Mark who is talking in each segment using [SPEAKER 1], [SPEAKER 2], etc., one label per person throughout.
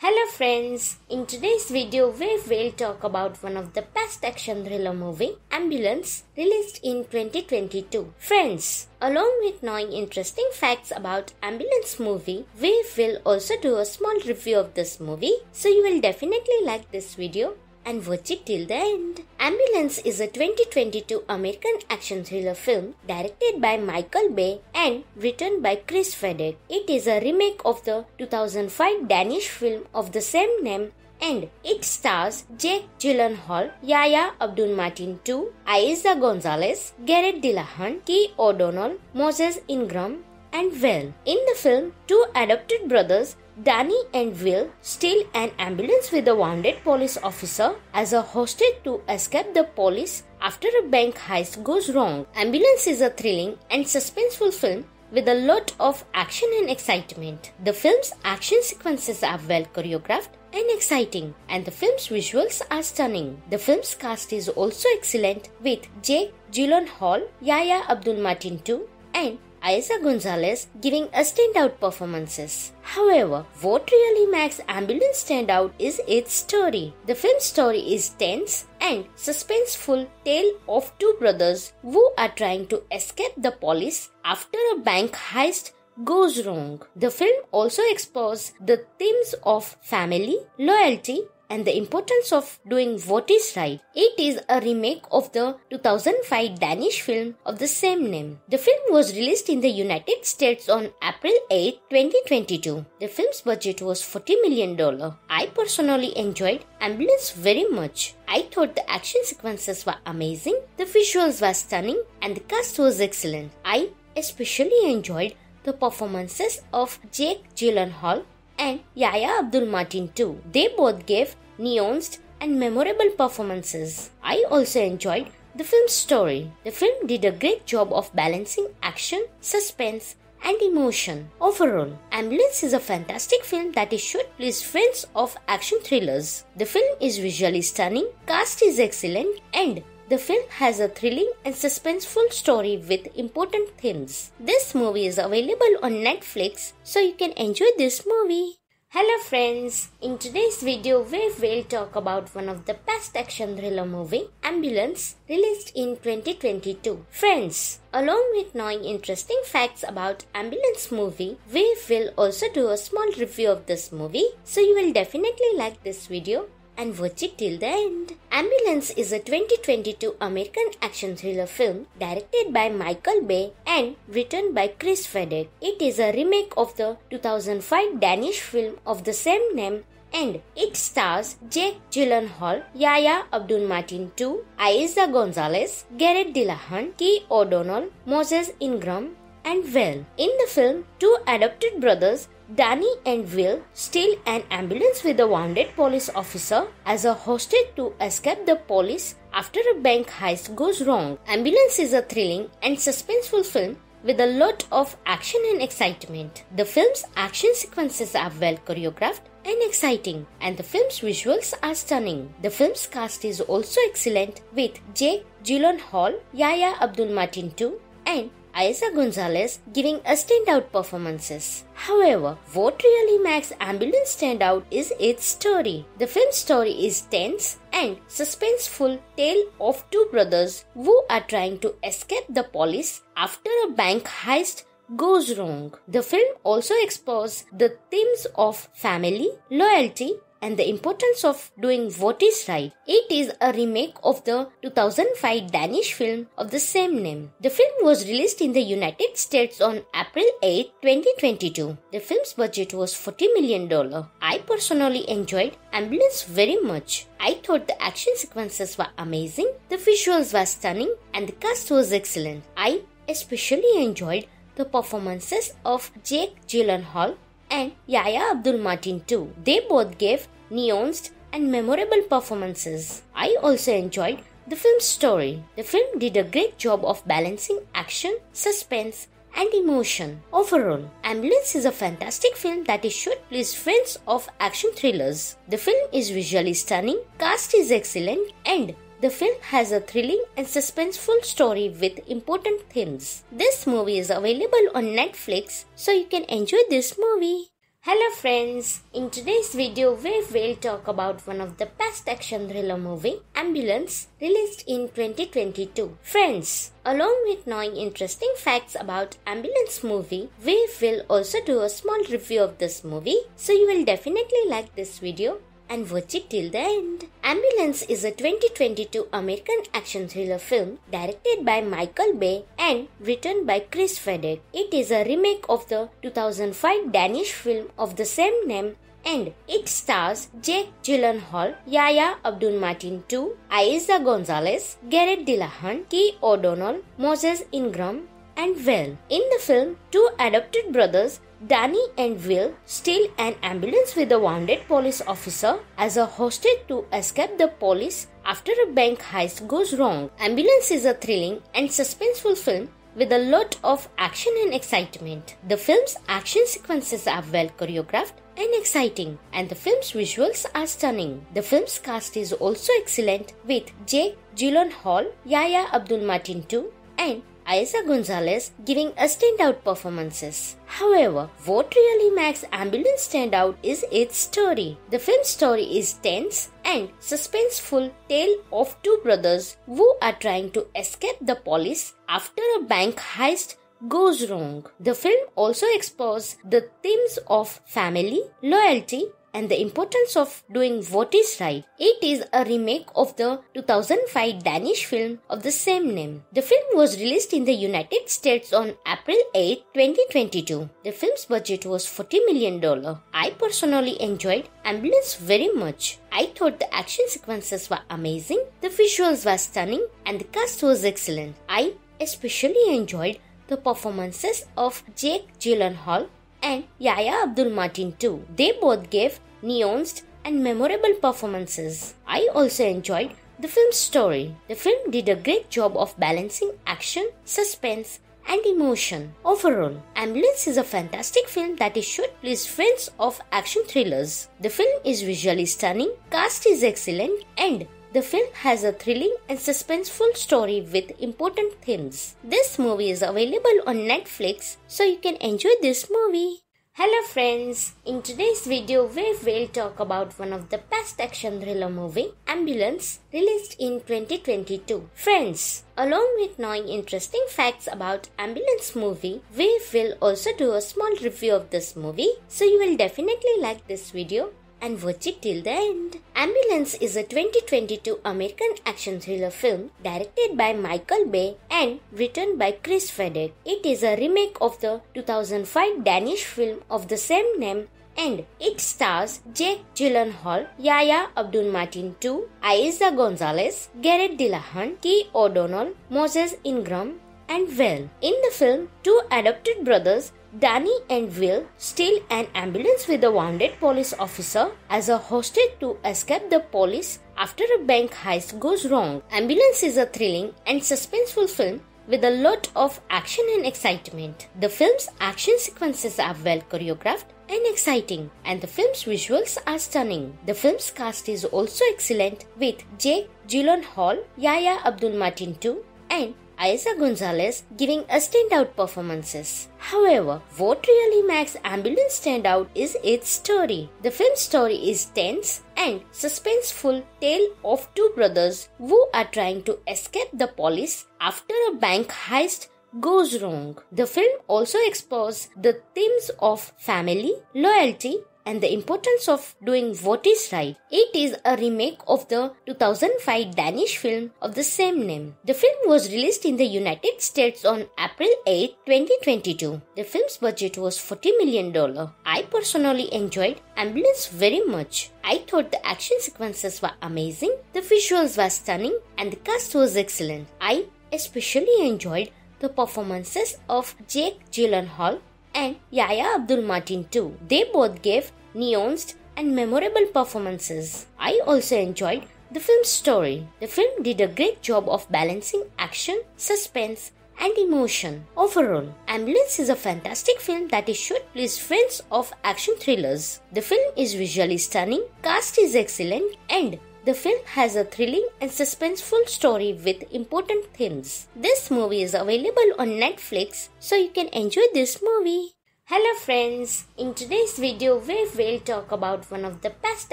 [SPEAKER 1] Hello friends, in today's video we will talk about one of the best action thriller movie, Ambulance, released in 2022. Friends, along with knowing interesting facts about Ambulance movie, we will also do a small review of this movie, so you will definitely like this video and watch it till the end. Ambulance is a 2022 American action thriller film directed by Michael Bay and written by Chris Fedek. It is a remake of the 2005 Danish film of the same name and it stars Jake Gyllenhaal, Yahya Abdul-Mateen II, Eiza Gonzalez, Garrett Dillahunt, Keir O'Donnell, Moses Ingram, and Will. In the film, two adopted brothers Danny and Will steal an ambulance with a wounded police officer as a hostage to escape the police after a bank heist goes wrong. Ambulance is a thrilling and suspenseful film with a lot of action and excitement. The film's action sequences are well choreographed and exciting, and the film's visuals are stunning. The film's cast is also excellent with Jake Gyllenhaal, Yahya Abdul-Mateen II, and Eiza Gonzalez giving a standout performances. However, what really makes Ambulance stand out is its story. The film's story is tense and suspenseful tale of two brothers who are trying to escape the police after a bank heist goes wrong. The film also explores the themes of family, loyalty, and the importance of doing what is right. It is a remake of the 2005 Danish film of the same name. The film was released in the United States on April 8, 2022. The film's budget was $40 million. I personally enjoyed Ambulance very much. I thought the action sequences were amazing, the visuals were stunning, and the cast was excellent. I especially enjoyed the performances of Jake Gyllenhaal and Yahya Abdul-Mateen too. They both gave nuanced and memorable performances. I also enjoyed the film's story. The film did a great job of balancing action, suspense, and emotion. Overall, Ambulance is a fantastic film that is should please friends of action thrillers. The film is visually stunning, cast is excellent, and the film has a thrilling and suspenseful story with important themes. This movie is available on Netflix, so you can enjoy this movie. Hello friends, in today's video we will talk about one of the best action thriller movie, Ambulance, released in 2022. Friends, along with knowing interesting facts about Ambulance movie, we will also do a small review of this movie, so you will definitely like this video and watch it till the end. Ambulance is a 2022 American action thriller film directed by Michael Bay and written by Chris Fedek. It is a remake of the 2005 Danish film of the same name and it stars Jake Gyllenhaal, Yahya Abdul-Mateen II, Eiza Gonzalez, Garrett Dillahunt, Keir O'Donnell, Moses Ingram, and Will. In the film, two adopted brothers Danny and Will steal an ambulance with a wounded police officer as a hostage to escape the police after a bank heist goes wrong. Ambulance is a thrilling and suspenseful film with a lot of action and excitement. The film's action sequences are well choreographed and exciting, and the film's visuals are stunning. The film's cast is also excellent with Jake Gyllenhaal, Yahya Abdul-Mateen II, and Eiza Gonzalez giving a standout performances. However, what really makes Ambulance stand out is its story. The film's story is tense and suspenseful tale of two brothers who are trying to escape the police after a bank heist goes wrong. The film also explores the themes of family, loyalty, and the importance of doing what is right. It is a remake of the 2005 Danish film of the same name. The film was released in the United States on April 8, 2022. The film's budget was $40 million. I personally enjoyed Ambulance very much. I thought the action sequences were amazing, the visuals were stunning, and the cast was excellent. I especially enjoyed the performances of Jake Gyllenhaal and Yahya Abdul-Mateen too. They both gave nuanced and memorable performances. I also enjoyed the film's story. The film did a great job of balancing action, suspense, and emotion. Overall, Ambulance is a fantastic film that is should please friends of action thrillers. The film is visually stunning, cast is excellent, and the film has a thrilling and suspenseful story with important themes. This movie is available on Netflix, so you can enjoy this movie. Hello friends, in today's video we will talk about one of the best action thriller movie, Ambulance, released in 2022. Friends, along with knowing interesting facts about Ambulance movie, we will also do a small review of this movie, so you will definitely like this video and watch it till the end. Ambulance is a 2022 American action thriller film directed by Michael Bay and written by Chris Fedek. It is a remake of the 2005 Danish film of the same name and it stars Jake Gyllenhaal, Yahya Abdul-Mateen II, Eiza Gonzalez, Garrett Dillahunt, Keir O'Donnell, Moses Ingram, and Will. In the film, two adopted brothers Danny and Will steal an ambulance with a wounded police officer as a hostage to escape the police after a bank heist goes wrong. Ambulance is a thrilling and suspenseful film with a lot of action and excitement. The film's action sequences are well choreographed and exciting, and the film's visuals are stunning. The film's cast is also excellent with Jake Gyllenhaal, Yahya Abdul-Mateen II, and Eiza Gonzalez giving a standout performances. However, what really makes Ambulance stand out is its story. The film's story is tense and suspenseful tale of two brothers who are trying to escape the police after a bank heist goes wrong. The film also explores the themes of family, loyalty, and the importance of doing what is right. It is a remake of the 2005 Danish film of the same name. The film was released in the United States on April 8, 2022. The film's budget was $40 million. I personally enjoyed Ambulance very much. I thought the action sequences were amazing, the visuals were stunning, and the cast was excellent. I especially enjoyed the performances of Jake Gyllenhaal and Yahya Abdul-Mateen too. They both gave nuanced and memorable performances. I also enjoyed the film's story. The film did a great job of balancing action, suspense, and emotion. Overall, Ambulance is a fantastic film that is should please friends of action thrillers. The film is visually stunning, cast is excellent, and the film has a thrilling and suspenseful story with important themes. This movie is available on Netflix, so you can enjoy this movie. Hello friends, in today's video we will talk about one of the best action thriller movie, Ambulance, released in 2022. Friends, along with knowing interesting facts about Ambulance movie, we will also do a small review of this movie, so you will definitely like this video and watch it till the end. Ambulance is a 2022 American action thriller film directed by Michael Bay and written by Chris Fedek. It is a remake of the 2005 Danish film of the same name and it stars Jake Gyllenhaal, Yahya Abdul-Mateen II, Eiza Gonzalez, Garrett Dillahunt, Keir O'Donnell, Moses Ingram, and Will. In the film, two adopted brothers Danny and Will steal an ambulance with a wounded police officer as a hostage to escape the police after a bank heist goes wrong. Ambulance is a thrilling and suspenseful film with a lot of action and excitement. The film's action sequences are well choreographed and exciting, and the film's visuals are stunning. The film's cast is also excellent with Jake Gyllenhaal, Yahya Abdul-Mateen II, and Eiza Gonzalez giving a standout performances. However, what really makes Ambulance stand out is its story. The film's story is tense and suspenseful tale of two brothers who are trying to escape the police after a bank heist goes wrong. The film also explores the themes of family, loyalty, and the importance of doing what is right. It is a remake of the 2005 Danish film of the same name. The film was released in the United States on April 8, 2022. The film's budget was $40 million. I personally enjoyed Ambulance very much. I thought the action sequences were amazing, the visuals were stunning, and the cast was excellent. I especially enjoyed the performances of Jake Gyllenhaal and Yahya Abdul-Mateen II. They both gave nuanced, and memorable performances. I also enjoyed the film's story. The film did a great job of balancing action, suspense, and emotion. Overall, Ambulance is a fantastic film that is should please fans of action thrillers. The film is visually stunning, cast is excellent, and the film has a thrilling and suspenseful story with important themes. This movie is available on Netflix, so you can enjoy this movie. Hello friends, in today's video we will talk about one of the best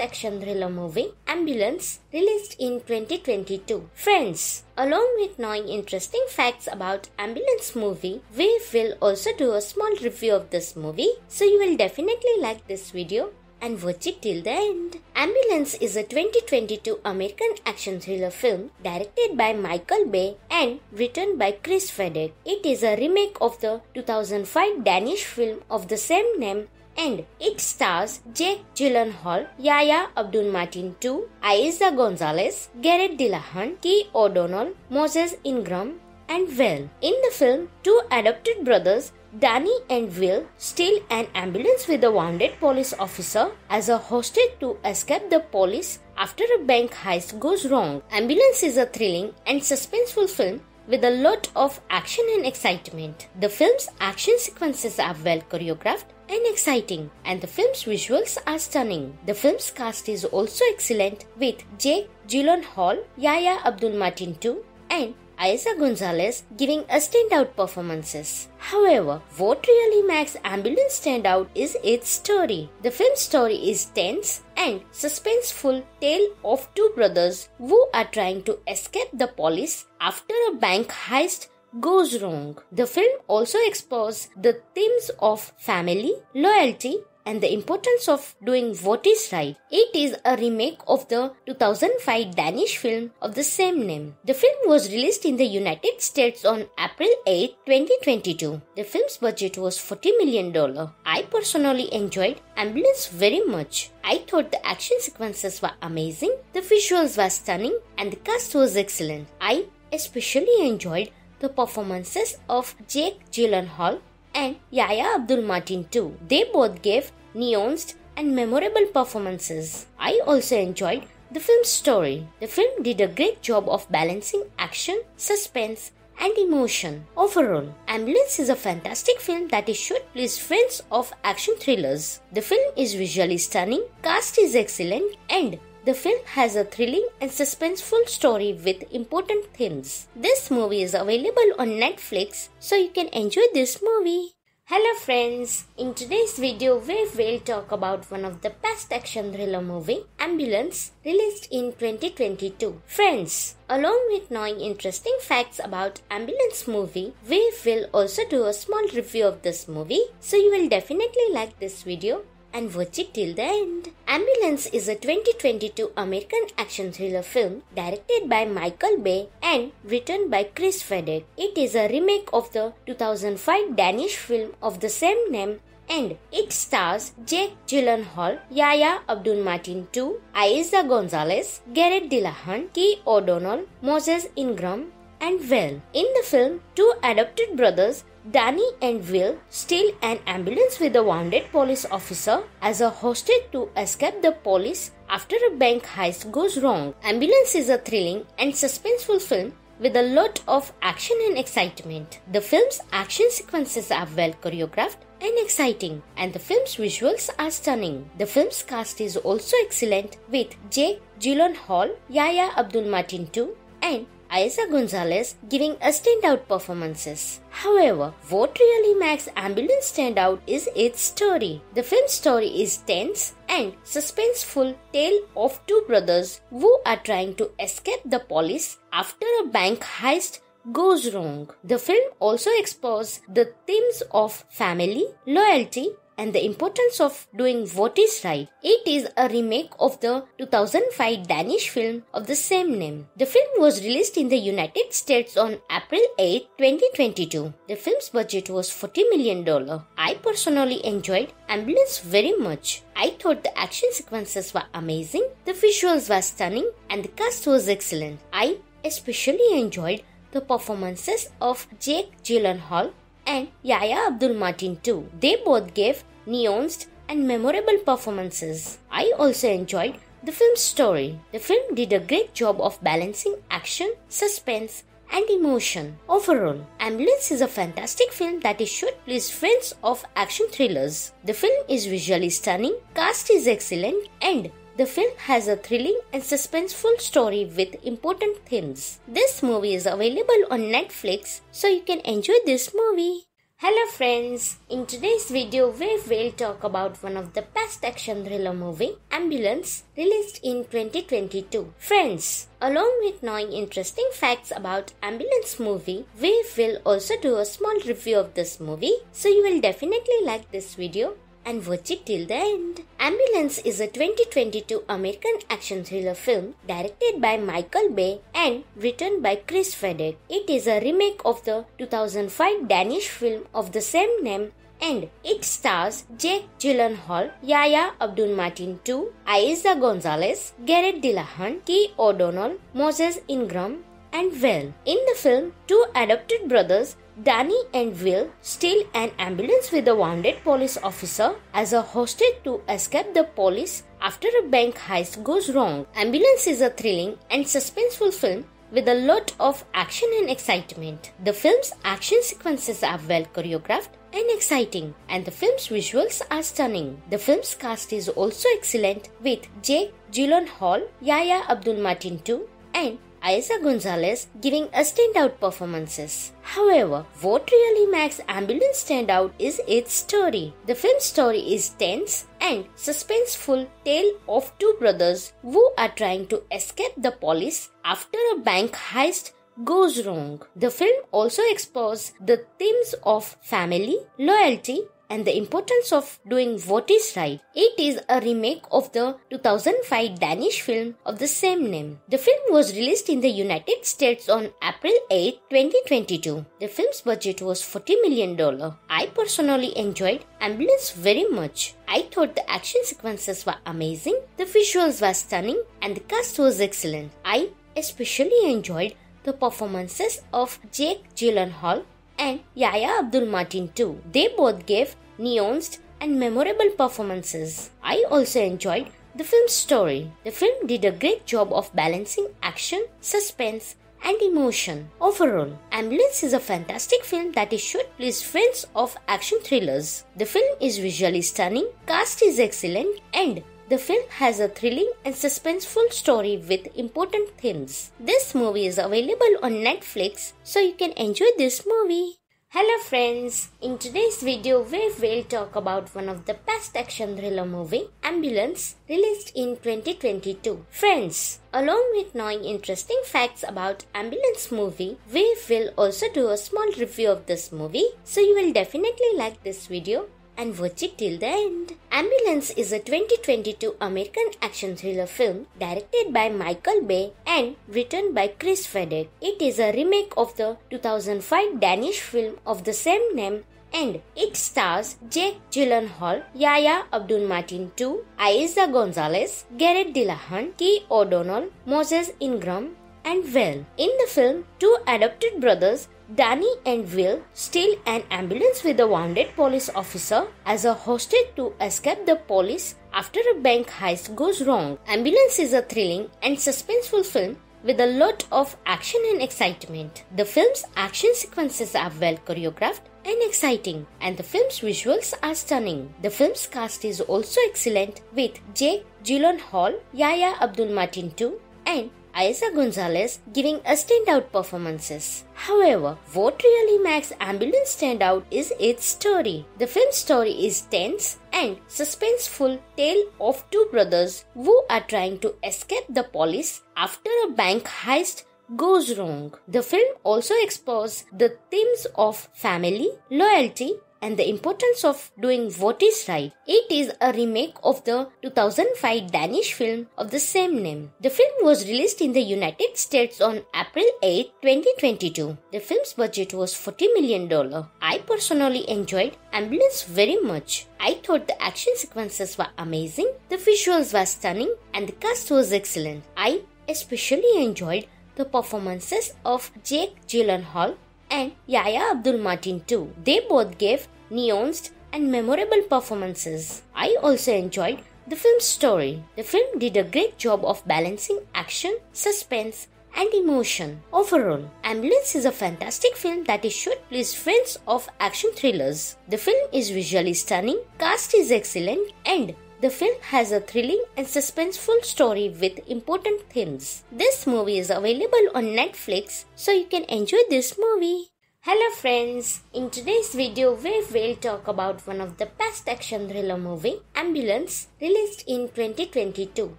[SPEAKER 1] action thriller movie, Ambulance, released in 2022. Friends, along with knowing interesting facts about Ambulance movie, we will also do a small review of this movie, so you will definitely like this video and watch it till the end. Ambulance is a 2022 American action thriller film directed by Michael Bay and written by Chris Fedek. It is a remake of the 2005 Danish film of the same name and it stars Jake Gyllenhaal, Yahya Abdul-Mateen II, Eiza Gonzalez, Garrett Dillahunt, Keir O'Donnell, Moses Ingram, and Will. In the film, two adopted brothers Danny and Will steal an ambulance with a wounded police officer as a hostage to escape the police after a bank heist goes wrong. Ambulance is a thrilling and suspenseful film with a lot of action and excitement. The film's action sequences are well choreographed and exciting, and the film's visuals are stunning. The film's cast is also excellent with Jake Gyllenhaal, Yahya Abdul-Mateen II, and Eiza Gonzalez giving a standout performances. However, what really makes Ambulance stand out is its story. The film's story is tense and suspenseful tale of two brothers who are trying to escape the police after a bank heist goes wrong. The film also explores the themes of family, loyalty, and the importance of doing what is right. It is a remake of the 2005 Danish film of the same name. The film was released in the United States on April 8, 2022. The film's budget was $40 million. I personally enjoyed Ambulance very much. I thought the action sequences were amazing, the visuals were stunning, and the cast was excellent. I especially enjoyed the performances of Jake Gyllenhaal and Yahya Abdul-Mateen too. They both gave nuanced and memorable performances. I also enjoyed the film's story. The film did a great job of balancing action, suspense, and emotion. Overall, Ambulance is a fantastic film that is should please fans of action thrillers. The film is visually stunning, cast is excellent, and the film has a thrilling and suspenseful story with important themes. This movie is available on Netflix, so you can enjoy this movie. Hello friends, in today's video we will talk about one of the best action thriller movie, Ambulance, released in 2022. Friends, along with knowing interesting facts about Ambulance movie, we will also do a small review of this movie, so you will definitely like this video and watch it till the end. Ambulance is a 2022 American action thriller film directed by Michael Bay and written by Chris Fedek. It is a remake of the 2005 Danish film of the same name and it stars Jake Gyllenhaal, Yahya Abdul-Mateen II, Eiza Gonzalez, Garrett Dillahunt, Keir O'Donnell, Moses Ingram, and Will. In the film, two adopted brothers Danny and Will steal an ambulance with a wounded police officer as a hostage to escape the police after a bank heist goes wrong. Ambulance is a thrilling and suspenseful film with a lot of action and excitement. The film's action sequences are well choreographed and exciting, and the film's visuals are stunning. The film's cast is also excellent with Jake Gyllenhaal, Yahya Abdul-Mateen II, and Eiza Gonzalez giving a standout performances. However, what really makes Ambulance stand out is its story. The film's story is tense and suspenseful tale of two brothers who are trying to escape the police after a bank heist goes wrong. The film also explores the themes of family, loyalty, and the importance of doing what is right. It is a remake of the 2005 Danish film of the same name. The film was released in the United States on April 8, 2022. The film's budget was $40 million. I personally enjoyed Ambulance very much. I thought the action sequences were amazing, the visuals were stunning, and the cast was excellent. I especially enjoyed the performances of Jake Gyllenhaal and Yahya Abdul-Mateen too. They both gave nuanced and memorable performances. I also enjoyed the film's story. The film did a great job of balancing action, suspense, and emotion. Overall, Ambulance is a fantastic film that is should please fans of action thrillers. The film is visually stunning, cast is excellent, and the film has a thrilling and suspenseful story with important themes. This movie is available on Netflix, so you can enjoy this movie. Hello friends, in today's video we will talk about one of the best action thriller movie, Ambulance, released in 2022. Friends, along with knowing interesting facts about Ambulance movie, we will also do a small review of this movie, so you will definitely like this video and watch it till the end. Ambulance is a 2022 American action thriller film directed by Michael Bay and written by Chris Fedek. It is a remake of the 2005 Danish film of the same name and it stars Jake Gyllenhaal, Yahya Abdul-Mateen II, Eiza Gonzalez, Garrett Dillahunt, Keir O'Donnell, Moses Ingram, and Will. In the film, two adopted brothers Danny and Will steal an ambulance with a wounded police officer as a hostage to escape the police after a bank heist goes wrong. Ambulance is a thrilling and suspenseful film with a lot of action and excitement. The film's action sequences are well choreographed and exciting, and the film's visuals are stunning. The film's cast is also excellent with Jake Gyllenhaal, Yahya Abdul-Mateen II, and Eiza Gonzalez giving a standout performances. However, what really makes Ambulance stand out is its story. The film's story is tense and suspenseful tale of two brothers who are trying to escape the police after a bank heist goes wrong. The film also explores the themes of family, loyalty, and the importance of doing what is right. It is a remake of the 2005 Danish film of the same name. The film was released in the United States on April 8, 2022. The film's budget was $40 million. I personally enjoyed Ambulance very much. I thought the action sequences were amazing, the visuals were stunning, and the cast was excellent. I especially enjoyed the performances of Jake Gyllenhaal and Yahya Abdul-Mateen too. They both gave nuanced and memorable performances. I also enjoyed the film's story. The film did a great job of balancing action, suspense, and emotion. Overall, Ambulance is a fantastic film that is should please friends of action thrillers. The film is visually stunning, cast is excellent, and the film has a thrilling and suspenseful story with important themes. This movie is available on Netflix, so you can enjoy this movie. Hello friends, in today's video we will talk about one of the best action thriller movie, Ambulance, released in 2022. Friends, along with knowing interesting facts about Ambulance movie, we will also do a small review of this movie, so you will definitely like this video and watch it till the end. Ambulance is a 2022 American action thriller film directed by Michael Bay and written by Chris Fedek. It is a remake of the 2005 Danish film of the same name and it stars Jake Gyllenhaal, Yahya Abdul-Mateen II, Eiza Gonzalez, Garrett Dillahunt, Keir O'Donnell, Moses Ingram, and Will. In the film, two adopted brothers Danny and Will steal an ambulance with a wounded police officer as a hostage to escape the police after a bank heist goes wrong. Ambulance is a thrilling and suspenseful film with a lot of action and excitement. The film's action sequences are well choreographed and exciting, and the film's visuals are stunning. The film's cast is also excellent with Jake Gyllenhaal, Yahya Abdul-Mateen II, and Eiza Gonzalez giving a standout performances. However, what really makes Ambulance stand out is its story. The film's story is tense and suspenseful tale of two brothers who are trying to escape the police after a bank heist goes wrong. The film also explores the themes of family, loyalty, and the importance of doing what is right. It is a remake of the 2005 Danish film of the same name. The film was released in the United States on April 8, 2022. The film's budget was $40 million. I personally enjoyed Ambulance very much. I thought the action sequences were amazing, the visuals were stunning, and the cast was excellent. I especially enjoyed the performances of Jake Gyllenhaal and Yahya Abdul-Mateen II. They both gave nuanced and memorable performances. I also enjoyed the film's story. The film did a great job of balancing action, suspense, and emotion. Overall, Ambulance is a fantastic film that is should please friends of action thrillers. The film is visually stunning, cast is excellent, and the film has a thrilling and suspenseful story with important themes. This movie is available on Netflix, so you can enjoy this movie. Hello friends, in today's video we will talk about one of the best action thriller movie, Ambulance, released in 2022.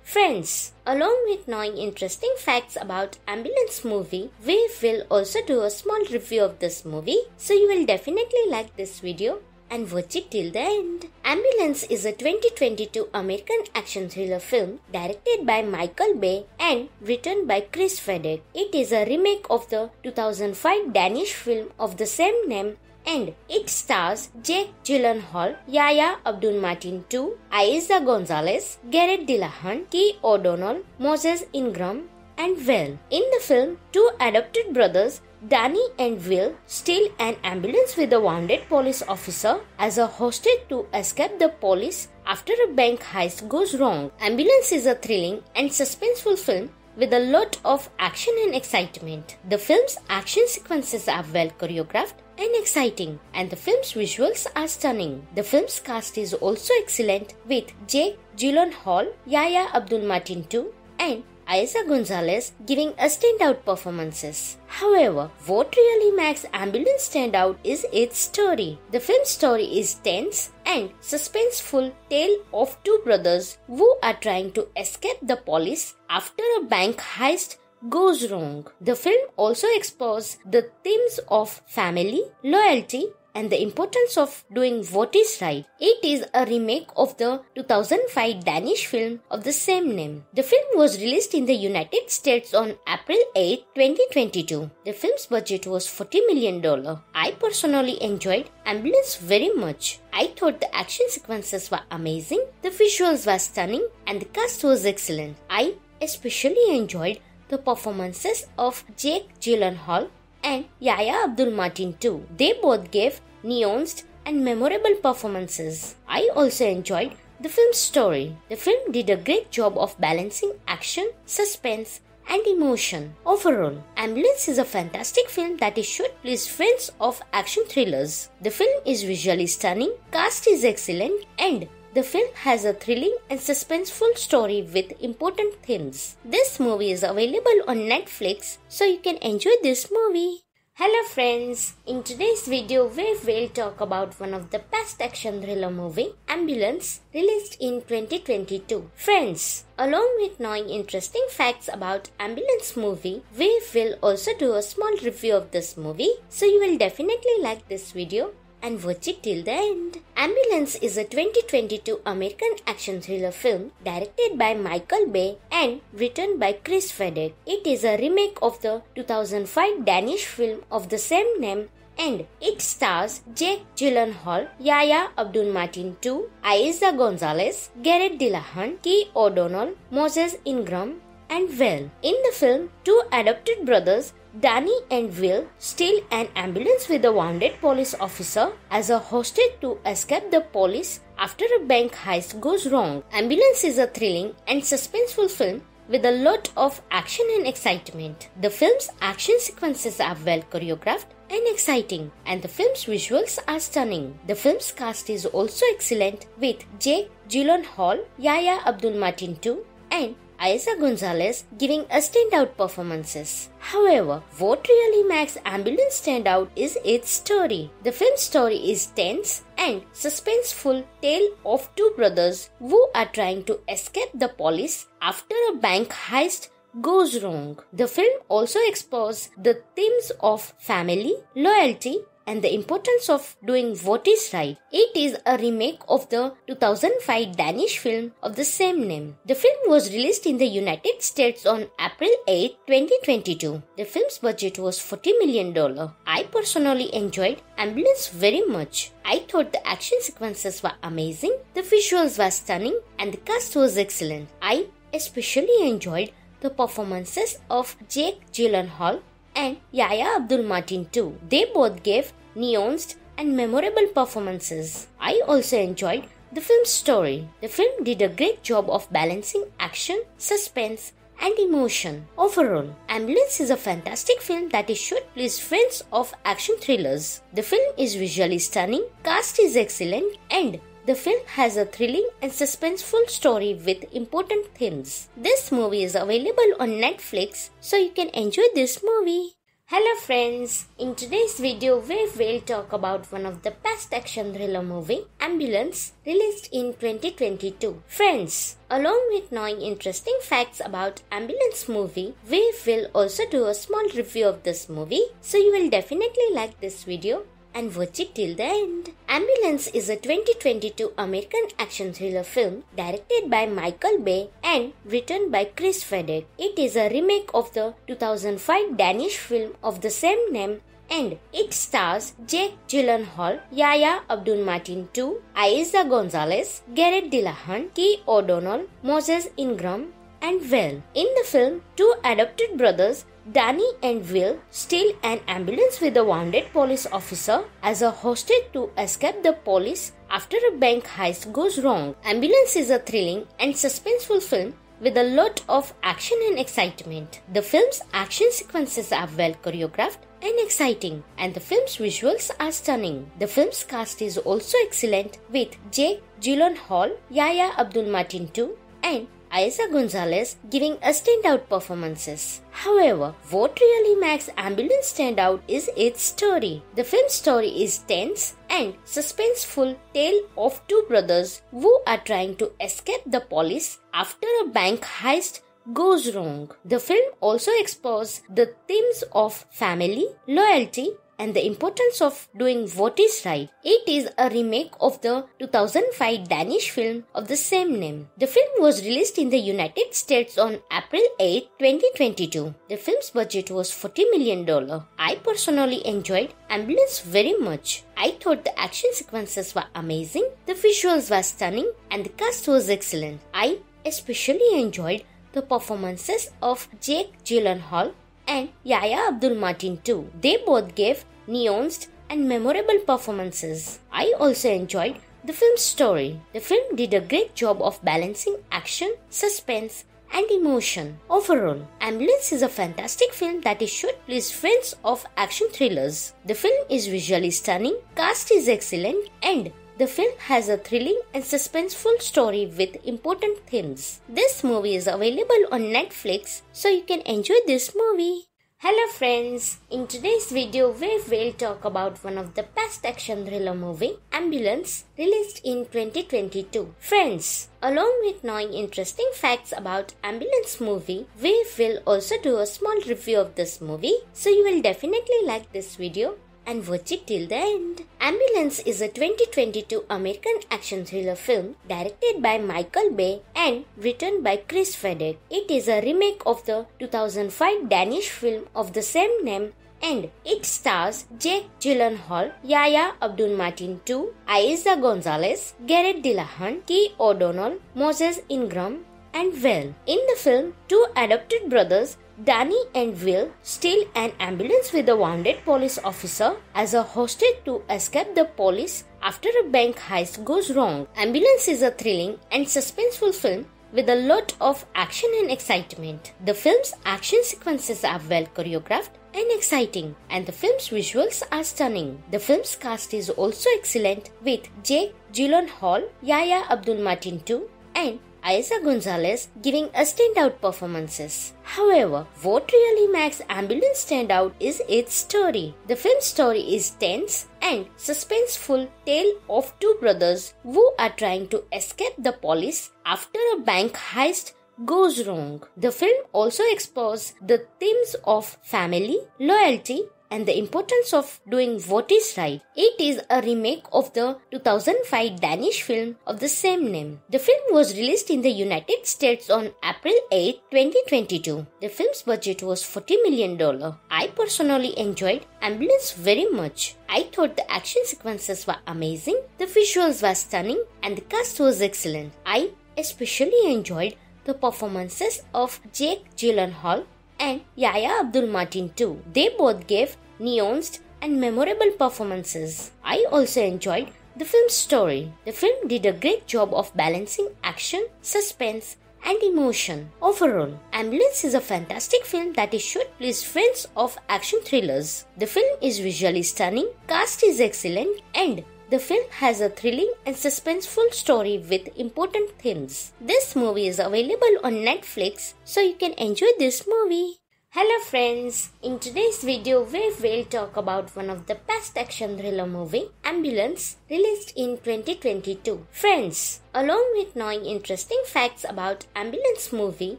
[SPEAKER 1] Friends, along with knowing interesting facts about Ambulance movie, we will also do a small review of this movie, so you will definitely like this video and watch it till the end. Ambulance is a 2022 American action thriller film directed by Michael Bay and written by Chris Fedek. It is a remake of the 2005 Danish film of the same name and it stars Jake Gyllenhaal, Yahya Abdul-Mateen II, Eiza Gonzalez, Garrett Dillahunt, Keir O'Donnell, Moses Ingram, and Will. In the film, two adopted brothers Danny and Will steal an ambulance with a wounded police officer as a hostage to escape the police after a bank heist goes wrong. Ambulance is a thrilling and suspenseful film with a lot of action and excitement. The film's action sequences are well choreographed and exciting, and the film's visuals are stunning. The film's cast is also excellent with Jake Gyllenhaal, Yahya Abdul-Mateen II, and Eiza Gonzalez giving a standout performances. However, what really makes Ambulance stand out is its story. The film's story is tense and suspenseful tale of two brothers who are trying to escape the police after a bank heist goes wrong. The film also explores the themes of family, loyalty, and the importance of doing what is right. It is a remake of the 2005 Danish film of the same name. The film was released in the United States on April 8, 2022. The film's budget was $40 million. I personally enjoyed Ambulance very much. I thought the action sequences were amazing, the visuals were stunning, and the cast was excellent. I especially enjoyed the performances of Jake Gyllenhaal and Yahya Abdul-Mateen II. They both gave nuanced, and memorable performances. I also enjoyed the film's story. The film did a great job of balancing action, suspense, and emotion. Overall, Ambulance is a fantastic film that is should please fans of action thrillers. The film is visually stunning, cast is excellent, and the film has a thrilling and suspenseful story with important themes. This movie is available on Netflix, so you can enjoy this movie. Hello friends, in today's video we will talk about one of the best action thriller movie, Ambulance, released in 2022. Friends, along with knowing interesting facts about Ambulance movie, we will also do a small review of this movie, so you will definitely like this video and watch it till the end. Ambulance is a 2022 American action thriller film directed by Michael Bay and written by Chris Fedek. It is a remake of the 2005 Danish film of the same name and it stars Jake Gyllenhaal, Yahya Abdul-Mateen II, Eiza Gonzalez, Garrett Dillahunt, Keir O'Donnell, Moses Ingram, and Will. In the film, two adopted brothers Danny and Will steal an ambulance with a wounded police officer as a hostage to escape the police after a bank heist goes wrong. Ambulance is a thrilling and suspenseful film with a lot of action and excitement. The film's action sequences are well choreographed and exciting, and the film's visuals are stunning. The film's cast is also excellent with Jake Gyllenhaal, Yahya Abdul-Mateen II, and Eiza Gonzalez giving a standout performances. However, what really makes Ambulance stand out is its story. The film's story is tense and suspenseful tale of two brothers who are trying to escape the police after a bank heist goes wrong. The film also explores the themes of family, loyalty, and the importance of doing what is right. It is a remake of the 2005 Danish film of the same name. The film was released in the United States on April 8, 2022. The film's budget was $40 million. I personally enjoyed Ambulance very much. I thought the action sequences were amazing, the visuals were stunning, and the cast was excellent. I especially enjoyed the performances of Jake Gyllenhaal and Yahya Abdul-Mateen too. They both gave nuanced and memorable performances. I also enjoyed the film's story. The film did a great job of balancing action, suspense, and emotion. Overall, Ambulance is a fantastic film that is should please friends of action thrillers. The film is visually stunning, cast is excellent, and the film has a thrilling and suspenseful story with important themes. This movie is available on Netflix, so you can enjoy this movie. Hello friends, in today's video we will talk about one of the best action thriller movie, Ambulance, released in 2022. Friends, along with knowing interesting facts about Ambulance movie, we will also do a small review of this movie, so you will definitely like this video and watch it till the end. Ambulance is a 2022 American action thriller film directed by Michael Bay and written by Chris Fedek. It is a remake of the 2005 Danish film of the same name and it stars Jake Gyllenhaal, Yahya Abdul-Mateen II, Eiza Gonzalez, Garrett Dillahunt, Keir O'Donnell, Moses Ingram, and Will. In the film, two adopted brothers Danny and Will steal an ambulance with a wounded police officer as a hostage to escape the police after a bank heist goes wrong. Ambulance is a thrilling and suspenseful film with a lot of action and excitement. The film's action sequences are well choreographed and exciting, and the film's visuals are stunning. The film's cast is also excellent with Jake Gyllenhaal, Yahya Abdul-Mateen II, and Eiza Gonzalez giving a standout performances. However, what really makes Ambulance stand out is its story. The film's story is tense and suspenseful tale of two brothers who are trying to escape the police after a bank heist goes wrong. The film also explores the themes of family, loyalty, and the importance of doing what is right. It is a remake of the 2005 Danish film of the same name. The film was released in the United States on April 8, 2022. The film's budget was $40 million. I personally enjoyed Ambulance very much. I thought the action sequences were amazing, the visuals were stunning, and the cast was excellent. I especially enjoyed the performances of Jake Gyllenhaal and Yahya Abdul-Mateen too. They both gave nuanced and memorable performances. I also enjoyed the film's story. The film did a great job of balancing action, suspense, and emotion. Overall, Ambulance is a fantastic film that is should please fans of action thrillers. The film is visually stunning, cast is excellent, and the film has a thrilling and suspenseful story with important themes. This movie is available on Netflix, so you can enjoy this movie. Hello friends, in today's video we will talk about one of the best action thriller movie, Ambulance, released in 2022. Friends, along with knowing interesting facts about Ambulance movie, we will also do a small review of this movie, so you will definitely like this video and watch it till the end. Ambulance is a 2022 American action thriller film directed by Michael Bay and written by Chris Fedek. It is a remake of the 2005 Danish film of the same name and it stars Jake Gyllenhaal, Yahya Abdul-Mateen II, Eiza Gonzalez, Garrett Dillahunt, Keir O'Donnell, Moses Ingram, and Will. In the film, two adopted brothers Danny and Will steal an ambulance with a wounded police officer as a hostage to escape the police after a bank heist goes wrong. Ambulance is a thrilling and suspenseful film with a lot of action and excitement. The film's action sequences are well choreographed and exciting, and the film's visuals are stunning. The film's cast is also excellent with Jake Gyllenhaal, Yahya Abdul-Mateen II, and Eiza Gonzalez giving a standout performances. However, what really makes Ambulance stand out is its story. The film's story is tense and suspenseful tale of two brothers who are trying to escape the police after a bank heist goes wrong. The film also explores the themes of family, loyalty, and the importance of doing what is right. It is a remake of the 2005 Danish film of the same name. The film was released in the United States on April 8, 2022. The film's budget was $40 million. I personally enjoyed Ambulance very much. I thought the action sequences were amazing, the visuals were stunning, and the cast was excellent. I especially enjoyed the performances of Jake Gyllenhaal and Yahya Abdul-Mateen too. They both gave nuanced and memorable performances. I also enjoyed the film's story. The film did a great job of balancing action, suspense, and emotion. Overall, Ambulance is a fantastic film that is should please friends of action thrillers. The film is visually stunning, cast is excellent, and the film has a thrilling and suspenseful story with important themes. This movie is available on Netflix, so you can enjoy this movie. Hello friends, in today's video we will talk about one of the best action thriller movie, Ambulance, released in 2022. Friends, along with knowing interesting facts about Ambulance movie,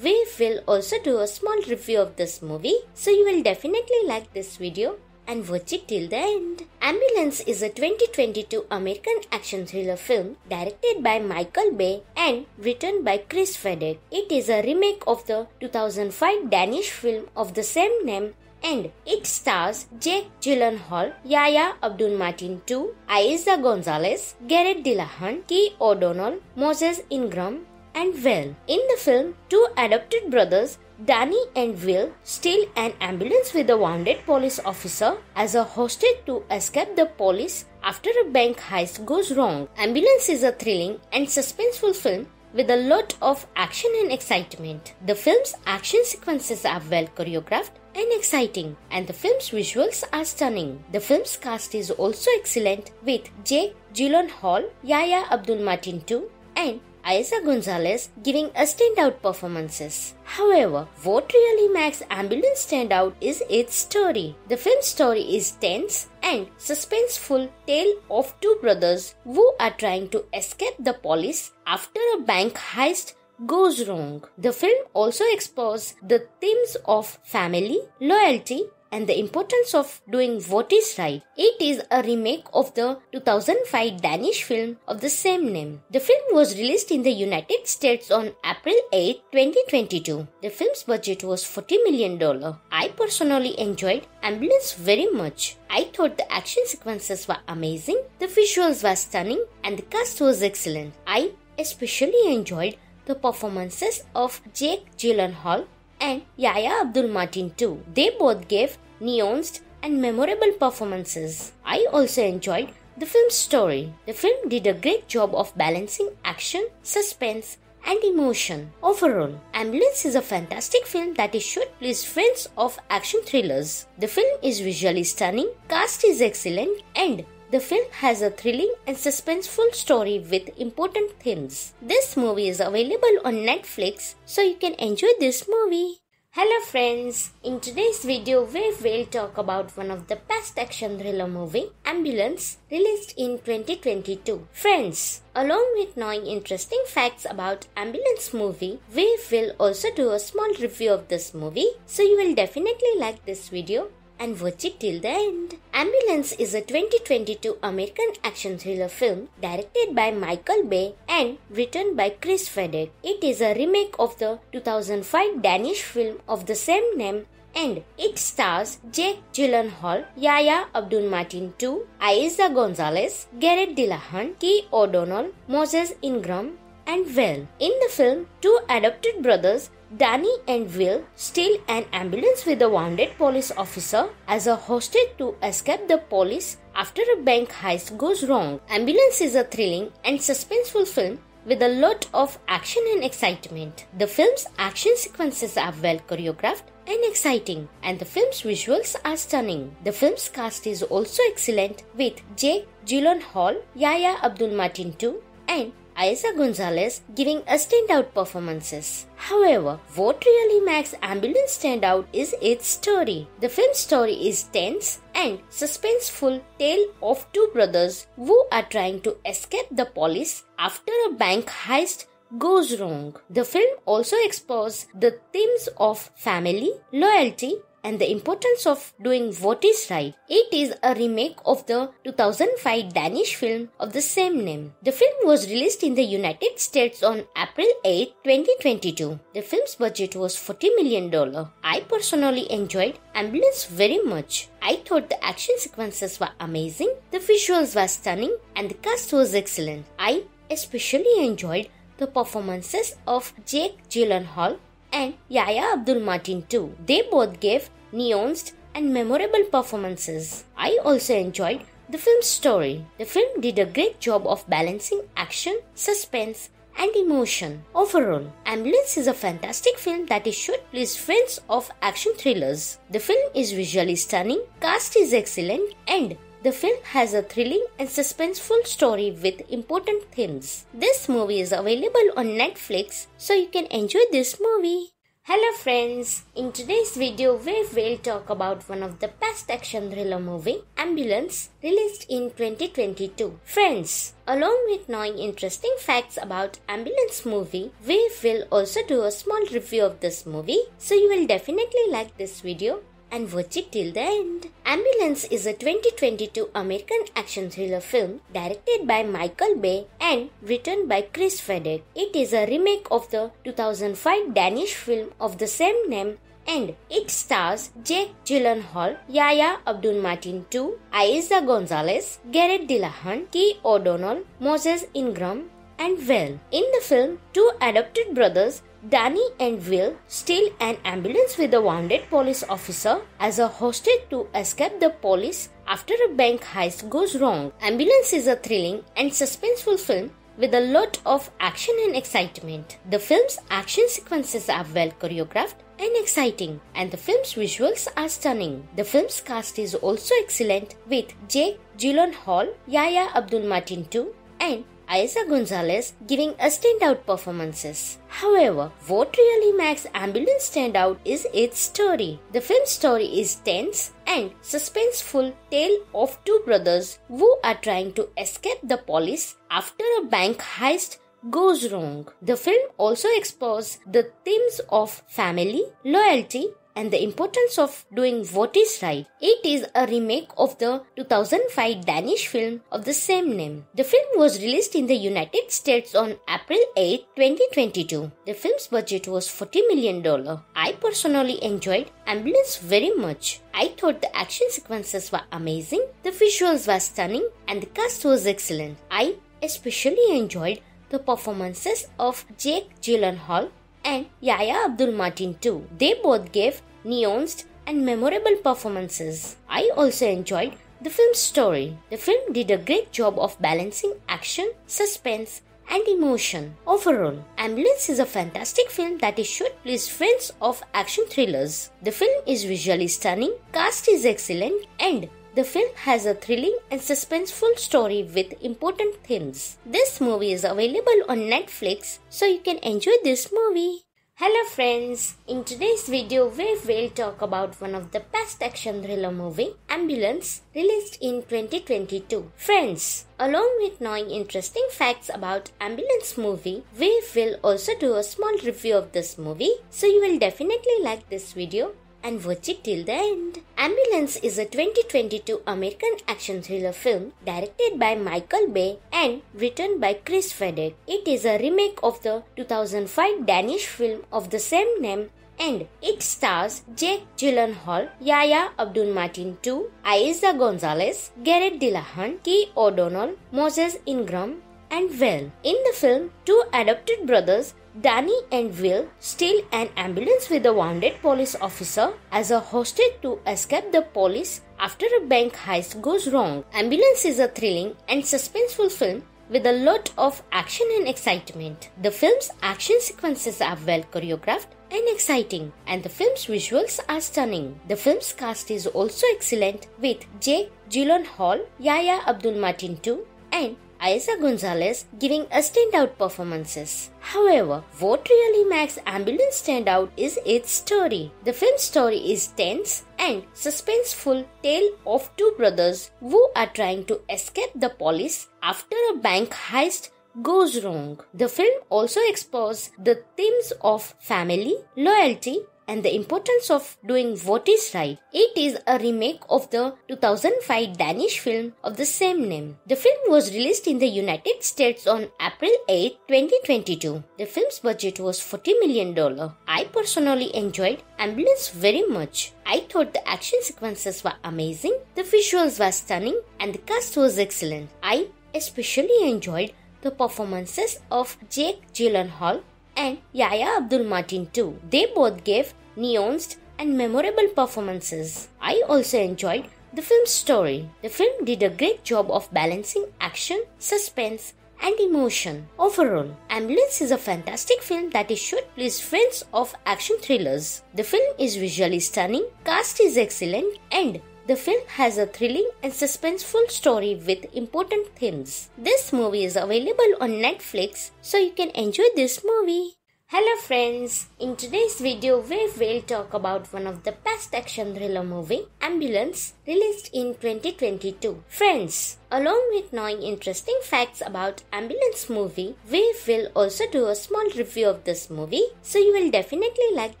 [SPEAKER 1] we will also do a small review of this movie, so you will definitely like this video and watch it till the end. Ambulance is a 2022 American action thriller film directed by Michael Bay and written by Chris Fedek. It is a remake of the 2005 Danish film of the same name and it stars Jake Gyllenhaal, Yahya Abdul-Mateen II, Eiza Gonzalez, Garrett Dillahunt, Keir O'Donnell, Moses Ingram, and Will. In the film, two adopted brothers Danny and Will steal an ambulance with a wounded police officer as a hostage to escape the police after a bank heist goes wrong. Ambulance is a thrilling and suspenseful film with a lot of action and excitement. The film's action sequences are well choreographed and exciting, and the film's visuals are stunning. The film's cast is also excellent with Jake Gyllenhaal, Yahya Abdul-Mateen II, and Eiza Gonzalez giving a standout performances. However, what really makes Ambulance stand out is its story. The film's story is tense and suspenseful tale of two brothers who are trying to escape the police after a bank heist goes wrong. The film also explores the themes of family, loyalty, and the importance of doing what is right. It is a remake of the 2005 Danish film of the same name. The film was released in the United States on April 8, 2022. The film's budget was $40 million. I personally enjoyed Ambulance very much. I thought the action sequences were amazing, the visuals were stunning, and the cast was excellent. I especially enjoyed the performances of Jake Gyllenhaal and Yahya Abdul-Mateen II. They both gave nuanced and memorable performances. I also enjoyed the film's story. The film did a great job of balancing action, suspense, and emotion. Overall, Ambulance is a fantastic film that is should please friends of action thrillers. The film is visually stunning, cast is excellent, and the film has a thrilling and suspenseful story with important themes. This movie is available on Netflix, so you can enjoy this movie. Hello friends, in today's video we will talk about one of the best action thriller movie, Ambulance, released in 2022. Friends, along with knowing interesting facts about Ambulance movie, we will also do a small review of this movie, so you will definitely like this video and watch it till the end. Ambulance is a 2022 American action thriller film directed by Michael Bay and written by Chris Fedek. It is a remake of the 2005 Danish film of the same name and it stars Jake Gyllenhaal, Yahya Abdul-Mateen II, Eiza Gonzalez, Garrett Dillahunt, Keir O'Donnell, Moses Ingram, and Will. In the film, two adopted brothers Danny and Will steal an ambulance with a wounded police officer as a hostage to escape the police after a bank heist goes wrong. Ambulance is a thrilling and suspenseful film with a lot of action and excitement. The film's action sequences are well choreographed and exciting, and the film's visuals are stunning. The film's cast is also excellent with Jake Gyllenhaal, Yahya Abdul-Mateen II, and Eiza Gonzalez giving a standout performances. However, what really makes Ambulance stand out is its story. The film's story is tense and suspenseful tale of two brothers who are trying to escape the police after a bank heist goes wrong. The film also explores the themes of family, loyalty, and the importance of doing what is right. It is a remake of the 2005 Danish film of the same name. The film was released in the United States on April 8, 2022. The film's budget was $40 million. I personally enjoyed Ambulance very much. I thought the action sequences were amazing, the visuals were stunning, and the cast was excellent. I especially enjoyed the performances of Jake Gyllenhaal and Yahya Abdul-Mateen II. They both gave nuanced, and memorable performances. I also enjoyed the film's story. The film did a great job of balancing action, suspense, and emotion. Overall, Ambulance is a fantastic film that is should please friends of action thrillers. The film is visually stunning, cast is excellent, and the film has a thrilling and suspenseful story with important themes. This movie is available on Netflix, so you can enjoy this movie. Hello friends, in today's video we will talk about one of the best action thriller movie, Ambulance, released in 2022. Friends, along with knowing interesting facts about Ambulance movie, we will also do a small review of this movie, so you will definitely like this video and watch it till the end. Ambulance is a 2022 American action thriller film directed by Michael Bay and written by Chris Fedek. It is a remake of the 2005 Danish film of the same name and it stars Jake Gyllenhaal, Yahya Abdul-Mateen II, Eiza Gonzalez, Garrett Dillahunt, Keir O'Donnell, Moses Ingram, and Will. In the film, two adopted brothers Danny and Will steal an ambulance with a wounded police officer as a hostage to escape the police after a bank heist goes wrong. Ambulance is a thrilling and suspenseful film with a lot of action and excitement. The film's action sequences are well choreographed and exciting, and the film's visuals are stunning. The film's cast is also excellent with Jake Gyllenhaal, Yahya Abdul-Mateen II, and Eiza Gonzalez giving a standout performances. However, what really makes Ambulance stand out is its story. The film's story is tense and suspenseful tale of two brothers who are trying to escape the police after a bank heist goes wrong. The film also explores the themes of family, loyalty, and the importance of doing what is right. It is a remake of the 2005 Danish film of the same name. The film was released in the United States on April 8, 2022. The film's budget was $40 million. I personally enjoyed Ambulance very much. I thought the action sequences were amazing, the visuals were stunning, and the cast was excellent. I especially enjoyed the performances of Jake Gyllenhaal and Yahya Abdul-Mateen II. They both gave nuanced and memorable performances. I also enjoyed the film's story. The film did a great job of balancing action, suspense, and emotion. Overall, Ambulance is a fantastic film that is should please fans of action thrillers. The film is visually stunning, cast is excellent, and the film has a thrilling and suspenseful story with important themes. This movie is available on Netflix, so you can enjoy this movie. Hello friends, in today's video we will talk about one of the best action thriller movie, Ambulance, released in 2022. Friends, along with knowing interesting facts about Ambulance movie, we will also do a small review of this movie, so you will definitely like this video and watch it till the end. Ambulance is a 2022 American action thriller film directed by Michael Bay and written by Chris Fedek. It is a remake of the 2005 Danish film of the same name and it stars Jake Gyllenhaal, Yahya Abdul-Mateen II, Eiza Gonzalez, Garrett Dillahunt, Keir O'Donnell, Moses Ingram, and Will. In the film, two adopted brothers Danny and Will steal an ambulance with a wounded police officer as a hostage to escape the police after a bank heist goes wrong. Ambulance is a thrilling and suspenseful film with a lot of action and excitement. The film's action sequences are well choreographed and exciting, and the film's visuals are stunning. The film's cast is also excellent with Jake Gyllenhaal, Yahya Abdul-Mateen II, and Eiza Gonzalez giving a standout performances. However, what really makes Ambulance stand out is its story. The film's story is tense and suspenseful tale of two brothers who are trying to escape the police after a bank heist goes wrong. The film also explores the themes of family, loyalty, and the importance of doing what is right. It is a remake of the 2005 Danish film of the same name. The film was released in the United States on April 8, 2022. The film's budget was $40 million. I personally enjoyed Ambulance very much. I thought the action sequences were amazing, the visuals were stunning, and the cast was excellent. I especially enjoyed the performances of Jake Gyllenhaal and Yahya Abdul-Mateen II. They both gave nuanced and memorable performances. I also enjoyed the film's story. The film did a great job of balancing action, suspense, and emotion. Overall, Ambulance is a fantastic film that is should please fans of action thrillers. The film is visually stunning, cast is excellent, and the film has a thrilling and suspenseful story with important themes. This movie is available on Netflix, so you can enjoy this movie. Hello friends, in today's video we will talk about one of the best action thriller movie, Ambulance, released in 2022. Friends, along with knowing interesting facts about Ambulance movie, we will also do a small review of this movie, so you will definitely like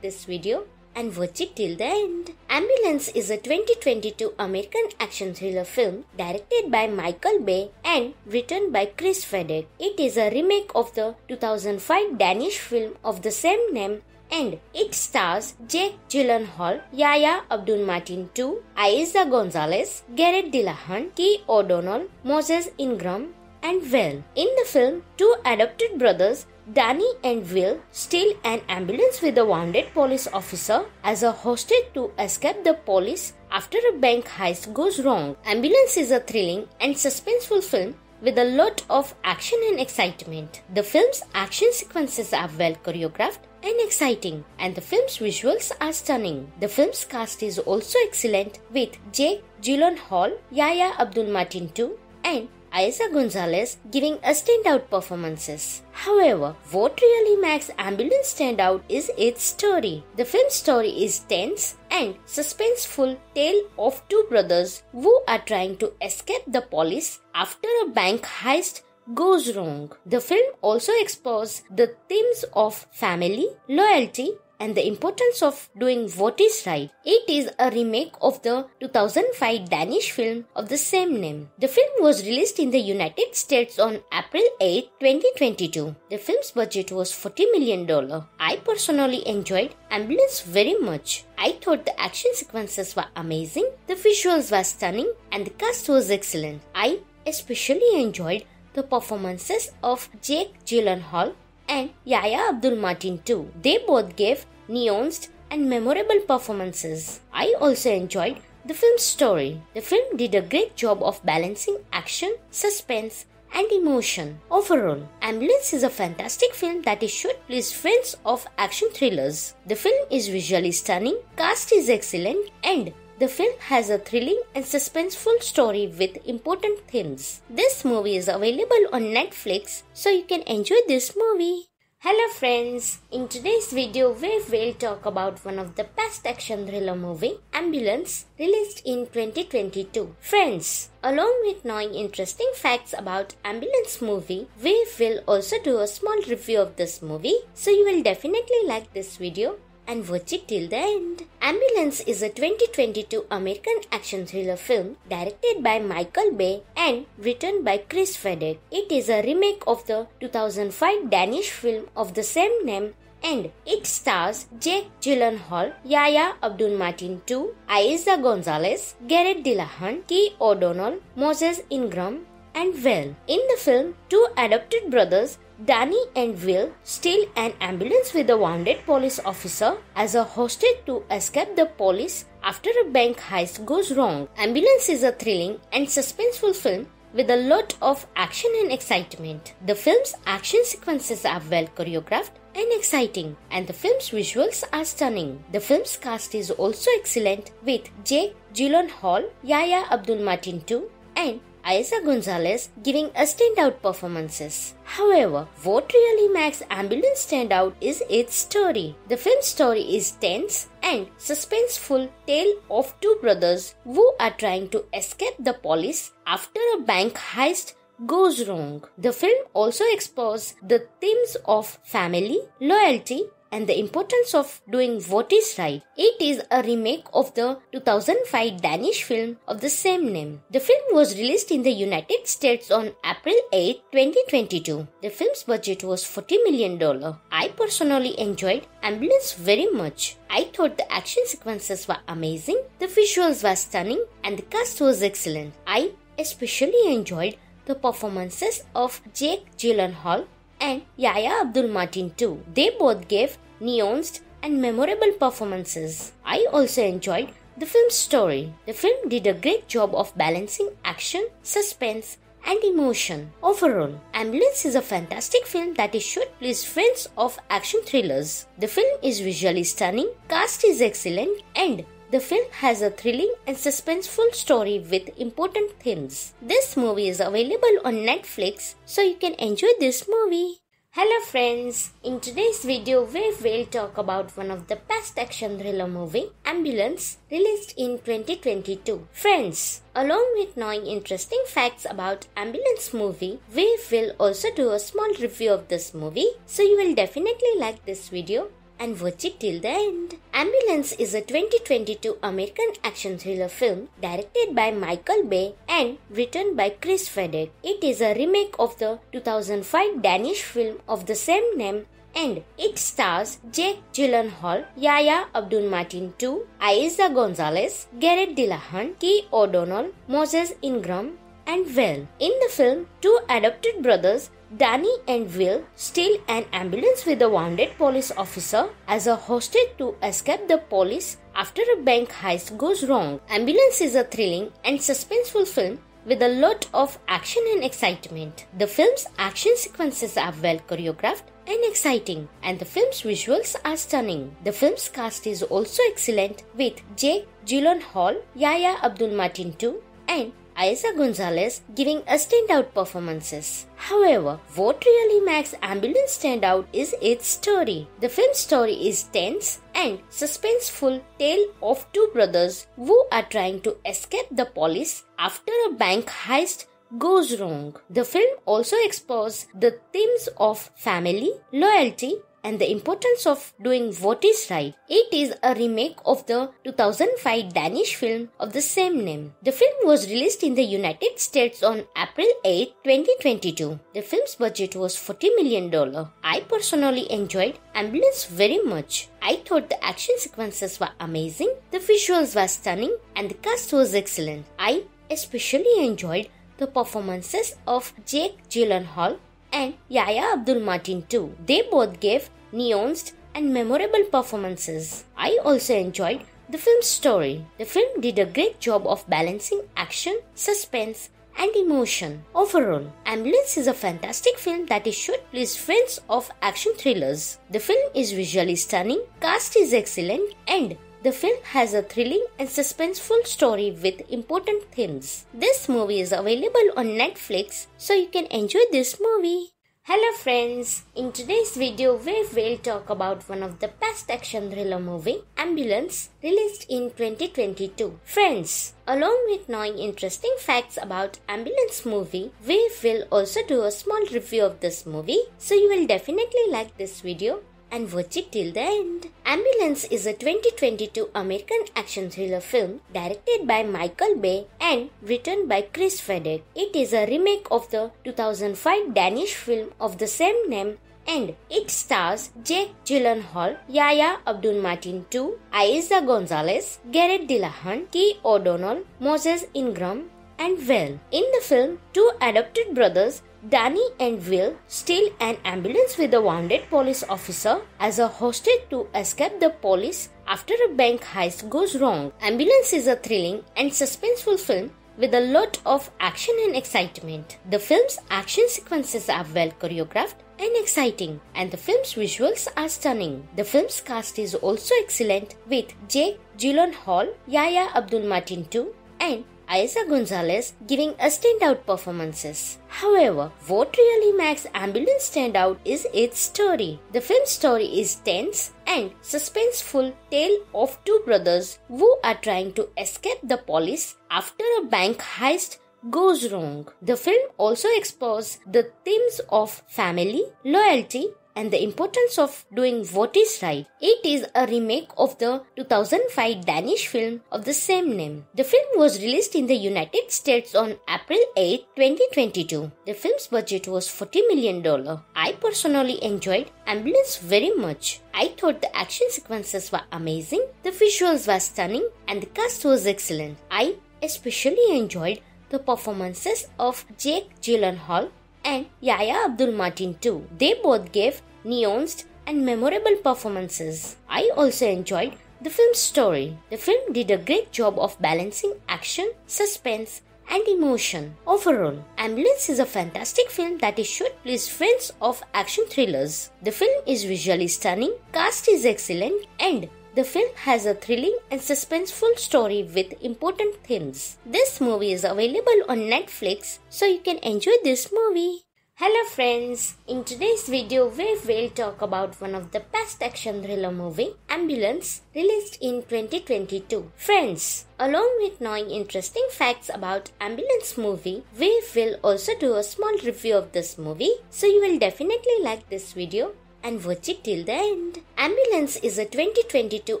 [SPEAKER 1] this video and watch it till the end. Ambulance is a 2022 American action thriller film directed by Michael Bay and written by Chris Fedek. It is a remake of the 2005 Danish film of the same name and it stars Jake Gyllenhaal, Yahya Abdul-Mateen II, Eiza Gonzalez, Garrett Dillahunt, Keir O'Donnell, Moses Ingram, and Will. In the film, two adopted brothers Danny and Will steal an ambulance with a wounded police officer as a hostage to escape the police after a bank heist goes wrong. Ambulance is a thrilling and suspenseful film with a lot of action and excitement. The film's action sequences are well choreographed and exciting, and the film's visuals are stunning. The film's cast is also excellent with Jake Gyllenhaal, Yahya Abdul-Mateen II, and Eiza Gonzalez giving a standout performances. However, what really makes Ambulance stand out is its story. The film's story is tense and suspenseful tale of two brothers who are trying to escape the police after a bank heist goes wrong. The film also explores the themes of family, loyalty, and the importance of doing what is right. It is a remake of the 2005 Danish film of the same name. The film was released in the United States on April 8, 2022. The film's budget was $40 million. I personally enjoyed Ambulance very much. I thought the action sequences were amazing, the visuals were stunning, and the cast was excellent. I especially enjoyed the performances of Jake Gyllenhaal and Yahya Abdul-Mateen II. They both gave nuanced and memorable performances. I also enjoyed the film's story. The film did a great job of balancing action, suspense, and emotion. Overall, Ambulance is a fantastic film that is should please fans of action thrillers. The film is visually stunning, cast is excellent, and the film has a thrilling and suspenseful story with important themes. This movie is available on Netflix, so you can enjoy this movie. Hello friends, in today's video we will talk about one of the best action thriller movie, Ambulance, released in 2022. Friends, along with knowing interesting facts about Ambulance movie, we will also do a small review of this movie, so you will definitely like this video and watch it till the end. Ambulance is a 2022 American action thriller film directed by Michael Bay and written by Chris Fedek. It is a remake of the 2005 Danish film of the same name and it stars Jake Gyllenhaal, Yahya Abdul-Mateen II, Eiza Gonzalez, Garrett Dillahunt, Keir O'Donnell, Moses Ingram, and Will. In the film, two adopted brothers Danny and Will steal an ambulance with a wounded police officer as a hostage to escape the police after a bank heist goes wrong. Ambulance is a thrilling and suspenseful film with a lot of action and excitement. The film's action sequences are well choreographed and exciting, and the film's visuals are stunning. The film's cast is also excellent with Jake Gyllenhaal, Yahya Abdul-Mateen II, and Eiza Gonzalez giving a standout performances. However, what really makes Ambulance stand out is its story. The film's story is tense and suspenseful tale of two brothers who are trying to escape the police after a bank heist goes wrong. The film also explores the themes of family, loyalty, and the importance of doing what is right. It is a remake of the 2005 Danish film of the same name. The film was released in the United States on April 8, 2022. The film's budget was $40 million. I personally enjoyed Ambulance very much. I thought the action sequences were amazing, the visuals were stunning, and the cast was excellent. I especially enjoyed the performances of Jake Gyllenhaal and Yahya Abdul-Mateen II. They both gave nuanced and memorable performances. I also enjoyed the film's story. The film did a great job of balancing action, suspense, and emotion. Overall, Ambulance is a fantastic film that is should please friends of action thrillers. The film is visually stunning, cast is excellent, and the film has a thrilling and suspenseful story with important themes. This movie is available on Netflix, so you can enjoy this movie. Hello friends, in today's video we will talk about one of the best action thriller movie, Ambulance, released in 2022. Friends, along with knowing interesting facts about Ambulance movie, we will also do a small review of this movie, so you will definitely like this video and watch it till the end. Ambulance is a 2022 American action thriller film directed by Michael Bay and written by Chris Fedek. It is a remake of the 2005 Danish film of the same name and it stars Jake Gyllenhaal, Yahya Abdul-Mateen II, Eiza Gonzalez, Garrett Dillahunt, Keir O'Donnell, Moses Ingram, and Will. In the film, two adopted brothers Danny and Will steal an ambulance with a wounded police officer as a hostage to escape the police after a bank heist goes wrong. Ambulance is a thrilling and suspenseful film with a lot of action and excitement. The film's action sequences are well choreographed and exciting, and the film's visuals are stunning. The film's cast is also excellent with Jake Gyllenhaal, Yahya Abdul-Mateen II, and Eiza Gonzalez giving a standout performances. However, what really makes Ambulance stand out is its story. The film's story is tense and suspenseful tale of two brothers who are trying to escape the police after a bank heist goes wrong. The film also explores the themes of family, loyalty, and the importance of doing what is right. It is a remake of the 2005 Danish film of the same name. The film was released in the United States on April 8, 2022. The film's budget was $40 million. I personally enjoyed Ambulance very much. I thought the action sequences were amazing, the visuals were stunning, and the cast was excellent. I especially enjoyed the performances of Jake Gyllenhaal and Yahya Abdul-Mateen II. They both gave nuanced, and memorable performances. I also enjoyed the film's story. The film did a great job of balancing action, suspense, and emotion. Overall, Ambulance is a fantastic film that is should please friends of action thrillers. The film is visually stunning, cast is excellent, and the film has a thrilling and suspenseful story with important themes. This movie is available on Netflix, so you can enjoy this movie. Hello friends, in today's video we will talk about one of the best action thriller movie, Ambulance, released in 2022. Friends, along with knowing interesting facts about Ambulance movie, we will also do a small review of this movie, so you will definitely like this video and watch it till the end. Ambulance is a 2022 American action thriller film directed by Michael Bay and written by Chris Fedek. It is a remake of the 2005 Danish film of the same name and it stars Jake Gyllenhaal, Yahya Abdul-Mateen II, Eiza Gonzalez, Garrett Dillahunt, Keir O'Donnell, Moses Ingram, and Will. In the film, two adopted brothers Danny and Will steal an ambulance with a wounded police officer as a hostage to escape the police after a bank heist goes wrong. Ambulance is a thrilling and suspenseful film with a lot of action and excitement. The film's action sequences are well choreographed and exciting, and the film's visuals are stunning. The film's cast is also excellent with Jake Gyllenhaal, Yahya Abdul-Mateen II, and Eiza Gonzalez giving a standout performances. However, what really makes Ambulance stand out is its story. The film's story is tense and suspenseful tale of two brothers who are trying to escape the police after a bank heist goes wrong. The film also explores the themes of family, loyalty, and the importance of doing what is right. It is a remake of the 2005 Danish film of the same name. The film was released in the United States on April 8, 2022. The film's budget was $40 million. I personally enjoyed Ambulance very much. I thought the action sequences were amazing, the visuals were stunning, and the cast was excellent. I especially enjoyed the performances of Jake Gyllenhaal and Yahya Abdul-Mateen II. They both gave nuanced and memorable performances. I also enjoyed the film's story. The film did a great job of balancing action, suspense, and emotion. Overall, Ambulance is a fantastic film that is should please friends of action thrillers. The film is visually stunning, cast is excellent, and the film has a thrilling and suspenseful story with important themes. This movie is available on Netflix, so you can enjoy this movie. Hello friends, in today's video we will talk about one of the best action thriller movie, Ambulance, released in 2022. Friends, along with knowing interesting facts about Ambulance movie, we will also do a small review of this movie, so you will definitely like this video and watch it till the end. Ambulance is a 2022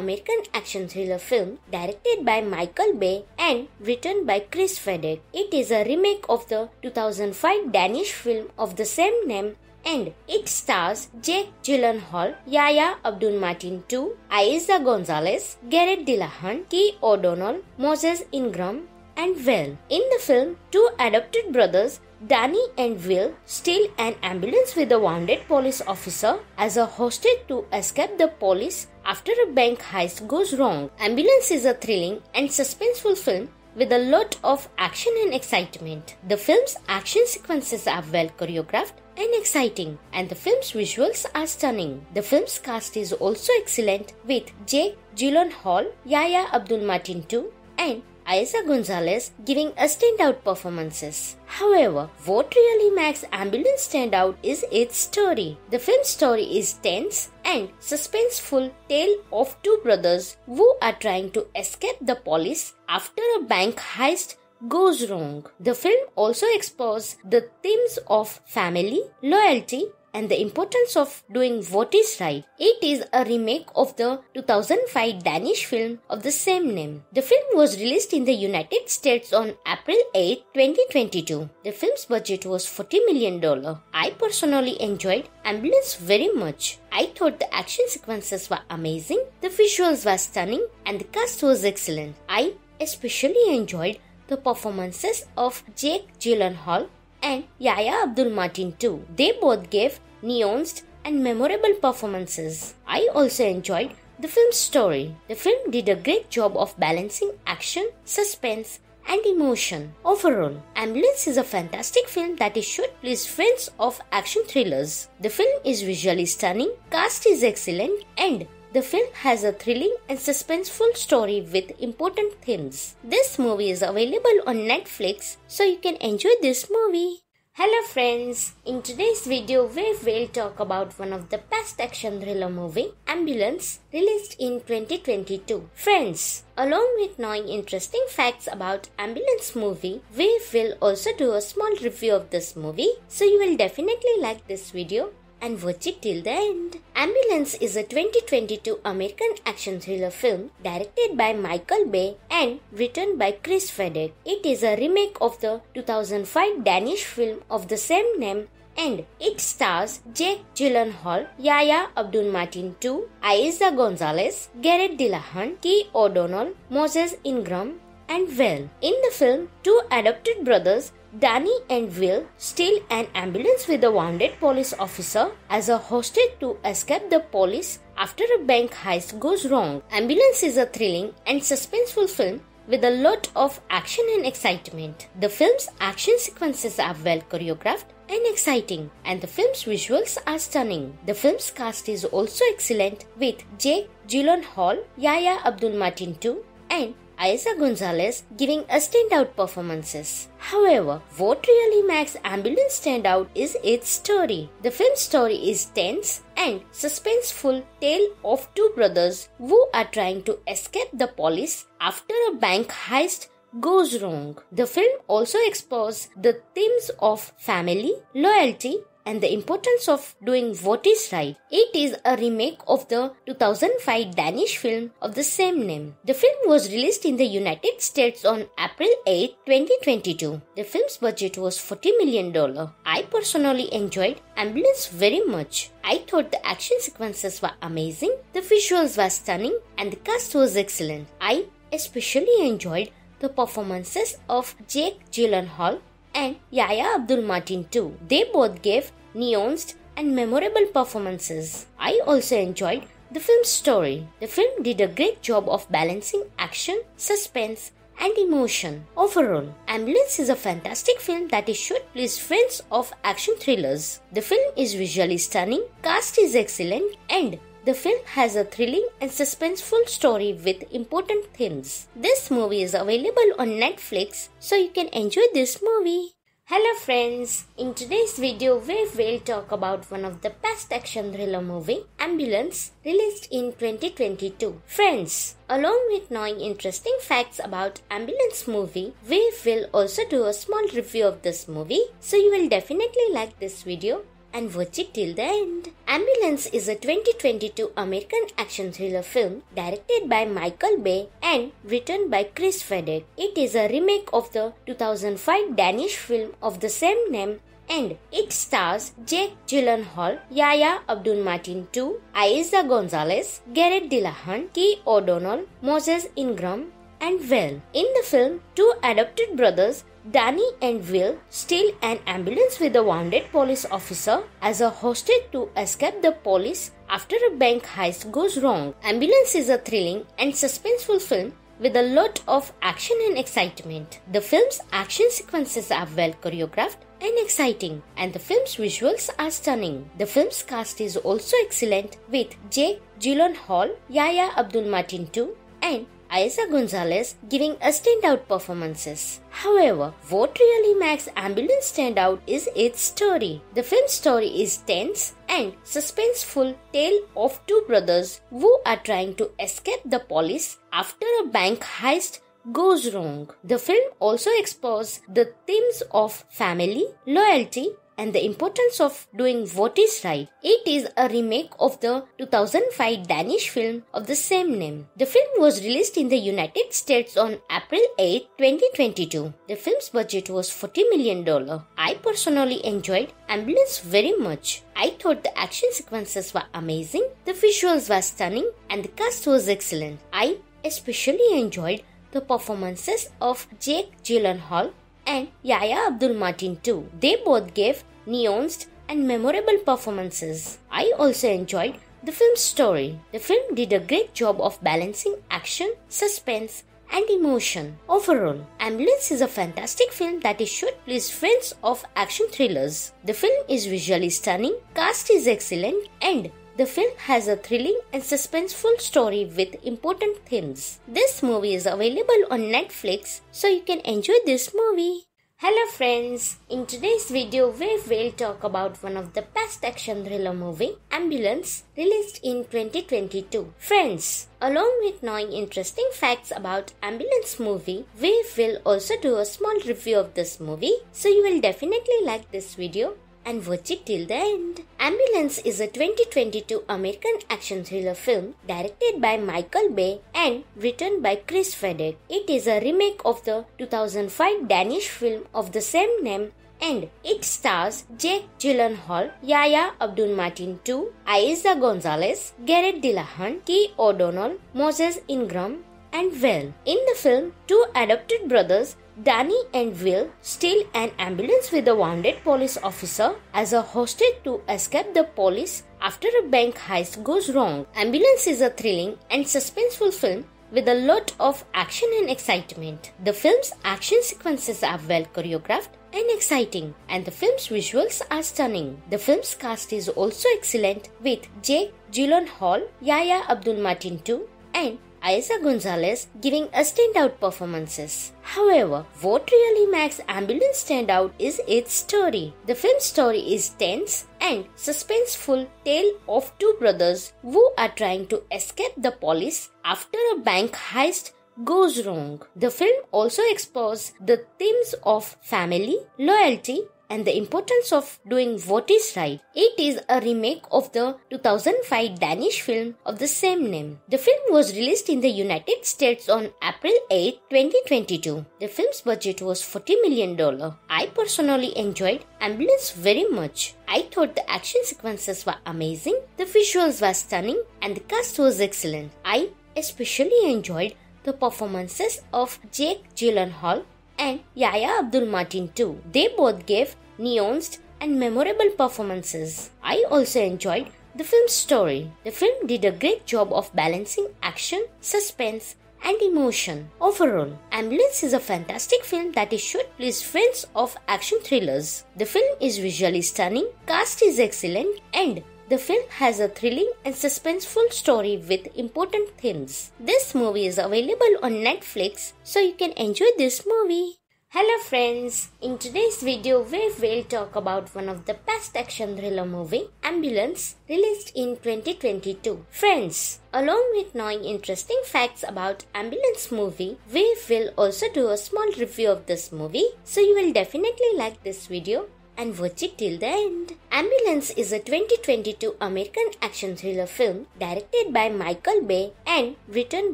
[SPEAKER 1] American action thriller film directed by Michael Bay and written by Chris Fedek. It is a remake of the 2005 Danish film of the same name and it stars Jake Gyllenhaal, Yahya Abdul-Mateen II, Eiza Gonzalez, Garrett Dillahunt, Keir O'Donnell, Moses Ingram, and Will. In the film, two adopted brothers Danny and Will steal an ambulance with a wounded police officer as a hostage to escape the police after a bank heist goes wrong. Ambulance is a thrilling and suspenseful film with a lot of action and excitement. The film's action sequences are well choreographed and exciting, and the film's visuals are stunning. The film's cast is also excellent with Jake Gyllenhaal, Yahya Abdul-Mateen II, and Eiza Gonzalez giving a standout performances. However, what really makes Ambulance stand out is its story. The film's story is tense and suspenseful tale of two brothers who are trying to escape the police after a bank heist goes wrong. The film also explores the themes of family, loyalty, and the importance of doing what is right. It is a remake of the 2005 Danish film of the same name. The film was released in the United States on April 8, 2022. The film's budget was $40 million. I personally enjoyed Ambulance very much. I thought the action sequences were amazing, the visuals were stunning, and the cast was excellent. I especially enjoyed the performances of Jake Gyllenhaal and Yahya Abdul-Mateen II. They both gave nuanced and memorable performances. I also enjoyed the film's story. The film did a great job of balancing action, suspense, and emotion. Overall, Ambulance is a fantastic film that is should please fans of action thrillers. The film is visually stunning, cast is excellent, and the film has a thrilling and suspenseful story with important themes. This movie is available on Netflix, so you can enjoy this movie. Hello friends, in today's video we will talk about one of the best action thriller movie, Ambulance, released in 2022. Friends, along with knowing interesting facts about Ambulance movie, we will also do a small review of this movie, so you will definitely like this video and watch it till the end. Ambulance is a 2022 American action thriller film directed by Michael Bay and written by Chris Fedek. It is a remake of the 2005 Danish film of the same name and it stars Jake Gyllenhaal, Yahya Abdul-Mateen II, Eiza Gonzalez, Garrett Dillahunt, Keir O'Donnell, Moses Ingram, and Will. In the film, two adopted brothers Danny and Will steal an ambulance with a wounded police officer as a hostage to escape the police after a bank heist goes wrong. Ambulance is a thrilling and suspenseful film with a lot of action and excitement. The film's action sequences are well choreographed and exciting, and the film's visuals are stunning. The film's cast is also excellent with Jake Gyllenhaal, Yahya Abdul-Mateen II, and Eiza Gonzalez giving a standout performances. However, what really makes Ambulance stand out is its story. The film's story is tense and suspenseful tale of two brothers who are trying to escape the police after a bank heist goes wrong. The film also explores the themes of family, loyalty, and the importance of doing what is right. It is a remake of the 2005 Danish film of the same name. The film was released in the United States on April 8, 2022. The film's budget was $40 million. I personally enjoyed Ambulance very much. I thought the action sequences were amazing, the visuals were stunning, and the cast was excellent. I especially enjoyed the performances of Jake Gyllenhaal and Yahya Abdul-Mateen II. They both gave nuanced and memorable performances. I also enjoyed the film's story. The film did a great job of balancing action, suspense, and emotion. Overall, Ambulance is a fantastic film that is should please friends of action thrillers. The film is visually stunning, cast is excellent, and the film has a thrilling and suspenseful story with important themes. This movie is available on Netflix, so you can enjoy this movie. Hello friends, in today's video we will talk about one of the best action thriller movie, Ambulance, released in 2022. Friends, along with knowing interesting facts about Ambulance movie, we will also do a small review of this movie, so you will definitely like this video and watch it till the end. Ambulance is a 2022 American action thriller film directed by Michael Bay and written by Chris Fedek. It is a remake of the 2005 Danish film of the same name and it stars Jake Gyllenhaal, Yahya Abdul-Mateen II, Eiza Gonzalez, Garrett Dillahunt, Keir O'Donnell, Moses Ingram, and Will. In the film, two adopted brothers Danny and Will steal an ambulance with a wounded police officer as a hostage to escape the police after a bank heist goes wrong. Ambulance is a thrilling and suspenseful film with a lot of action and excitement. The film's action sequences are well choreographed and exciting, and the film's visuals are stunning. The film's cast is also excellent with Jake Gyllenhaal, Yahya Abdul-Mateen II, and Eiza Gonzalez giving a standout performances. However, what really makes Ambulance stand out is its story. The film's story is tense and suspenseful tale of two brothers who are trying to escape the police after a bank heist goes wrong. The film also explores the themes of family, loyalty, and the importance of doing what is right. It is a remake of the 2005 Danish film of the same name. The film was released in the United States on April 8, 2022. The film's budget was $40 million. I personally enjoyed Ambulance very much. I thought the action sequences were amazing, the visuals were stunning, and the cast was excellent. I especially enjoyed the performances of Jake Gyllenhaal and Yahya Abdul-Mateen II. They both gave nuanced and memorable performances. I also enjoyed the film's story. The film did a great job of balancing action, suspense, and emotion. Overall, Ambulance is a fantastic film that is should please friends of action thrillers. The film is visually stunning, cast is excellent, and the film has a thrilling and suspenseful story with important themes. This movie is available on Netflix, so you can enjoy this movie. Hello friends, in today's video we will talk about one of the best action thriller movie, Ambulance, released in 2022. Friends, along with knowing interesting facts about Ambulance movie, we will also do a small review of this movie, so you will definitely like this video and watch it till the end. Ambulance is a 2022 American action thriller film directed by Michael Bay and written by Chris Fedek. It is a remake of the 2005 Danish film of the same name and it stars Jake Gyllenhaal, Yahya Abdul-Mateen II, Eiza Gonzalez, Garrett Dillahunt, Keir O'Donnell, Moses Ingram, and Will. In the film, two adopted brothers Danny and Will steal an ambulance with a wounded police officer as a hostage to escape the police after a bank heist goes wrong. Ambulance is a thrilling and suspenseful film with a lot of action and excitement. The film's action sequences are well choreographed and exciting, and the film's visuals are stunning. The film's cast is also excellent with Jake Gyllenhaal, Yahya Abdul-Mateen II, and Eiza Gonzalez giving a standout performances. However, what really makes Ambulance stand out is its story. The film's story is tense and suspenseful tale of two brothers who are trying to escape the police after a bank heist goes wrong. The film also explores the themes of family, loyalty, and the importance of doing what is right. It is a remake of the 2005 Danish film of the same name. The film was released in the United States on April 8, 2022. The film's budget was $40 million. I personally enjoyed Ambulance very much. I thought the action sequences were amazing, the visuals were stunning, and the cast was excellent. I especially enjoyed the performances of Jake Gyllenhaal and Yahya Abdul-Mateen II. They both gave nuanced, and memorable performances. I also enjoyed the film's story. The film did a great job of balancing action, suspense, and emotion. Overall, Ambulance is a fantastic film that is should please friends of action thrillers. The film is visually stunning, cast is excellent, and the film has a thrilling and suspenseful story with important themes. This movie is available on Netflix, so you can enjoy this movie. Hello friends, in today's video we will talk about one of the best action thriller movie, Ambulance, released in 2022. Friends, along with knowing interesting facts about Ambulance movie, we will also do a small review of this movie, so you will definitely like this video and watch it till the end. Ambulance is a 2022 American action thriller film directed by Michael Bay and written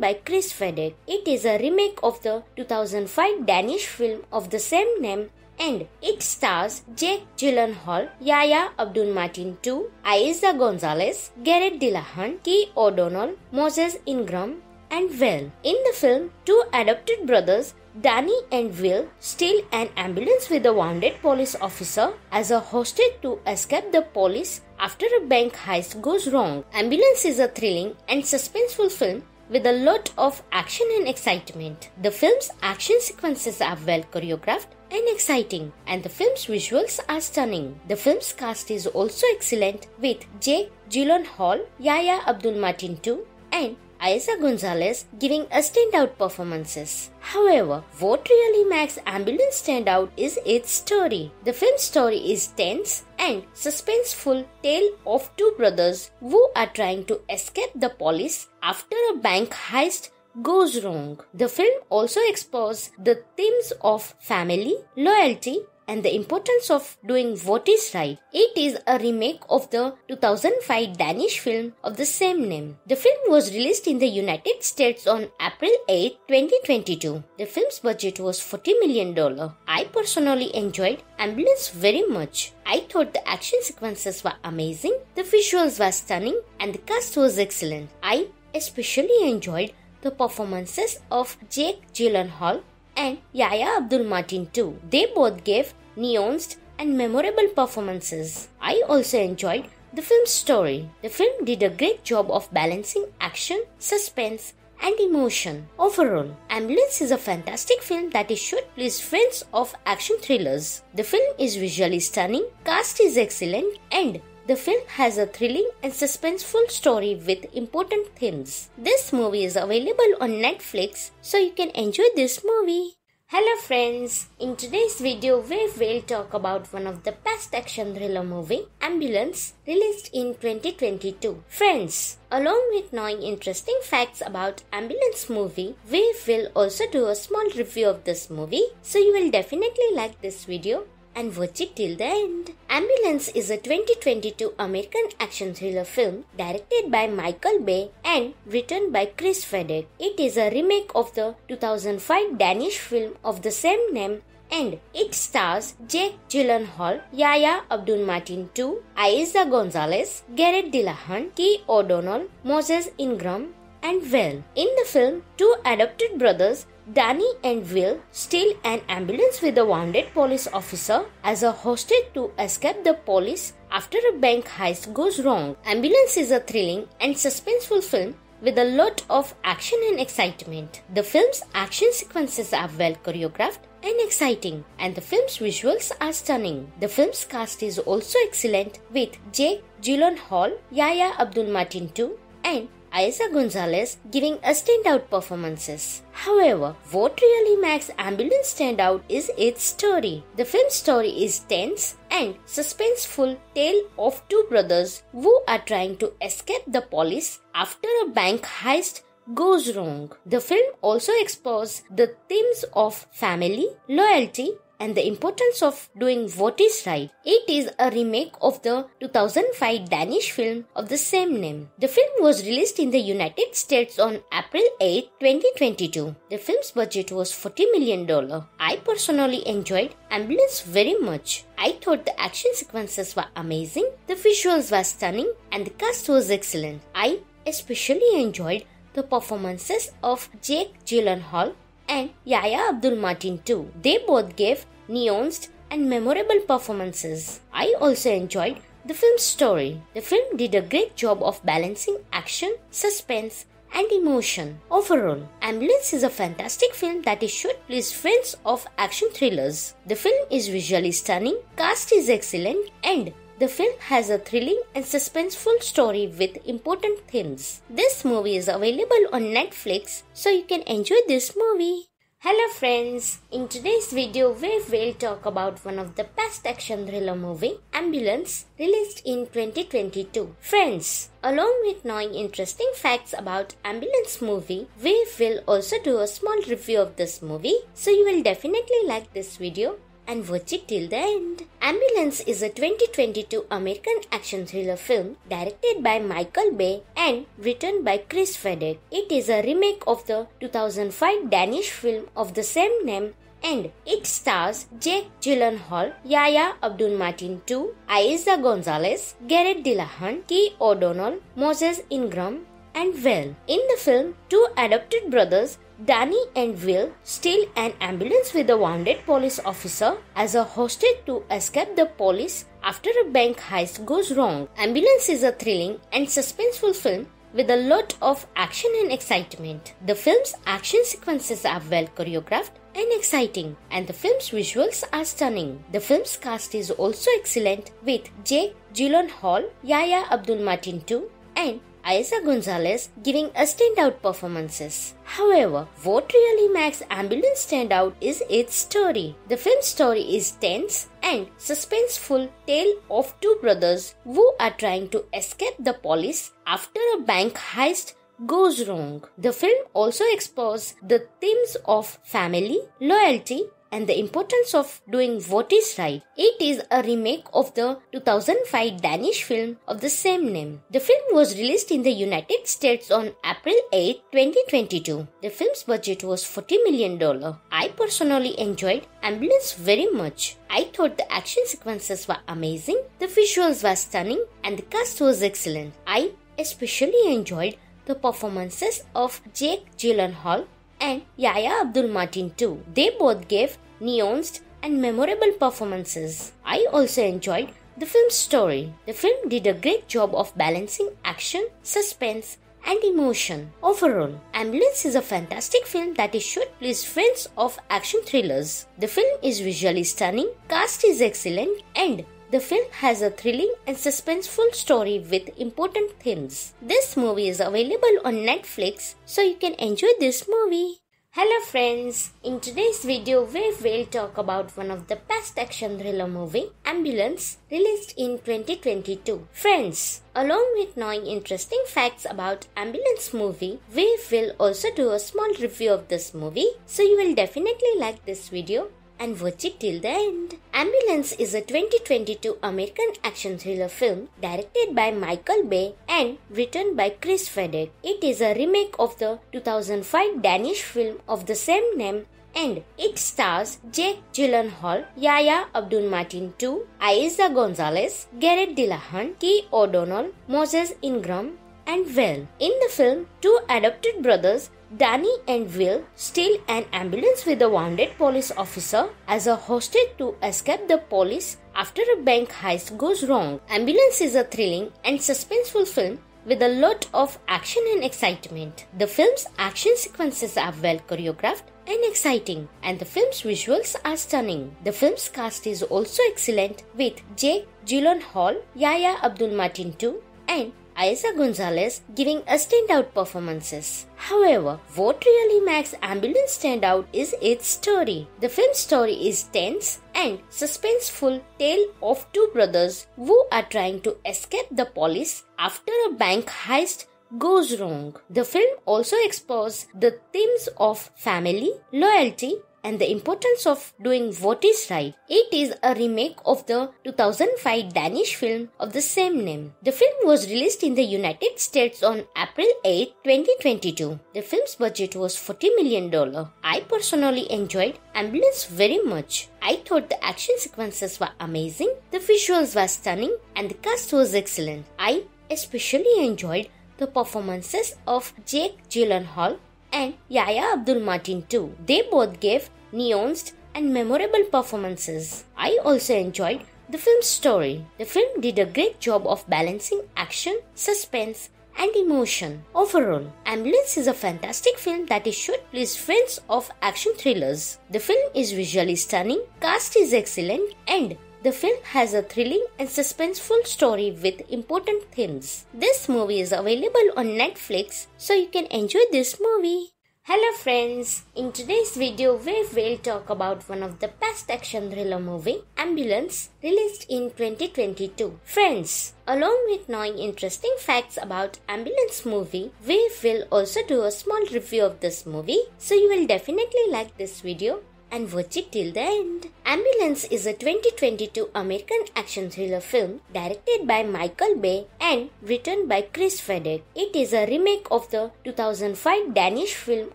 [SPEAKER 1] by Chris Fedek. It is a remake of the 2005 Danish film of the same name and it stars Jake Gyllenhaal, Yahya Abdul-Mateen II, Eiza Gonzalez, Garrett Dillahunt, Keir O'Donnell, Moses Ingram, and Will. In the film, two adopted brothers Danny and Will steal an ambulance with a wounded police officer as a hostage to escape the police after a bank heist goes wrong. Ambulance is a thrilling and suspenseful film with a lot of action and excitement. The film's action sequences are well choreographed and exciting, and the film's visuals are stunning. The film's cast is also excellent with Jake Gyllenhaal, Yahya Abdul-Mateen II, and Eiza Gonzalez giving a standout performances. However, what really makes Ambulance stand out is its story. The film's story is tense and suspenseful tale of two brothers who are trying to escape the police after a bank heist goes wrong. The film also explores the themes of family, loyalty, and the importance of doing what is right. It is a remake of the 2005 Danish film of the same name. The film was released in the United States on April 8, 2022. The film's budget was $40 million. I personally enjoyed Ambulance very much. I thought the action sequences were amazing, the visuals were stunning, and the cast was excellent. I especially enjoyed the performances of Jake Gyllenhaal and Yahya Abdul-Mateen II. They both gave nuanced and memorable performances. I also enjoyed the film's story. The film did a great job of balancing action, suspense, and emotion. Overall, Ambulance is a fantastic film that is should please fans of action thrillers. The film is visually stunning, cast is excellent, and the film has a thrilling and suspenseful story with important themes. This movie is available on Netflix, so you can enjoy this movie. Hello friends, in today's video we will talk about one of the best action thriller movie, Ambulance, released in 2022. Friends, along with knowing interesting facts about Ambulance movie, we will also do a small review of this movie, so you will definitely like this video and watch it till the end. Ambulance is a 2022 American action thriller film directed by Michael Bay and written by Chris Fedek. It is a remake of the 2005 Danish film of the same name and it stars Jake Gyllenhaal, Yahya Abdul-Mateen II, Eiza Gonzalez, Garrett Dillahunt, Keir O'Donnell, Moses Ingram, and Will. In the film, two adopted brothers Danny and Will steal an ambulance with a wounded police officer as a hostage to escape the police after a bank heist goes wrong. Ambulance is a thrilling and suspenseful film with a lot of action and excitement. The film's action sequences are well choreographed and exciting, and the film's visuals are stunning. The film's cast is also excellent with Jake Gyllenhaal, Yahya Abdul-Mateen II, and Eiza Gonzalez giving a standout performances. However, what really makes Ambulance stand out is its story. The film's story is tense and suspenseful tale of two brothers who are trying to escape the police after a bank heist goes wrong. The film also explores the themes of family, loyalty, and the importance of doing what is right. It is a remake of the 2005 Danish film of the same name. The film was released in the United States on April 8, 2022. The film's budget was $40 million. I personally enjoyed Ambulance very much. I thought the action sequences were amazing, the visuals were stunning, and the cast was excellent. I especially enjoyed the performances of Jake Gyllenhaal and Yahya Abdul-Mateen II. They both gave nuanced and memorable performances. I also enjoyed the film's story. The film did a great job of balancing action, suspense, and emotion. Overall, Ambulance is a fantastic film that is should please fans of action thrillers. The film is visually stunning, cast is excellent, and the film has a thrilling and suspenseful story with important themes. This movie is available on Netflix, so you can enjoy this movie. Hello friends, in today's video we will talk about one of the best action thriller movie, Ambulance, released in 2022. Friends, along with knowing interesting facts about Ambulance movie, we will also do a small review of this movie, so you will definitely like this video and watch it till the end. Ambulance is a 2022 American action thriller film directed by Michael Bay and written by Chris Fedek. It is a remake of the 2005 Danish film of the same name and it stars Jake Gyllenhaal, Yahya Abdul-Mateen II, Eiza Gonzalez, Garrett Dillahunt, Keir O'Donnell, Moses Ingram, and Will. In the film, two adopted brothers Danny and Will steal an ambulance with a wounded police officer as a hostage to escape the police after a bank heist goes wrong. Ambulance is a thrilling and suspenseful film with a lot of action and excitement. The film's action sequences are well choreographed and exciting, and the film's visuals are stunning. The film's cast is also excellent with Jake Gyllenhaal, Yahya Abdul-Mateen II, and Eiza Gonzalez giving a standout performances. However, what really makes Ambulance stand out is its story. The film's story is tense and suspenseful tale of two brothers who are trying to escape the police after a bank heist goes wrong. The film also explores the themes of family, loyalty, and the importance of doing what is right. It is a remake of the 2005 Danish film of the same name. The film was released in the United States on April 8, 2022. The film's budget was $40 million. I personally enjoyed Ambulance very much. I thought the action sequences were amazing, the visuals were stunning, and the cast was excellent. I especially enjoyed the performances of Jake Gyllenhaal and Yahya Abdul-Mateen II. They both gave nuanced and memorable performances. I also enjoyed the film's story. The film did a great job of balancing action, suspense, and emotion. Overall, Ambulance is a fantastic film that is should please friends of action thrillers. The film is visually stunning, cast is excellent, and the film has a thrilling and suspenseful story with important themes. This movie is available on Netflix, so you can enjoy this movie. Hello friends, in today's video we will talk about one of the best action thriller movie, Ambulance, released in 2022. Friends, along with knowing interesting facts about Ambulance movie, we will also do a small review of this movie, so you will definitely like this video and watch it till the end. Ambulance is a 2022 American action thriller film directed by Michael Bay and written by Chris Fedek. It is a remake of the 2005 Danish film of the same name and it stars Jake Gyllenhaal, Yahya Abdul-Mateen II, Eiza Gonzalez, Garrett Dillahunt, Keir O'Donnell, Moses Ingram, and Will. In the film, two adopted brothers Danny and Will steal an ambulance with a wounded police officer as a hostage to escape the police after a bank heist goes wrong. Ambulance is a thrilling and suspenseful film with a lot of action and excitement. The film's action sequences are well choreographed and exciting, and the film's visuals are stunning. The film's cast is also excellent with Jake Gyllenhaal, Yahya Abdul-Mateen II, and Eiza Gonzalez giving a standout performances. However, what really makes Ambulance stand out is its story. The film's story is tense and suspenseful tale of two brothers who are trying to escape the police after a bank heist goes wrong. The film also explores the themes of family, loyalty, and the importance of doing what is right. It is a remake of the 2005 Danish film of the same name. The film was released in the United States on April 8, 2022. The film's budget was $40 million. I personally enjoyed Ambulance very much. I thought the action sequences were amazing, the visuals were stunning, and the cast was excellent. I especially enjoyed the performances of Jake Gyllenhaal and Yahya Abdul-Mateen II. They both gave nuanced and memorable performances. I also enjoyed the film's story. The film did a great job of balancing action, suspense, and emotion. Overall, Ambulance is a fantastic film that is should please friends of action thrillers. The film is visually stunning, cast is excellent, and the film has a thrilling and suspenseful story with important themes. This movie is available on Netflix, so you can enjoy this movie. Hello friends, in today's video we will talk about one of the best action thriller movie, Ambulance, released in 2022. Friends, along with knowing interesting facts about Ambulance movie, we will also do a small review of this movie, so you will definitely like this video and watch it till the end. Ambulance is a 2022 American action thriller film directed by Michael Bay and written by Chris Fedek. It is a remake of the 2005 Danish film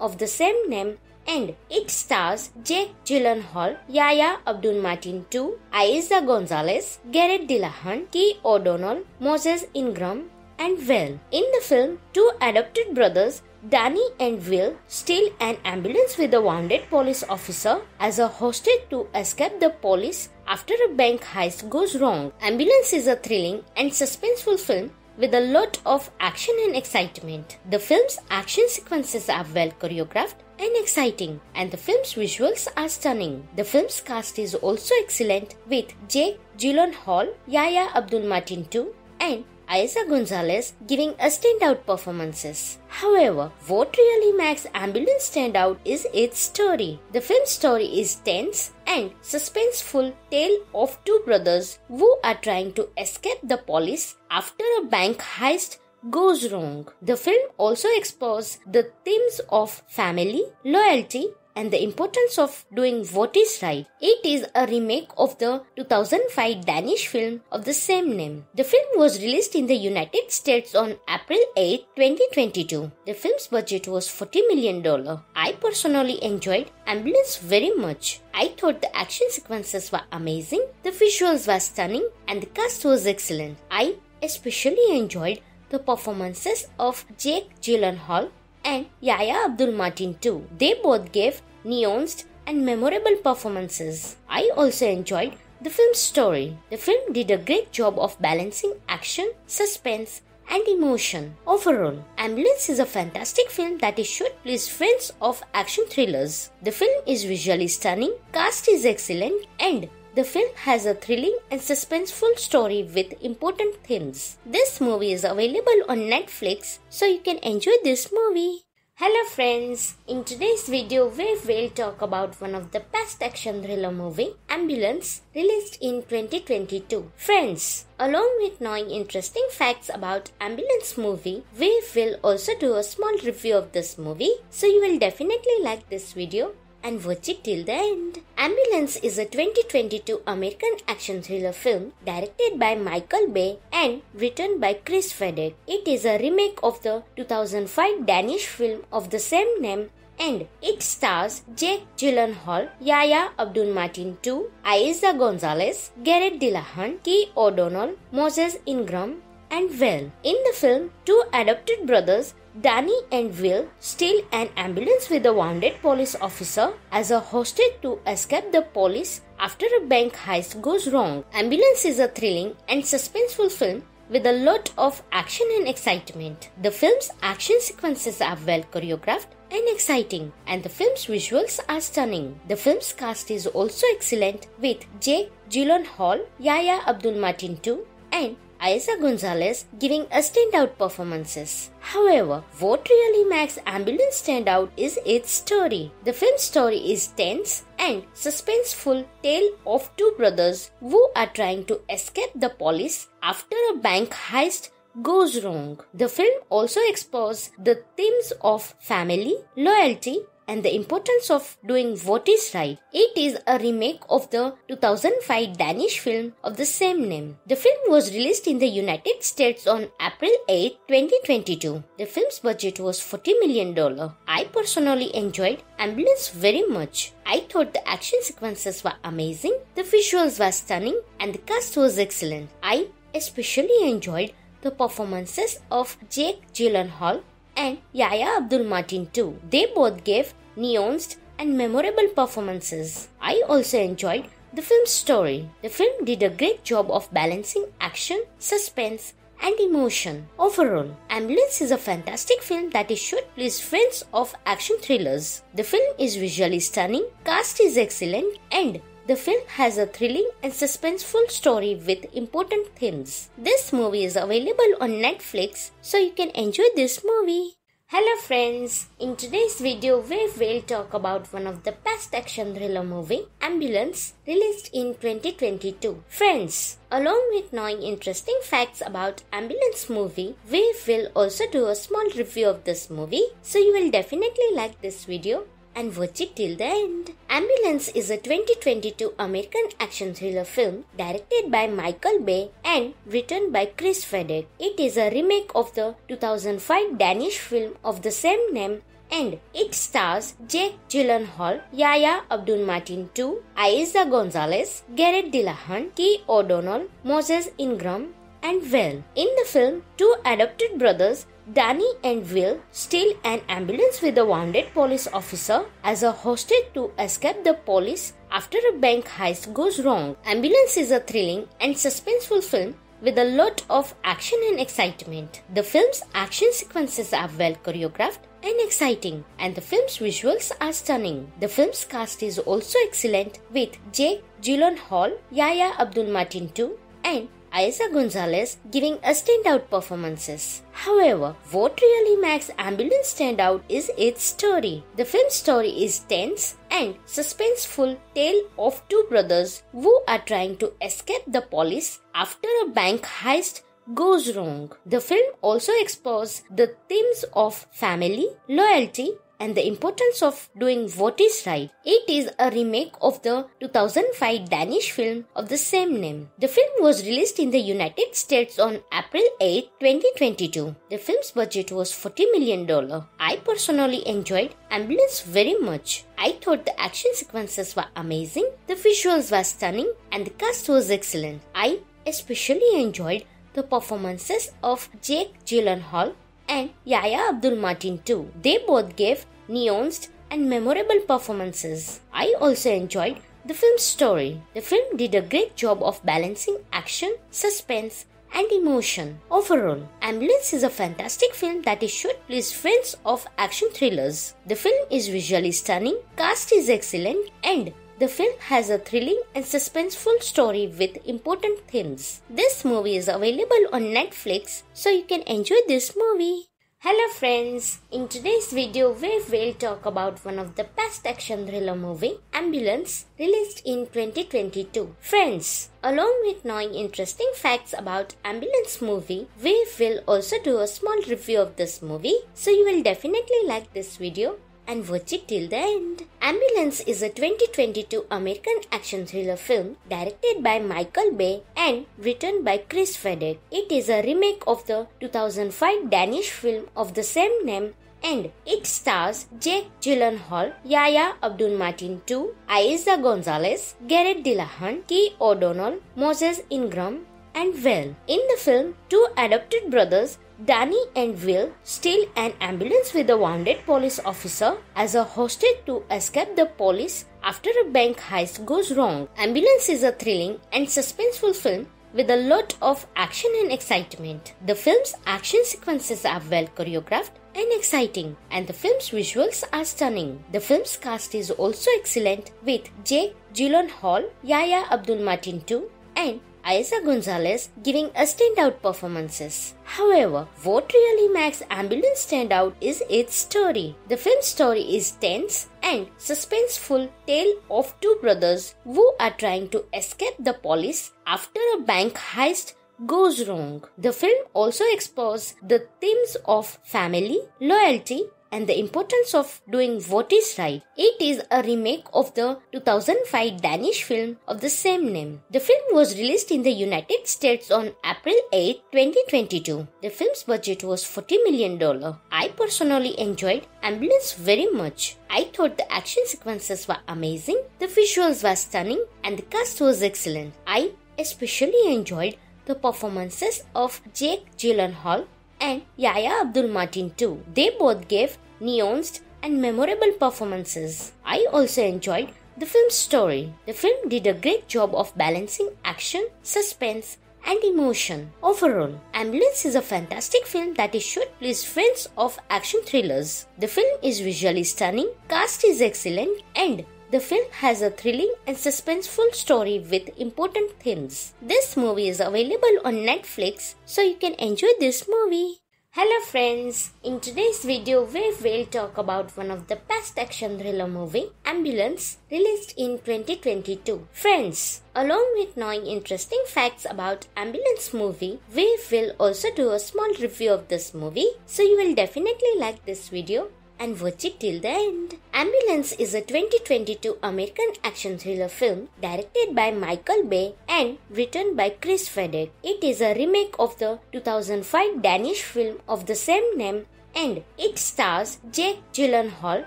[SPEAKER 1] of the same name and it stars Jake Gyllenhaal, Yahya Abdul-Mateen II, Eiza Gonzalez, Garrett Dillahunt, Keir O'Donnell, Moses Ingram, and Will. In the film, two adopted brothers Danny and Will steal an ambulance with a wounded police officer as a hostage to escape the police after a bank heist goes wrong. Ambulance is a thrilling and suspenseful film with a lot of action and excitement. The film's action sequences are well choreographed and exciting, and the film's visuals are stunning. The film's cast is also excellent with Jake Gyllenhaal, Yahya Abdul-Mateen II, and Eiza Gonzalez giving a standout performances. However, what really makes Ambulance stand out is its story. The film's story is tense and suspenseful tale of two brothers who are trying to escape the police after a bank heist goes wrong. The film also explores the themes of family, loyalty, and the importance of doing what is right. It is a remake of the 2005 Danish film of the same name. The film was released in the United States on April 8, 2022. The film's budget was $40 million. I personally enjoyed Ambulance very much. I thought the action sequences were amazing, the visuals were stunning, and the cast was excellent. I especially enjoyed the performances of Jake Gyllenhaal and Yahya Abdul-Mateen II. They both gave nuanced, and memorable performances. I also enjoyed the film's story. The film did a great job of balancing action, suspense, and emotion. Overall, Ambulance is a fantastic film that is should please fans of action thrillers. The film is visually stunning, cast is excellent, and the film has a thrilling and suspenseful story with important themes. This movie is available on Netflix, so you can enjoy this movie. Hello friends, in today's video we will talk about one of the best action thriller movie, Ambulance, released in 2022. Friends, along with knowing interesting facts about Ambulance movie, we will also do a small review of this movie, so you will definitely like this video and watch it till the end. Ambulance is a 2022 American action thriller film directed by Michael Bay and written by Chris Fedek. It is a remake of the 2005 Danish film of the same name and it stars Jake Gyllenhaal, Yahya Abdul-Mateen II, Eiza Gonzalez, Garrett Dillahunt, Keir O'Donnell, Moses Ingram, and Will. In the film, two adopted brothers Danny and Will steal an ambulance with a wounded police officer as a hostage to escape the police after a bank heist goes wrong. Ambulance is a thrilling and suspenseful film with a lot of action and excitement. The film's action sequences are well choreographed and exciting, and the film's visuals are stunning. The film's cast is also excellent with Jake Gyllenhaal, Yahya Abdul-Mateen II, and Eiza Gonzalez giving a standout performances. However, what really makes Ambulance stand out is its story. The film's story is tense and suspenseful tale of two brothers who are trying to escape the police after a bank heist goes wrong. The film also explores the themes of family, loyalty, and the importance of doing what is right. It is a remake of the 2005 Danish film of the same name. The film was released in the United States on April 8, 2022. The film's budget was $40 million. I personally enjoyed Ambulance very much. I thought the action sequences were amazing, the visuals were stunning, and the cast was excellent. I especially enjoyed the performances of Jake Gyllenhaal and Yahya Abdul-Mateen II. They both gave nuanced and memorable performances. I also enjoyed the film's story. The film did a great job of balancing action, suspense, and emotion. Overall, Ambulance is a fantastic film that is should please fans of action thrillers. The film is visually stunning, cast is excellent, and the film has a thrilling and suspenseful story with important themes. This movie is available on Netflix, so you can enjoy this movie. Hello friends, in today's video we will talk about one of the best action thriller movie, Ambulance, released in 2022. Friends, along with knowing interesting facts about Ambulance movie, we will also do a small review of this movie, so you will definitely like this video and watch it till the end. Ambulance is a 2022 American action thriller film directed by Michael Bay and written by Chris Fedek. It is a remake of the 2005 Danish film of the same name and it stars Jake Gyllenhaal, Yahya Abdul-Mateen II, Eiza Gonzalez, Garrett Dillahunt, Keir O'Donnell, Moses Ingram, and Will. In the film, two adopted brothers Danny and Will steal an ambulance with a wounded police officer as a hostage to escape the police after a bank heist goes wrong. Ambulance is a thrilling and suspenseful film with a lot of action and excitement. The film's action sequences are well choreographed and exciting, and the film's visuals are stunning. The film's cast is also excellent with Jake Gyllenhaal, Yahya Abdul-Mateen II, and Eiza Gonzalez giving a standout performances. However, what really makes Ambulance stand out is its story. The film's story is tense and suspenseful tale of two brothers who are trying to escape the police after a bank heist goes wrong. The film also explores the themes of family, loyalty, and the importance of doing what is right. It is a remake of the 2005 Danish film of the same name. The film was released in the United States on April 8, 2022. The film's budget was $40 million. I personally enjoyed Ambulance very much. I thought the action sequences were amazing, the visuals were stunning, and the cast was excellent. I especially enjoyed the performances of Jake Gyllenhaal and Yahya Abdul-Mateen II. They both gave nuanced and memorable performances. I also enjoyed the film's story. The film did a great job of balancing action, suspense, and emotion. Overall, Ambulance is a fantastic film that is should please fans of action thrillers. The film is visually stunning, cast is excellent, and the film has a thrilling and suspenseful story with important themes. This movie is available on Netflix, so you can enjoy this movie. Hello friends, in today's video we will talk about one of the best action thriller movie, Ambulance, released in 2022. Friends, along with knowing interesting facts about Ambulance movie, we will also do a small review of this movie, so you will definitely like this video and watch it till the end. Ambulance is a 2022 American action thriller film directed by Michael Bay and written by Chris Fedek. It is a remake of the 2005 Danish film of the same name and it stars Jake Gyllenhaal, Yahya Abdul-Mateen II, Eiza Gonzalez, Garrett Dillahunt, Keir O'Donnell, Moses Ingram, and Will. In the film, two adopted brothers Danny and Will steal an ambulance with a wounded police officer as a hostage to escape the police after a bank heist goes wrong. Ambulance is a thrilling and suspenseful film with a lot of action and excitement. The film's action sequences are well choreographed and exciting, and the film's visuals are stunning. The film's cast is also excellent with Jake Gyllenhaal, Yahya Abdul-Mateen II, and Eiza Gonzalez giving a standout performances. However, what really makes Ambulance stand out is its story. The film's story is tense and suspenseful tale of two brothers who are trying to escape the police after a bank heist goes wrong. The film also explores the themes of family, loyalty, and the importance of doing what is right. It is a remake of the 2005 Danish film of the same name. The film was released in the United States on April 8, 2022. The film's budget was $40 million. I personally enjoyed Ambulance very much. I thought the action sequences were amazing, the visuals were stunning, and the cast was excellent. I especially enjoyed the performances of Jake Gyllenhaal and Yahya Abdul-Mateen II. They both gave nuanced and memorable performances. I also enjoyed the film's story. The film did a great job of balancing action, suspense, and emotion. Overall, Ambulance is a fantastic film that is should please fans of action thrillers. The film is visually stunning, cast is excellent, and the film has a thrilling and suspenseful story with important themes. This movie is available on Netflix, so you can enjoy this movie. Hello friends, in today's video we will talk about one of the best action thriller movie, Ambulance, released in 2022. Friends, along with knowing interesting facts about Ambulance movie, we will also do a small review of this movie, so you will definitely like this video and watch it till the end. Ambulance is a 2022 American action thriller film directed by Michael Bay and written by Chris Fedek. It is a remake of the 2005 Danish film of the same name and it stars Jake Gyllenhaal,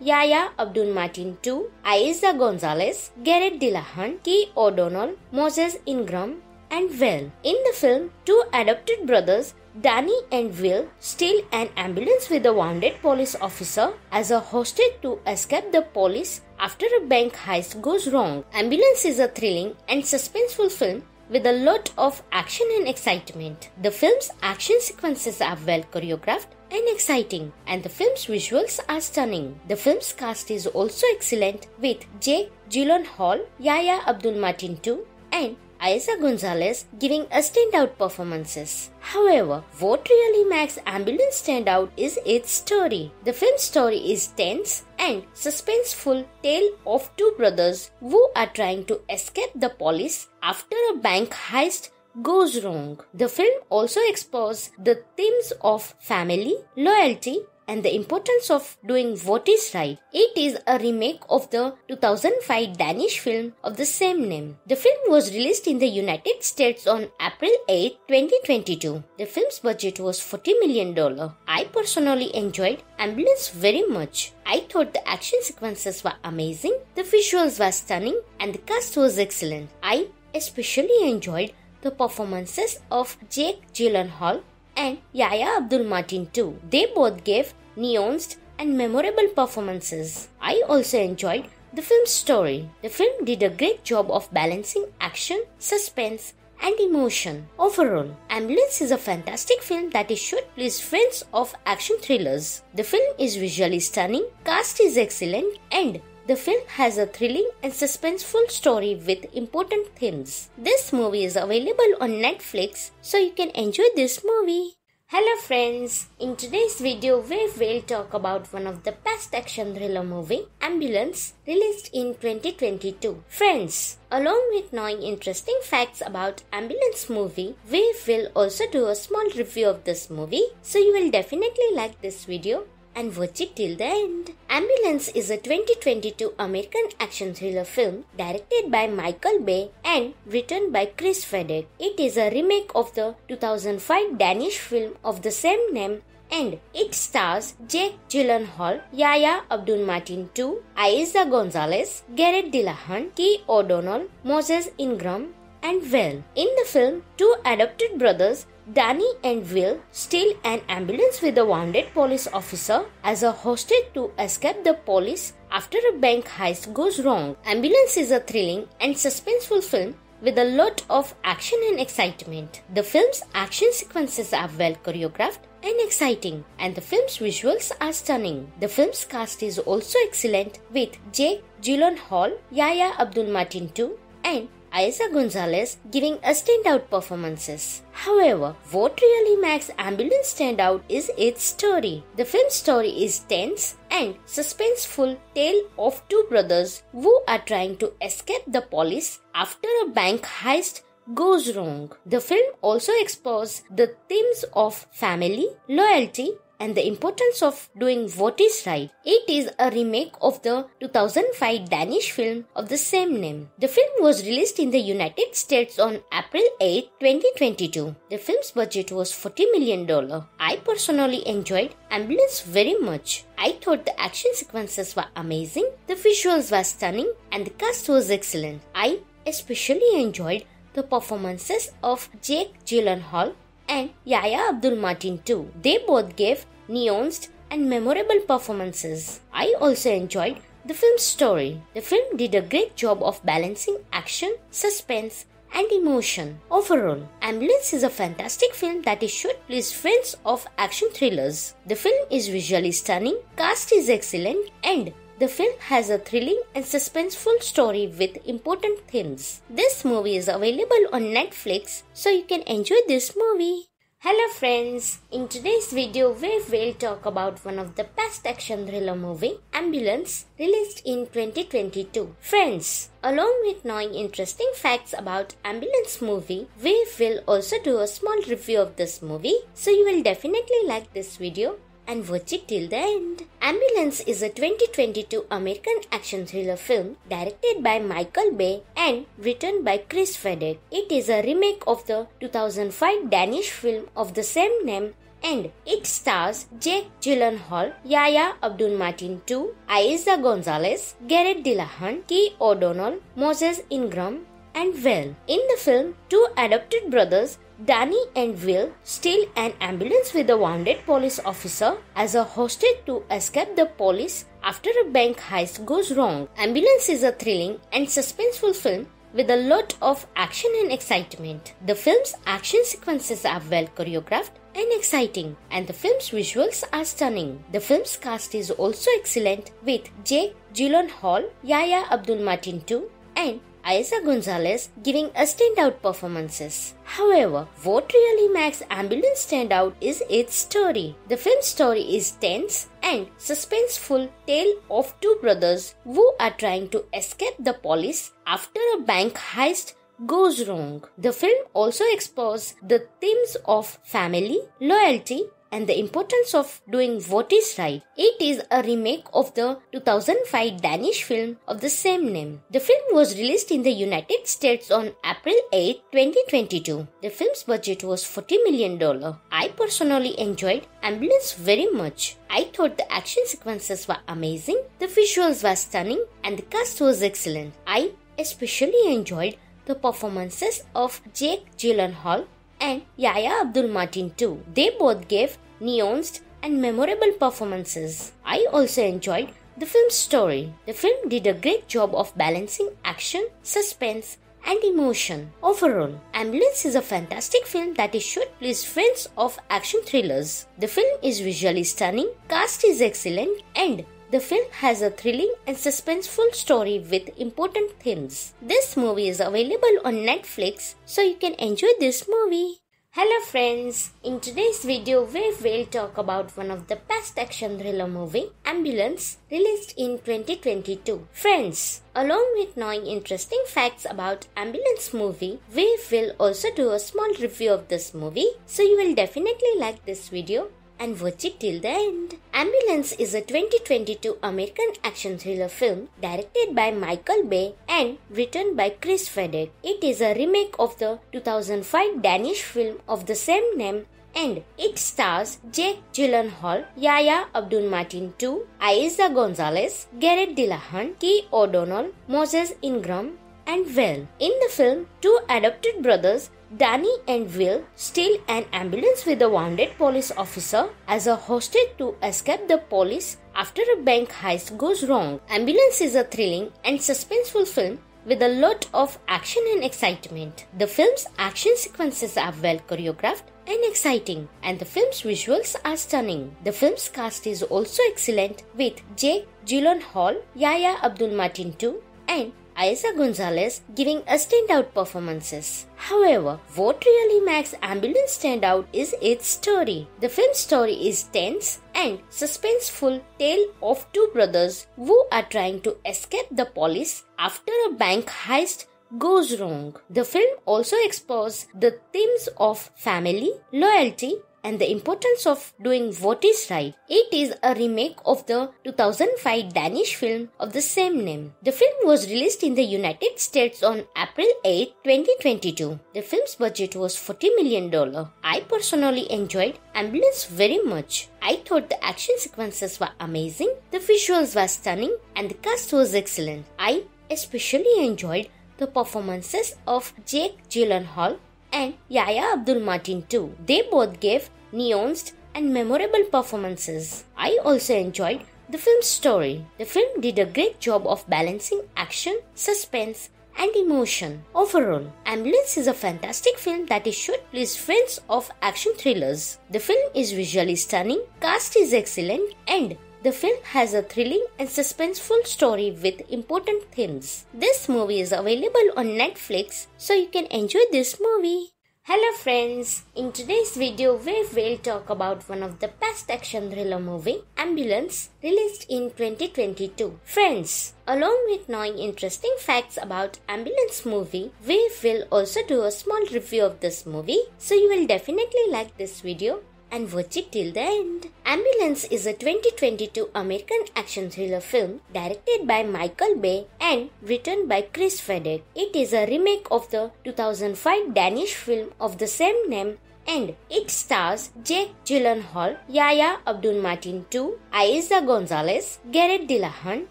[SPEAKER 1] Yahya Abdul-Mateen II, Eiza Gonzalez, Garrett Dillahunt, Keir O'Donnell, Moses Ingram, and Will. In the film, two adopted brothers Danny and Will steal an ambulance with a wounded police officer as a hostage to escape the police after a bank heist goes wrong. Ambulance is a thrilling and suspenseful film with a lot of action and excitement. The film's action sequences are well choreographed and exciting, and the film's visuals are stunning. The film's cast is also excellent with Jake Gyllenhaal, Yahya Abdul-Mateen II, and Eiza Gonzalez giving a standout performances. However, what really makes Ambulance stand out is its story. The film's story is tense and suspenseful tale of two brothers who are trying to escape the police after a bank heist goes wrong. The film also explores the themes of family, loyalty, and the importance of doing what is right. It is a remake of the 2005 Danish film of the same name. The film was released in the United States on April 8, 2022. The film's budget was $40 million. I personally enjoyed Ambulance very much. I thought the action sequences were amazing, the visuals were stunning, and the cast was excellent. I especially enjoyed the performances of Jake Gyllenhaal and Yahya Abdul-Mateen II. They both gave nuanced and memorable performances. I also enjoyed the film's story. The film did a great job of balancing action, suspense, and emotion. Overall, Ambulance is a fantastic film that is should please friends of action thrillers. The film is visually stunning, cast is excellent, and the film has a thrilling and suspenseful story with important themes. This movie is available on Netflix, so you can enjoy this movie. Hello friends, in today's video we will talk about one of the best action thriller movie, Ambulance, released in 2022. Friends, along with knowing interesting facts about Ambulance movie, we will also do a small review of this movie, so you will definitely like this video and watch it till the end. Ambulance is a 2022 American action thriller film directed by Michael Bay and written by Chris Fedek. It is a remake of the 2005 Danish film of the same name and it stars Jake Gyllenhaal, Yahya Abdul-Mateen II, Eiza Gonzalez, Garrett Dillahunt, Keir O'Donnell, Moses Ingram, and Will. In the film, two adopted brothers Danny and Will steal an ambulance with a wounded police officer as a hostage to escape the police after a bank heist goes wrong. Ambulance is a thrilling and suspenseful film with a lot of action and excitement. The film's action sequences are well choreographed and exciting, and the film's visuals are stunning. The film's cast is also excellent with Jake Gyllenhaal, Yahya Abdul-Mateen II, and Eiza Gonzalez giving a standout performances. However, what really makes Ambulance stand out is its story. The film's story is tense and suspenseful tale of two brothers who are trying to escape the police after a bank heist goes wrong. The film also explores the themes of family, loyalty, and the importance of doing what is right. It is a remake of the 2005 Danish film of the same name. The film was released in the United States on April 8, 2022. The film's budget was $40 million. I personally enjoyed Ambulance very much. I thought the action sequences were amazing, the visuals were stunning, and the cast was excellent. I especially enjoyed the performances of Jake Gyllenhaal and Yahya Abdul-Mateen II. They both gave nuanced, and memorable performances. I also enjoyed the film's story. The film did a great job of balancing action, suspense, and emotion. Overall, Ambulance is a fantastic film that is should please friends of action thrillers. The film is visually stunning, cast is excellent, and the film has a thrilling and suspenseful story with important themes. This movie is available on Netflix, so you can enjoy this movie. Hello friends, in today's video we will talk about one of the best action thriller movie, Ambulance, released in 2022. Friends, along with knowing interesting facts about Ambulance movie, we will also do a small review of this movie, so you will definitely like this video and watch it till the end. Ambulance is a 2022 American action thriller film directed by Michael Bay and written by Chris Fedek. It is a remake of the 2005 Danish film of the same name and it stars Jake Gyllenhaal, Yahya Abdul-Mateen II, Eiza Gonzalez, Garrett Dillahunt, Keir O'Donnell, Moses Ingram, and Will. In the film, two adopted brothers Danny and Will steal an ambulance with a wounded police officer as a hostage to escape the police after a bank heist goes wrong. Ambulance is a thrilling and suspenseful film with a lot of action and excitement. The film's action sequences are well choreographed and exciting, and the film's visuals are stunning. The film's cast is also excellent with Jake Gyllenhaal, Yahya Abdul-Mateen II, and Eiza Gonzalez giving a standout performances. However, what really makes Ambulance stand out is its story. The film's story is tense and suspenseful tale of two brothers who are trying to escape the police after a bank heist goes wrong. The film also explores the themes of family, loyalty, and the importance of doing what is right. It is a remake of the 2005 Danish film of the same name. The film was released in the United States on April 8, 2022. The film's budget was $40 million. I personally enjoyed Ambulance very much. I thought the action sequences were amazing, the visuals were stunning, and the cast was excellent. I especially enjoyed the performances of Jake Gyllenhaal and Yahya Abdul-Mateen II. They both gave nuanced and memorable performances. I also enjoyed the film's story. The film did a great job of balancing action, suspense, and emotion. Overall, Ambulance is a fantastic film that is should please fans of action thrillers. The film is visually stunning, cast is excellent, and the film has a thrilling and suspenseful story with important themes. This movie is available on Netflix, so you can enjoy this movie. Hello friends, in today's video we will talk about one of the best action thriller movie, Ambulance, released in 2022. Friends, along with knowing interesting facts about Ambulance movie, we will also do a small review of this movie, so you will definitely like this video and watch it till the end. Ambulance is a 2022 American action thriller film directed by Michael Bay and written by Chris Fedek. It is a remake of the 2005 Danish film of the same name and it stars Jake Gyllenhaal, Yahya Abdul-Mateen II, Eiza Gonzalez, Garrett Dillahunt, Keir O'Donnell, Moses Ingram, and Will. In the film, two adopted brothers Danny and Will steal an ambulance with a wounded police officer as a hostage to escape the police after a bank heist goes wrong. Ambulance is a thrilling and suspenseful film with a lot of action and excitement. The film's action sequences are well choreographed and exciting, and the film's visuals are stunning. The film's cast is also excellent with Jake Gyllenhaal, Yahya Abdul-Mateen II, and Eiza Gonzalez giving a standout performances. However, what really makes Ambulance stand out is its story. The film's story is tense and suspenseful tale of two brothers who are trying to escape the police after a bank heist goes wrong. The film also explores the themes of family, loyalty, and the importance of doing what is right. It is a remake of the 2005 Danish film of the same name. The film was released in the United States on April 8, 2022. The film's budget was $40 million. I personally enjoyed Ambulance very much. I thought the action sequences were amazing, the visuals were stunning, and the cast was excellent. I especially enjoyed the performances of Jake Gyllenhaal and Yahya Abdul-Mateen II. They both gave nuanced and memorable performances. I also enjoyed the film's story. The film did a great job of balancing action, suspense, and emotion. Overall, Ambulance is a fantastic film that is should please fans of action thrillers. The film is visually stunning, cast is excellent, and the film has a thrilling and suspenseful story with important themes. This movie is available on Netflix, so you can enjoy this movie. Hello friends, in today's video we will talk about one of the best action thriller movie, Ambulance, released in 2022. Friends, along with knowing interesting facts about Ambulance movie, we will also do a small review of this movie, so you will definitely like this video and watch it till the end. Ambulance is a 2022 American action thriller film directed by Michael Bay and written by Chris Fedek. It is a remake of the 2005 Danish film of the same name and it stars Jake Gyllenhaal, Yahya Abdul-Mateen II, Eiza Gonzalez, Garrett Dillahunt,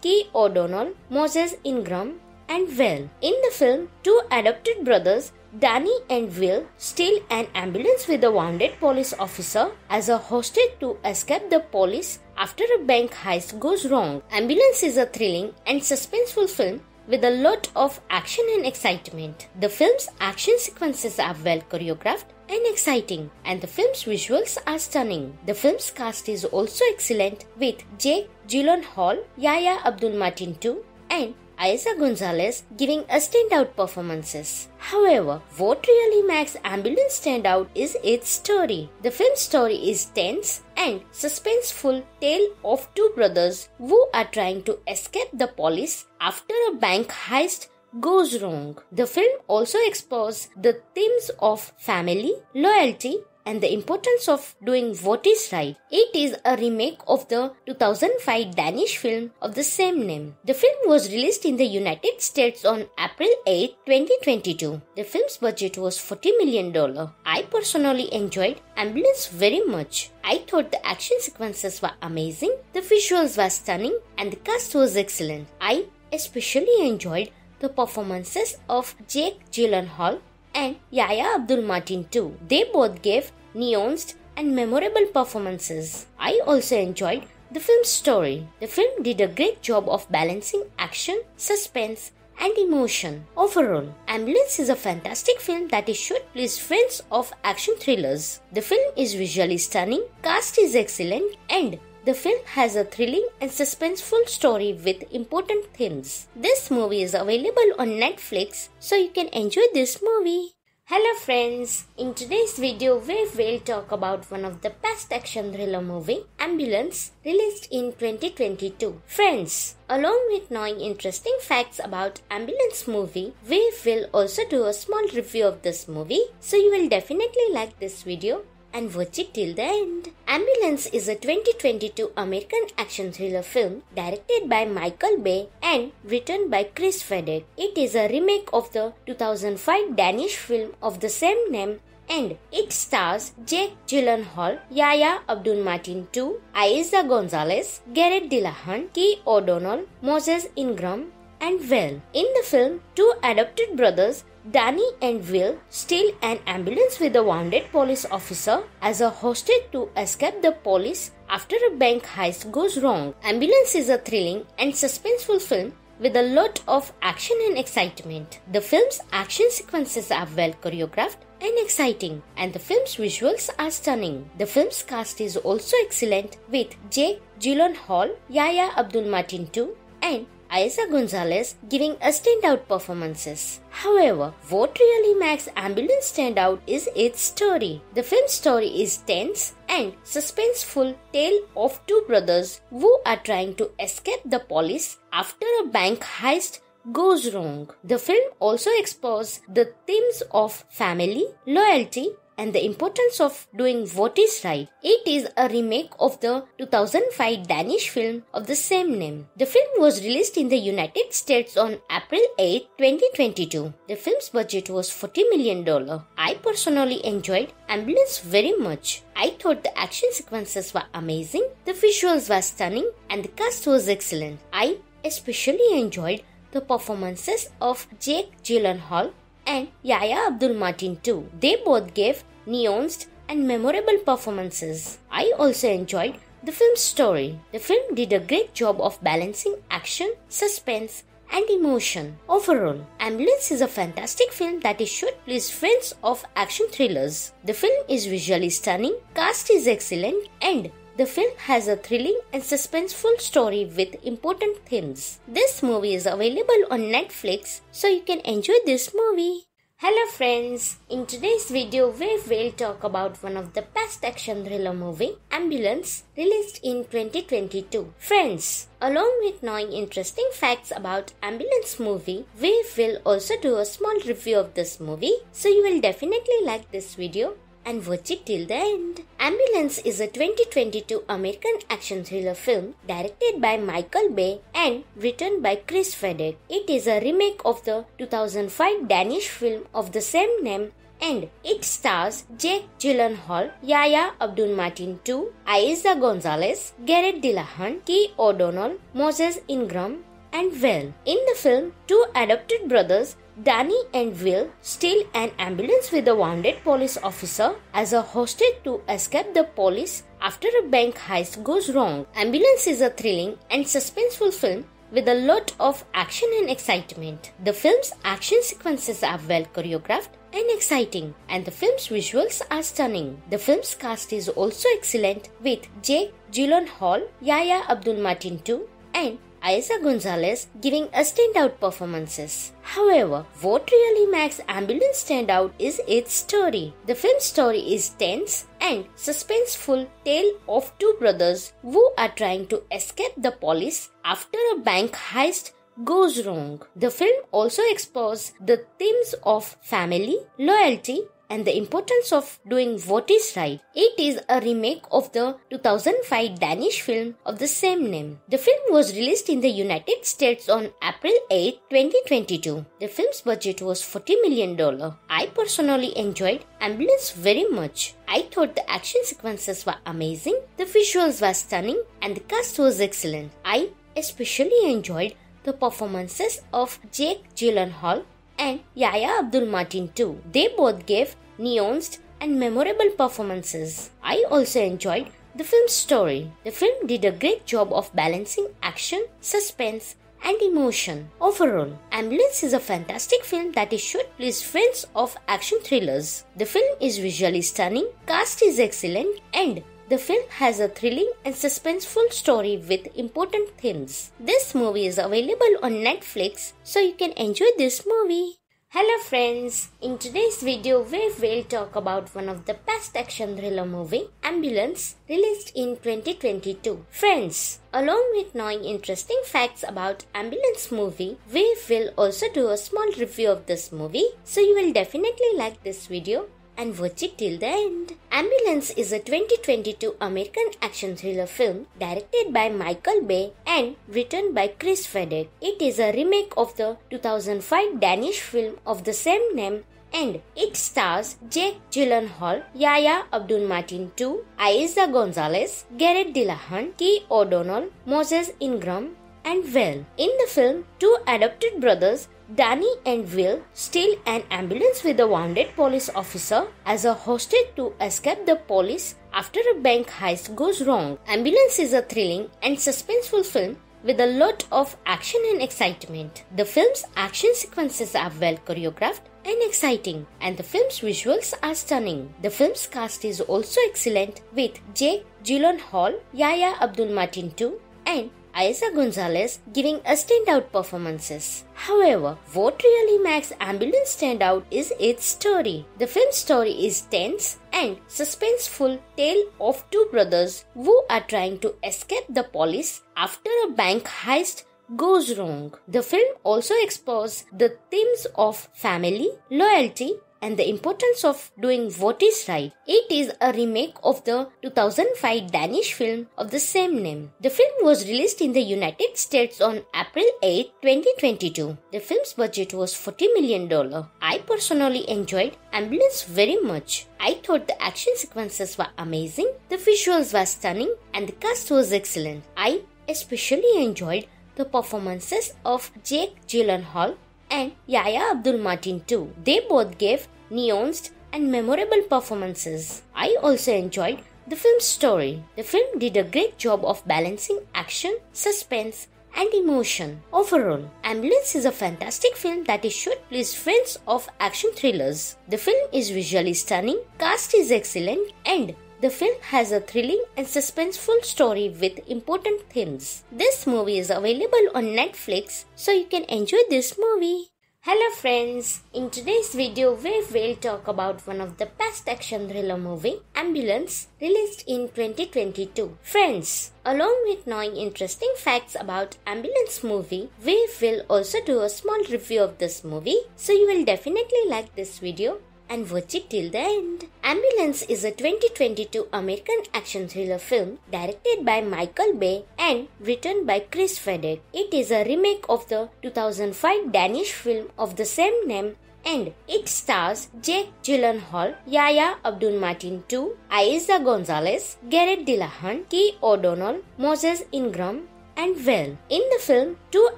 [SPEAKER 1] Keir O'Donnell, Moses Ingram, and Will. In the film, two adopted brothers Danny and Will steal an ambulance with a wounded police officer as a hostage to escape the police after a bank heist goes wrong. Ambulance is a thrilling and suspenseful film with a lot of action and excitement. The film's action sequences are well choreographed and exciting, and the film's visuals are stunning. The film's cast is also excellent with Jake Gyllenhaal, Yahya Abdul-Mateen II, and Eiza Gonzalez giving a standout performances. However, what really makes Ambulance stand out is its story. The film's story is tense and suspenseful tale of two brothers who are trying to escape the police after a bank heist goes wrong. The film also explores the themes of family, loyalty, and the importance of doing what is right. It is a remake of the 2005 Danish film of the same name. The film was released in the United States on April 8, 2022. The film's budget was $40 million. I personally enjoyed Ambulance very much. I thought the action sequences were amazing, the visuals were stunning, and the cast was excellent. I especially enjoyed the performances of Jake Gyllenhaal and Yahya Abdul-Mateen too. They both gave nuanced and memorable performances. I also enjoyed the film's story. The film did a great job of balancing action, suspense, and emotion. Overall, Ambulance is a fantastic film that is should please fans of action thrillers. The film is visually stunning, cast is excellent, and the film has a thrilling and suspenseful story with important themes. This movie is available on Netflix, so you can enjoy this movie. Hello friends, in today's video we will talk about one of the best action thriller movie, Ambulance, released in 2022. Friends, along with knowing interesting facts about Ambulance movie, we will also do a small review of this movie, so you will definitely like this video and watch it till the end. Ambulance is a 2022 American action thriller film directed by Michael Bay and written by Chris Fedek. It is a remake of the 2005 Danish film of the same name and it stars Jake Gyllenhaal, Yahya Abdul-Mateen II, Eiza Gonzalez, Garrett Dillahunt, Keir O'Donnell, Moses Ingram, and Will. In the film, two adopted brothers Danny and Will steal an ambulance with a wounded police officer as a hostage to escape the police after a bank heist goes wrong. Ambulance is a thrilling and suspenseful film with a lot of action and excitement. The film's action sequences are well choreographed and exciting, and the film's visuals are stunning. The film's cast is also excellent with Jake Gyllenhaal, Yahya Abdul-Mateen II, and Eiza Gonzalez giving a standout performances. However, what really makes Ambulance stand out is its story. The film's story is tense and suspenseful tale of two brothers who are trying to escape the police after a bank heist goes wrong. The film also explores the themes of family, loyalty, and the importance of doing what is right. It is a remake of the 2005 Danish film of the same name. The film was released in the United States on April 8, 2022. The film's budget was $40 million. I personally enjoyed Ambulance very much. I thought the action sequences were amazing, the visuals were stunning, and the cast was excellent. I especially enjoyed the performances of Jake Gyllenhaal and Yahya Abdul-Mateen too. They both gave nuanced and memorable performances. I also enjoyed the film's story. The film did a great job of balancing action, suspense, and emotion. Overall, Ambulance is a fantastic film that is should please friends of action thrillers. The film is visually stunning, cast is excellent, and the film has a thrilling and suspenseful story with important themes. This movie is available on Netflix, so you can enjoy this movie. Hello friends, in today's video we will talk about one of the best action thriller movie, Ambulance, released in 2022. Friends, along with knowing interesting facts about Ambulance movie, we will also do a small review of this movie, so you will definitely like this video and watch it till the end. Ambulance is a 2022 American action thriller film directed by Michael Bay and written by Chris Fedek. It is a remake of the 2005 Danish film of the same name and it stars Jake Gyllenhaal, Yahya Abdul-Mateen II, Eiza Gonzalez, Garrett Dillahunt, Keir O'Donnell, Moses Ingram, and Will. In the film, two adopted brothers Danny and Will steal an ambulance with a wounded police officer as a hostage to escape the police after a bank heist goes wrong. Ambulance is a thrilling and suspenseful film with a lot of action and excitement. The film's action sequences are well choreographed and exciting, and the film's visuals are stunning. The film's cast is also excellent with Jake Gyllenhaal, Yahya Abdul-Mateen II, and Eiza Gonzalez giving a standout performances. However, what really makes Ambulance stand out is its story. The film's story is tense and suspenseful tale of two brothers who are trying to escape the police after a bank heist goes wrong. The film also explores the themes of family, loyalty, and the importance of doing what is right. It is a remake of the 2005 Danish film of the same name. The film was released in the United States on April 8, 2022. The film's budget was $40 million. I personally enjoyed Ambulance very much. I thought the action sequences were amazing, the visuals were stunning, and the cast was excellent. I especially enjoyed the performances of Jake Gyllenhaal and Yahya Abdul-Mateen II. They both gave nuanced, and memorable performances. I also enjoyed the film's story. The film did a great job of balancing action, suspense, and emotion. Overall, Ambulance is a fantastic film that is should please fans of action thrillers. The film is visually stunning, cast is excellent, and the film has a thrilling and suspenseful story with important themes. This movie is available on Netflix, so you can enjoy this movie. Hello friends, in today's video we will talk about one of the best action thriller movie, Ambulance, released in 2022. Friends, along with knowing interesting facts about Ambulance movie, we will also do a small review of this movie, so you will definitely like this video and watch it till the end. Ambulance is a 2022 American action thriller film directed by Michael Bay and written by Chris Fedek. It is a remake of the 2005 Danish film of the same name and it stars Jake Gyllenhaal, Yahya Abdul-Mateen II, Eiza Gonzalez, Garrett Dillahunt, Keir O'Donnell, Moses Ingram, and Will. In the film, two adopted brothers Danny and Will steal an ambulance with a wounded police officer as a hostage to escape the police after a bank heist goes wrong. Ambulance is a thrilling and suspenseful film with a lot of action and excitement. The film's action sequences are well choreographed and exciting, and the film's visuals are stunning. The film's cast is also excellent with Jake Gyllenhaal, Yahya Abdul-Mateen II, and Eiza Gonzalez giving a standout performances. However, what really makes Ambulance stand out is its story. The film's story is tense and suspenseful tale of two brothers who are trying to escape the police after a bank heist goes wrong. The film also explores the themes of family, loyalty, and the importance of doing what is right. It is a remake of the 2005 Danish film of the same name. The film was released in the United States on April 8, 2022. The film's budget was $40 million. I personally enjoyed Ambulance very much. I thought the action sequences were amazing, the visuals were stunning, and the cast was excellent. I especially enjoyed the performances of Jake Gyllenhaal and Yahya Abdul-Mateen too. They both gave nuanced and memorable performances. I also enjoyed the film's story. The film did a great job of balancing action, suspense, and emotion. Overall, Ambulance is a fantastic film that is should please friends of action thrillers. The film is visually stunning, cast is excellent, and the film has a thrilling and suspenseful story with important themes. This movie is available on Netflix, so you can enjoy this movie. Hello friends, in today's video we will talk about one of the best action thriller movie, Ambulance, released in 2022. Friends, along with knowing interesting facts about Ambulance movie, we will also do a small review of this movie, so you will definitely like this video and watch it till the end. Ambulance is a 2022 American action thriller film directed by Michael Bay and written by Chris Fedek. It is a remake of the 2005 Danish film of the same name and it stars Jake Gyllenhaal, Yahya Abdul-Mateen II, Eiza Gonzalez, Garrett Dillahunt, Keir O'Donnell, Moses Ingram, and Will. In the film, two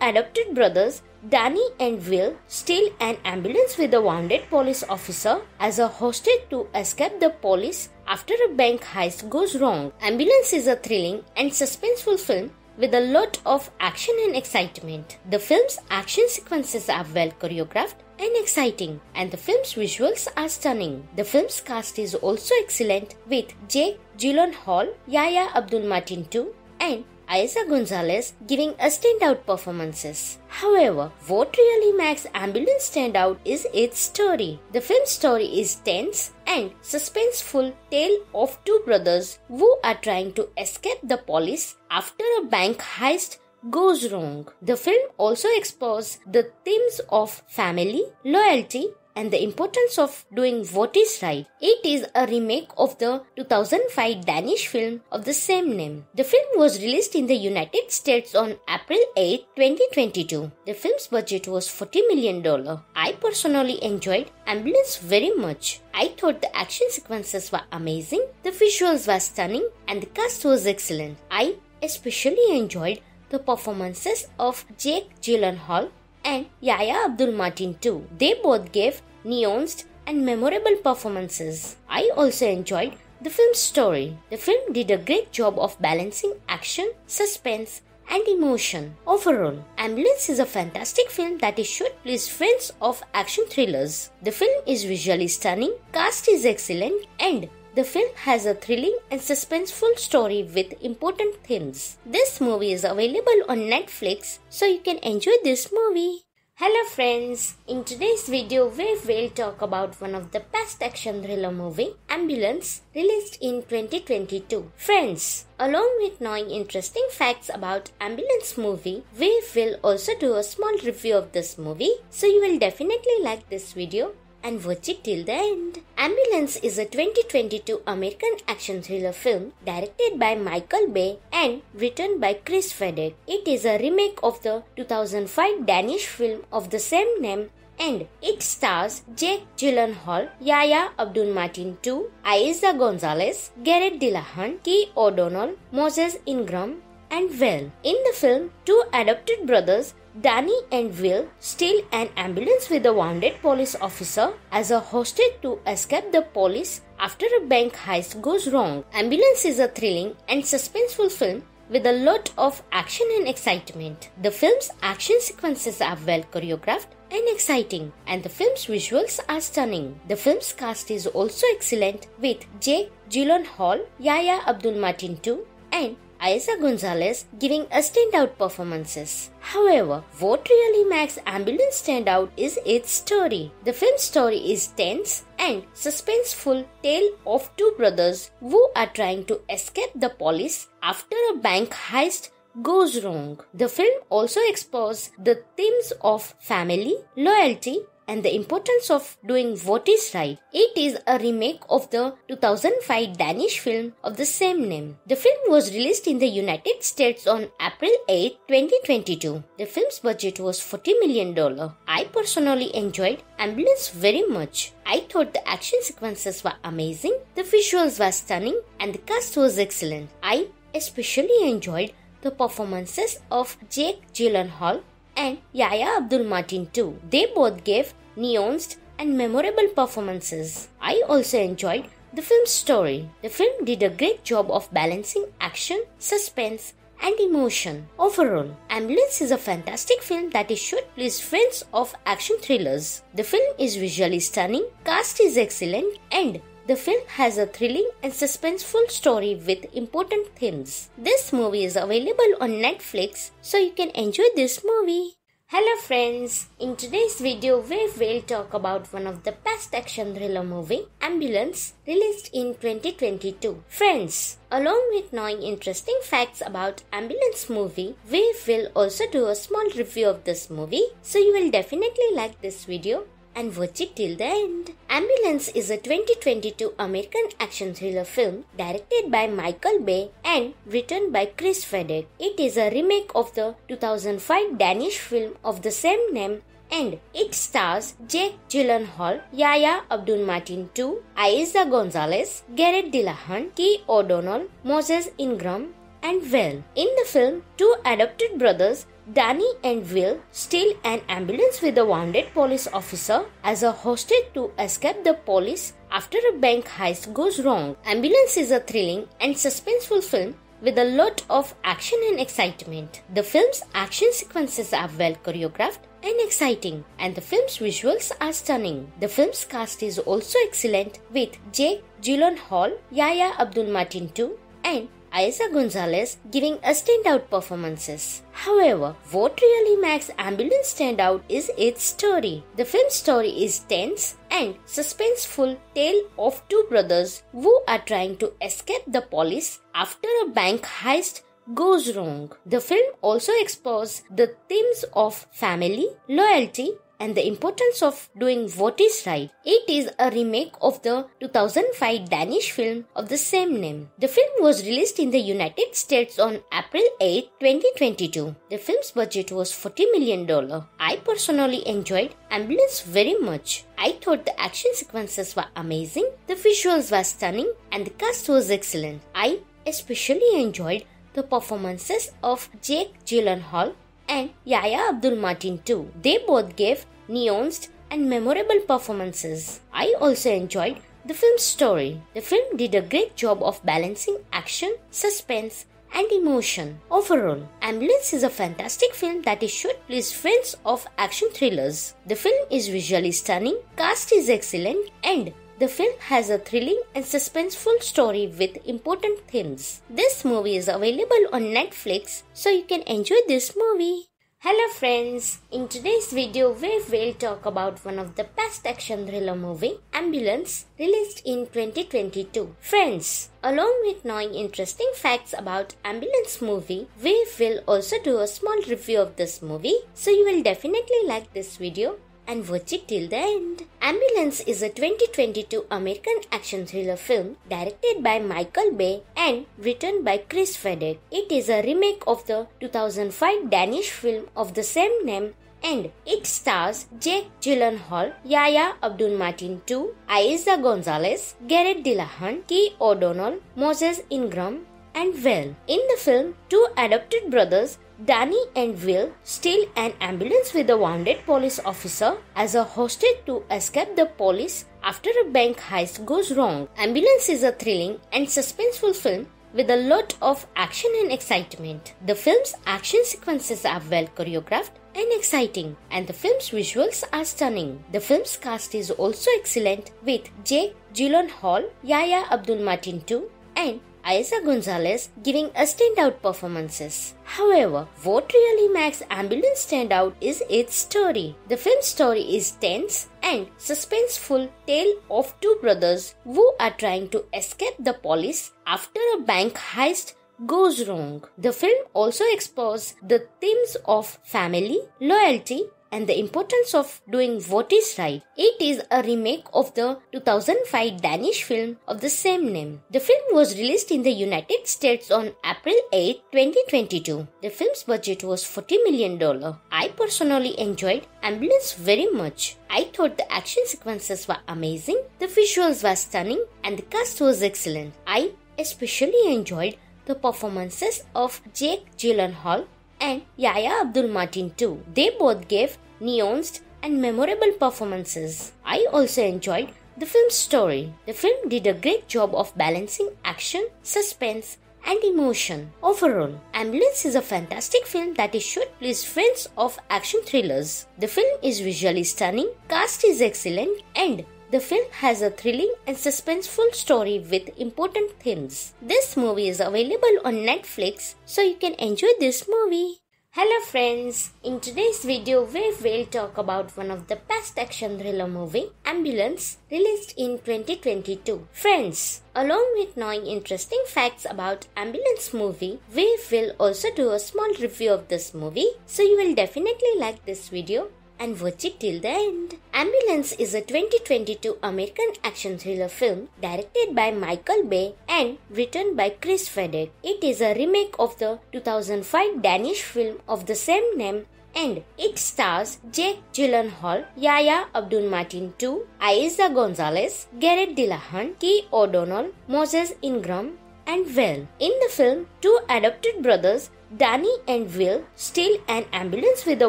[SPEAKER 1] adopted brothers Danny and Will steal an ambulance with a wounded police officer as a hostage to escape the police after a bank heist goes wrong. Ambulance is a thrilling and suspenseful film with a lot of action and excitement. The film's action sequences are well choreographed and exciting, and the film's visuals are stunning. The film's cast is also excellent with Jake Gyllenhaal, Yahya Abdul-Mateen II, and Eiza Gonzalez giving a standout performances. However, what really makes Ambulance stand out is its story. The film's story is tense and suspenseful tale of two brothers who are trying to escape the police after a bank heist goes wrong. The film also explores the themes of family, loyalty, and the importance of doing what is right. It is a remake of the 2005 Danish film of the same name. The film was released in the United States on April 8, 2022. The film's budget was $40 million. I personally enjoyed Ambulance very much. I thought the action sequences were amazing, the visuals were stunning, and the cast was excellent. I especially enjoyed the performances of Jake Gyllenhaal and Yahya Abdul-Mateen too. They both gave nuanced and memorable performances. I also enjoyed the film's story. The film did a great job of balancing action, suspense, and emotion. Overall, Ambulance is a fantastic film that is should please fans of action thrillers. The film is visually stunning, cast is excellent, and the film has a thrilling and suspenseful story with important themes. This movie is available on Netflix, so you can enjoy this movie. Hello friends, in today's video we will talk about one of the best action thriller movie, Ambulance, released in 2022. Friends, along with knowing interesting facts about Ambulance movie, we will also do a small review of this movie, so you will definitely like this video and watch it till the end. Ambulance is a 2022 American action thriller film directed by Michael Bay and written by Chris Fedek. It is a remake of the 2005 Danish film of the same name and it stars Jake Gyllenhaal, Yahya Abdul-Mateen II, Eiza Gonzalez, Garrett Dillahunt, Keir O'Donnell, Moses Ingram, and Will. In the film, two adopted brothers Danny and Will steal an ambulance with a wounded police officer as a hostage to escape the police after a bank heist goes wrong. Ambulance is a thrilling and suspenseful film with a lot of action and excitement. The film's action sequences are well choreographed and exciting, and the film's visuals are stunning. The film's cast is also excellent with Jake Gyllenhaal, Yahya Abdul-Mateen II, and Eiza Gonzalez giving a standout performances. However, what really makes Ambulance stand out is its story. The film's story is tense and suspenseful tale of two brothers who are trying to escape the police after a bank heist goes wrong. The film also explores the themes of family, loyalty, and the importance of doing what is right. It is a remake of the 2005 Danish film of the same name. The film was released in the United States on April 8, 2022. The film's budget was $40 million. I personally enjoyed Ambulance very much. I thought the action sequences were amazing, the visuals were stunning, and the cast was excellent. I especially enjoyed the performances of Jake Gyllenhaal and Yahya Abdul-Mateen too. They both gave nuanced and memorable performances. I also enjoyed the film's story. The film did a great job of balancing action, suspense, and emotion. Overall, Ambulance is a fantastic film that is should please fans of action thrillers. The film is visually stunning, cast is excellent, and the film has a thrilling and suspenseful story with important themes. This movie is available on Netflix, so you can enjoy this movie. Hello friends, in today's video we will talk about one of the best action thriller movie, Ambulance, released in 2022. Friends, along with knowing interesting facts about Ambulance movie, we will also do a small review of this movie, so you will definitely like this video and watch it till the end. Ambulance is a 2022 American action thriller film directed by Michael Bay and written by Chris Fedek. It is a remake of the 2005 Danish film of the same name and it stars Jake Gyllenhaal, Yahya Abdul-Mateen II, Eiza Gonzalez, Garrett Dillahunt, Keir O'Donnell, Moses Ingram, and Will. In the film, two adopted brothers Danny and Will steal an ambulance with a wounded police officer as a hostage to escape the police after a bank heist goes wrong. Ambulance is a thrilling and suspenseful film with a lot of action and excitement. The film's action sequences are well choreographed and exciting, and the film's visuals are stunning. The film's cast is also excellent with Jake Gyllenhaal, Yahya Abdul-Mateen II, and Eiza Gonzalez giving a standout performances. However, what really makes Ambulance stand out is its story. The film's story is tense and suspenseful tale of two brothers who are trying to escape the police after a bank heist goes wrong. The film also explores the themes of family, loyalty, and the importance of doing what is right. It is a remake of the 2005 Danish film of the same name. The film was released in the United States on April 8, 2022. The film's budget was $40 million. I personally enjoyed Ambulance very much. I thought the action sequences were amazing, the visuals were stunning, and the cast was excellent. I especially enjoyed the performances of Jake Gyllenhaal and Yahya Abdul-Mateen too. They both gave nuanced and memorable performances. I also enjoyed the film's story. The film did a great job of balancing action, suspense, and emotion. Overall, Ambulance is a fantastic film that is should please fans of action thrillers. The film is visually stunning, cast is excellent, and the film has a thrilling and suspenseful story with important themes. This movie is available on Netflix, so you can enjoy this movie. Hello friends, in today's video we will talk about one of the best action thriller movie, Ambulance, released in 2022. Friends, along with knowing interesting facts about Ambulance movie, we will also do a small review of this movie, so you will definitely like this video and watch it till the end. Ambulance is a 2022 American action thriller film directed by Michael Bay and written by Chris Fedek. It is a remake of the 2005 Danish film of the same name and it stars Jake Gyllenhaal, Yahya Abdul-Mateen II, Eiza Gonzalez, Garrett Dillahunt, Keir O'Donnell, Moses Ingram, and Will. In the film, two adopted brothers Danny and Will steal an ambulance with a wounded police officer as a hostage to escape the police after a bank heist goes wrong. Ambulance is a thrilling and suspenseful film with a lot of action and excitement. The film's action sequences are well choreographed and exciting, and the film's visuals are stunning. The film's cast is also excellent with Jake Gyllenhaal, Yahya Abdul-Mateen II, and Eiza Gonzalez giving a standout performances. However, what really makes Ambulance stand out is its story. The film's story is tense and suspenseful tale of two brothers who are trying to escape the police after a bank heist goes wrong. The film also explores the themes of family, loyalty, and the importance of doing what is right. It is a remake of the 2005 Danish film of the same name. The film was released in the United States on April 8, 2022. The film's budget was $40 million. I personally enjoyed Ambulance very much. I thought the action sequences were amazing, the visuals were stunning, and the cast was excellent. I especially enjoyed the performances of Jake Gyllenhaal and Yahya Abdul-Mateen II. They both gave nuanced, and memorable performances. I also enjoyed the film's story. The film did a great job of balancing action, suspense, and emotion. Overall, Ambulance is a fantastic film that is should please fans of action thrillers. The film is visually stunning, cast is excellent, and the film has a thrilling and suspenseful story with important themes. This movie is available on Netflix, so you can enjoy this movie. Hello friends, in today's video we will talk about one of the best action thriller movie, Ambulance, released in 2022. Friends, along with knowing interesting facts about Ambulance movie, we will also do a small review of this movie, so you will definitely like this video and watch it till the end. Ambulance is a 2022 American action thriller film directed by Michael Bay and written by Chris Fedek. It is a remake of the 2005 Danish film of the same name and it stars Jake Gyllenhaal, Yahya Abdul-Mateen II, Eiza Gonzalez, Garrett Dillahunt, Keir O'Donnell, Moses Ingram, and Will. In the film, two adopted brothers Danny and Will steal an ambulance with a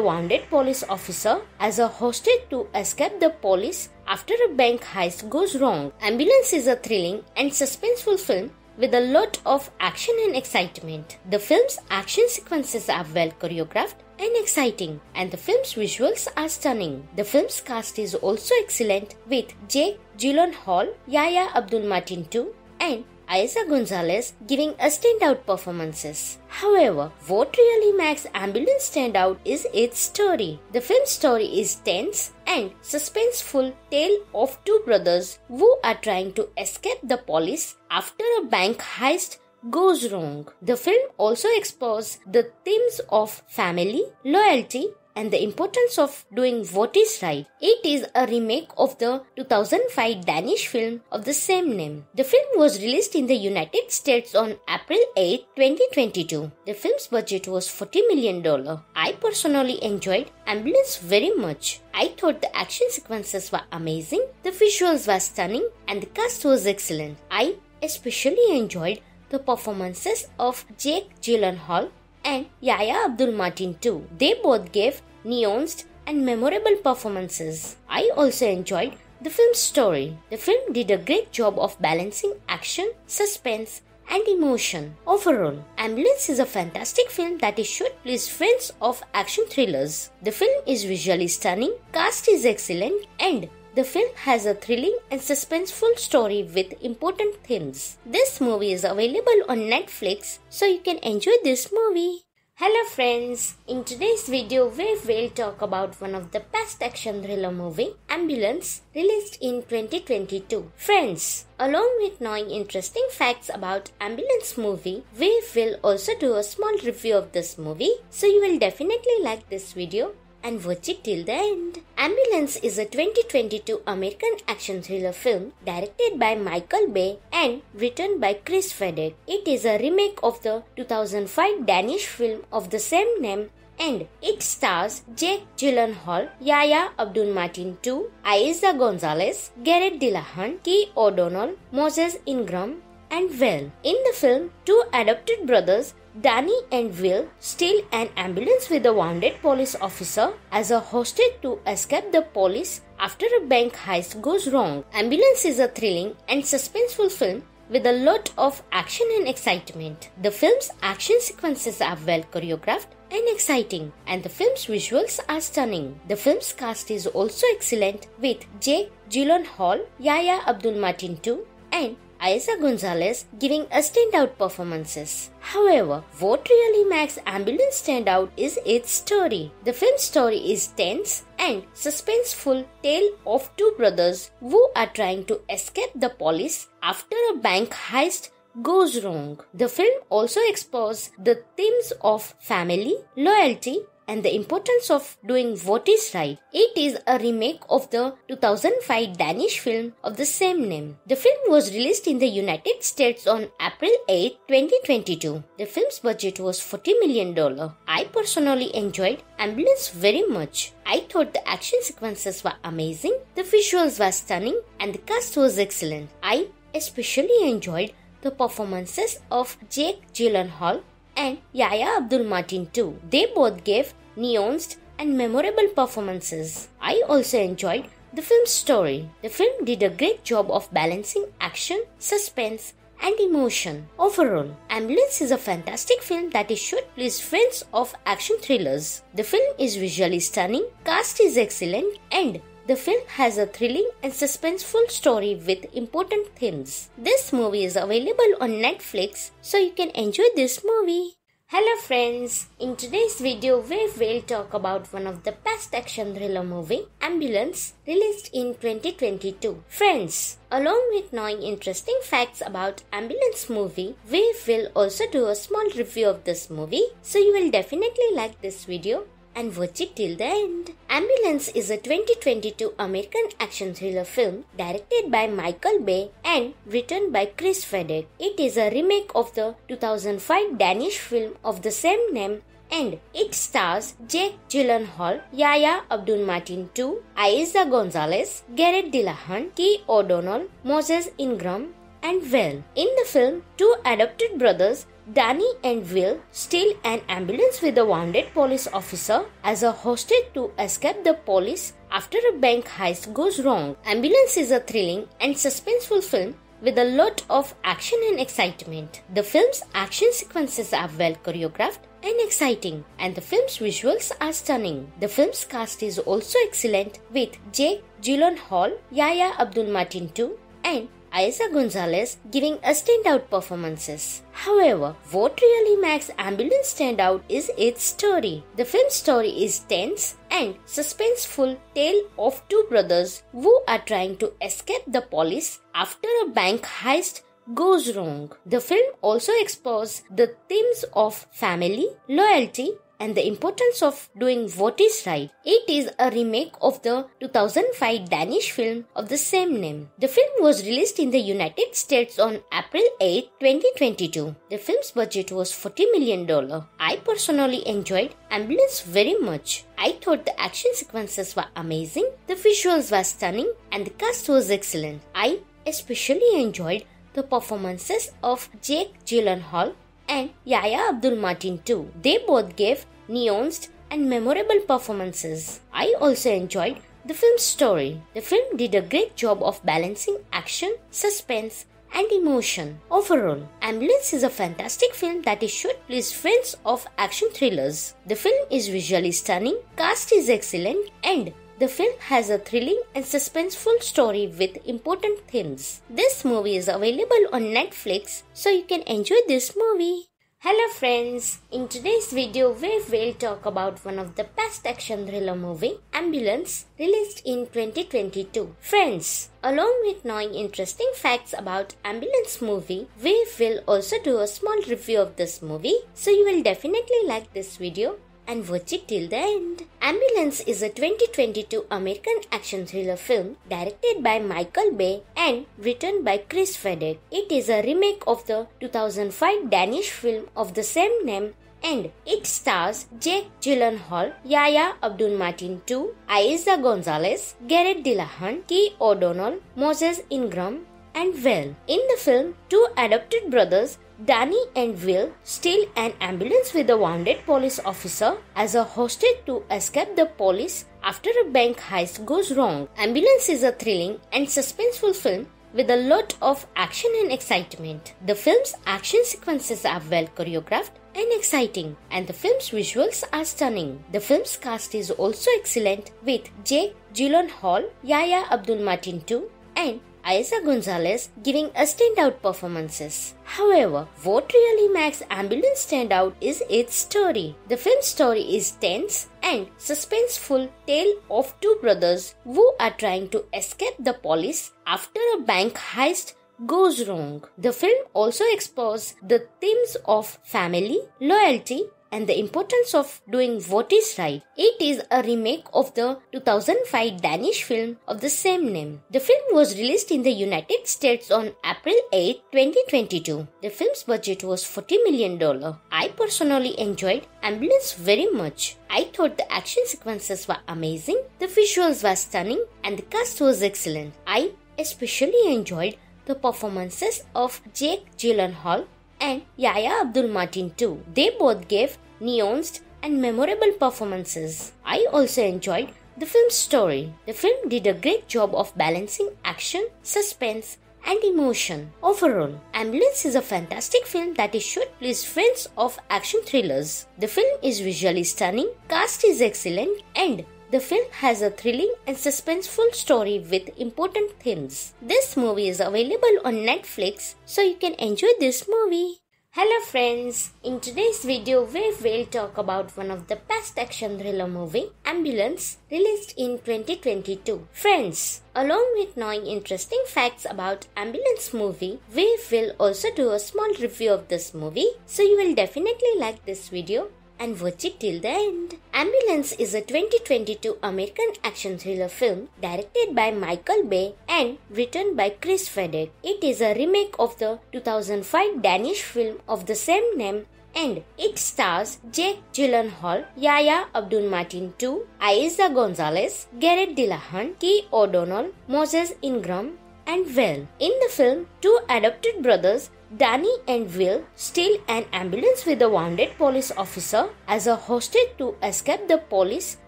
[SPEAKER 1] wounded police officer as a hostage to escape the police after a bank heist goes wrong. Ambulance is a thrilling and suspenseful film with a lot of action and excitement. The film's action sequences are well choreographed and exciting, and the film's visuals are stunning. The film's cast is also excellent with Jake Gyllenhaal, Yahya Abdul-Mateen II, and Eiza Gonzalez giving a standout performances. However, what really makes Ambulance stand out is its story. The film's story is tense and suspenseful tale of two brothers who are trying to escape the police after a bank heist goes wrong. The film also explores the themes of family, loyalty, and the importance of doing what is right. It is a remake of the 2005 Danish film of the same name. The film was released in the United States on April 8, 2022. The film's budget was $40 million. I personally enjoyed Ambulance very much. I thought the action sequences were amazing, the visuals were stunning, and the cast was excellent. I especially enjoyed the performances of Jake Gyllenhaal and Yahya Abdul-Mateen too. They both gave nuanced and memorable performances. I also enjoyed the film's story. The film did a great job of balancing action, suspense, and emotion. Overall, Ambulance is a fantastic film that is should please fans of action thrillers. The film is visually stunning, cast is excellent, and the film has a thrilling and suspenseful story with important themes. This movie is available on Netflix, so you can enjoy this movie. Hello friends, in today's video we will talk about one of the best action thriller movie, Ambulance, released in 2022. Friends, along with knowing interesting facts about Ambulance movie, we will also do a small review of this movie, so you will definitely like this video and watch it till the end. Ambulance is a 2022 American action thriller film directed by Michael Bay and written by Chris Fedek. It is a remake of the 2005 Danish film of the same name and it stars Jake Gyllenhaal, Yahya Abdul-Mateen II, Eiza Gonzalez, Garrett Dillahunt, Keir O'Donnell, Moses Ingram, and Will. In the film, two adopted brothers Danny and Will steal an ambulance with a wounded police officer as a hostage to escape the police after a bank heist goes wrong. Ambulance is a thrilling and suspenseful film with a lot of action and excitement. The film's action sequences are well choreographed and exciting, and the film's visuals are stunning. The film's cast is also excellent with Jake Gyllenhaal, Yahya Abdul-Mateen II, and Eiza Gonzalez giving a standout performances. However, what really makes Ambulance stand out is its story. The film's story is tense and suspenseful tale of two brothers who are trying to escape the police after a bank heist goes wrong. The film also explores the themes of family, loyalty, and the importance of doing what is right. It is a remake of the 2005 Danish film of the same name. The film was released in the United States on April 8, 2022. The film's budget was $40 million. I personally enjoyed Ambulance very much. I thought the action sequences were amazing, the visuals were stunning, and the cast was excellent. I especially enjoyed the performances of Jake Gyllenhaal and Yahya Abdul-Mateen too. They both gave nuanced and memorable performances. I also enjoyed the film's story. The film did a great job of balancing action, suspense, and emotion. Overall, Ambulance is a fantastic film that is should please fans of action thrillers. The film is visually stunning, cast is excellent, and the film has a thrilling and suspenseful story with important themes. This movie is available on Netflix, so you can enjoy this movie. Hello friends, in today's video we will talk about one of the best action thriller movie, Ambulance, released in 2022. Friends, along with knowing interesting facts about Ambulance movie, we will also do a small review of this movie, so you will definitely like this video and watch it till the end. Ambulance is a 2022 American action thriller film directed by Michael Bay and written by Chris Fedek. It is a remake of the 2005 Danish film of the same name and it stars Jake Gyllenhaal, Yahya Abdul-Mateen II, Eiza Gonzalez, Garrett Dillahunt, Keir O'Donnell, Moses Ingram, and Will. In the film, two adopted brothers Danny and Will steal an ambulance with a wounded police officer as a hostage to escape the police after a bank heist goes wrong. Ambulance is a thrilling and suspenseful film with a lot of action and excitement. The film's action sequences are well choreographed and exciting, and the film's visuals are stunning. The film's cast is also excellent with Jake Gyllenhaal, Yahya Abdul-Mateen II, and Eiza Gonzalez giving a standout performances. However, what really makes Ambulance stand out is its story. The film's story is tense and suspenseful tale of two brothers who are trying to escape the police after a bank heist goes wrong. The film also explores the themes of family, loyalty, and the importance of doing what is right. It is a remake of the 2005 Danish film of the same name. The film was released in the United States on April 8, 2022. The film's budget was $40 million. I personally enjoyed Ambulance very much. I thought the action sequences were amazing, the visuals were stunning, and the cast was excellent. I especially enjoyed the performances of Jake Gyllenhaal and Yahya Abdul-Mateen too. They both gave nuanced and memorable performances. I also enjoyed the film's story. The film did a great job of balancing action, suspense, and emotion. Overall, Ambulance is a fantastic film that is to please fans of action thrillers. The film is visually stunning, cast is excellent, and the film has a thrilling and suspenseful story with important themes. This movie is available on Netflix, so you can enjoy this movie. Hello friends, in today's video we will talk about one of the best action thriller movie, Ambulance, released in 2022. Friends, along with knowing interesting facts about Ambulance movie, we will also do a small review of this movie, so you will definitely like this video and watch it till the end. Ambulance is a 2022 American action thriller film directed by Michael Bay and written by Chris Fedek. It is a remake of the 2005 Danish film of the same name and it stars Jake Gyllenhaal, Yahya Abdul-Mateen II, Eiza Gonzalez, Garrett Dillahunt, Keir O'Donnell, Moses Ingram, and Will. In the film, two adopted brothers Danny and Will steal an ambulance with a wounded police officer as a hostage to escape the police after a bank heist goes wrong. Ambulance is a thrilling and suspenseful film with a lot of action and excitement. The film's action sequences are well choreographed and exciting, and the film's visuals are stunning. The film's cast is also excellent with Jake Gyllenhaal, Yahya Abdul-Mateen II, and Eiza Gonzalez giving a standout performances. However, what really makes Ambulance stand out is its story. The film's story is tense and suspenseful tale of two brothers who are trying to escape the police after a bank heist goes wrong. The film also explores the themes of family, loyalty, and the importance of doing what is right. It is a remake of the 2005 Danish film of the same name. The film was released in the United States on April 8, 2022. The film's budget was $40 million. I personally enjoyed Ambulance very much. I thought the action sequences were amazing, the visuals were stunning, and the cast was excellent. I especially enjoyed the performances of Jake Gyllenhaal and Yahya Abdul-Mateen II. They both gave nuanced and memorable performances. I also enjoyed the film's story. The film did a great job of balancing action, suspense, and emotion. Overall, Ambulance is a fantastic film that is to please friends of action thrillers. The film is visually stunning, cast is excellent, and the film has a thrilling and suspenseful story with important themes. This movie is available on Netflix, so you can enjoy this movie. Hello friends, in today's video we will talk about one of the best action thriller movie, Ambulance, released in 2022. Friends, along with knowing interesting facts about Ambulance movie, we will also do a small review of this movie, so you will definitely like this video and watch it till the end. Ambulance is a 2022 American action thriller film directed by Michael Bay and written by Chris Fedek. It is a remake of the 2005 Danish film of the same name and it stars Jake Gyllenhaal, Yahya Abdul-Mateen II, Eiza Gonzalez, Garrett Dillahunt, Keir O'Donnell, Moses Ingram, and Will. In the film, two adopted brothers Danny and Will steal an ambulance with a wounded police officer as a hostage to escape the police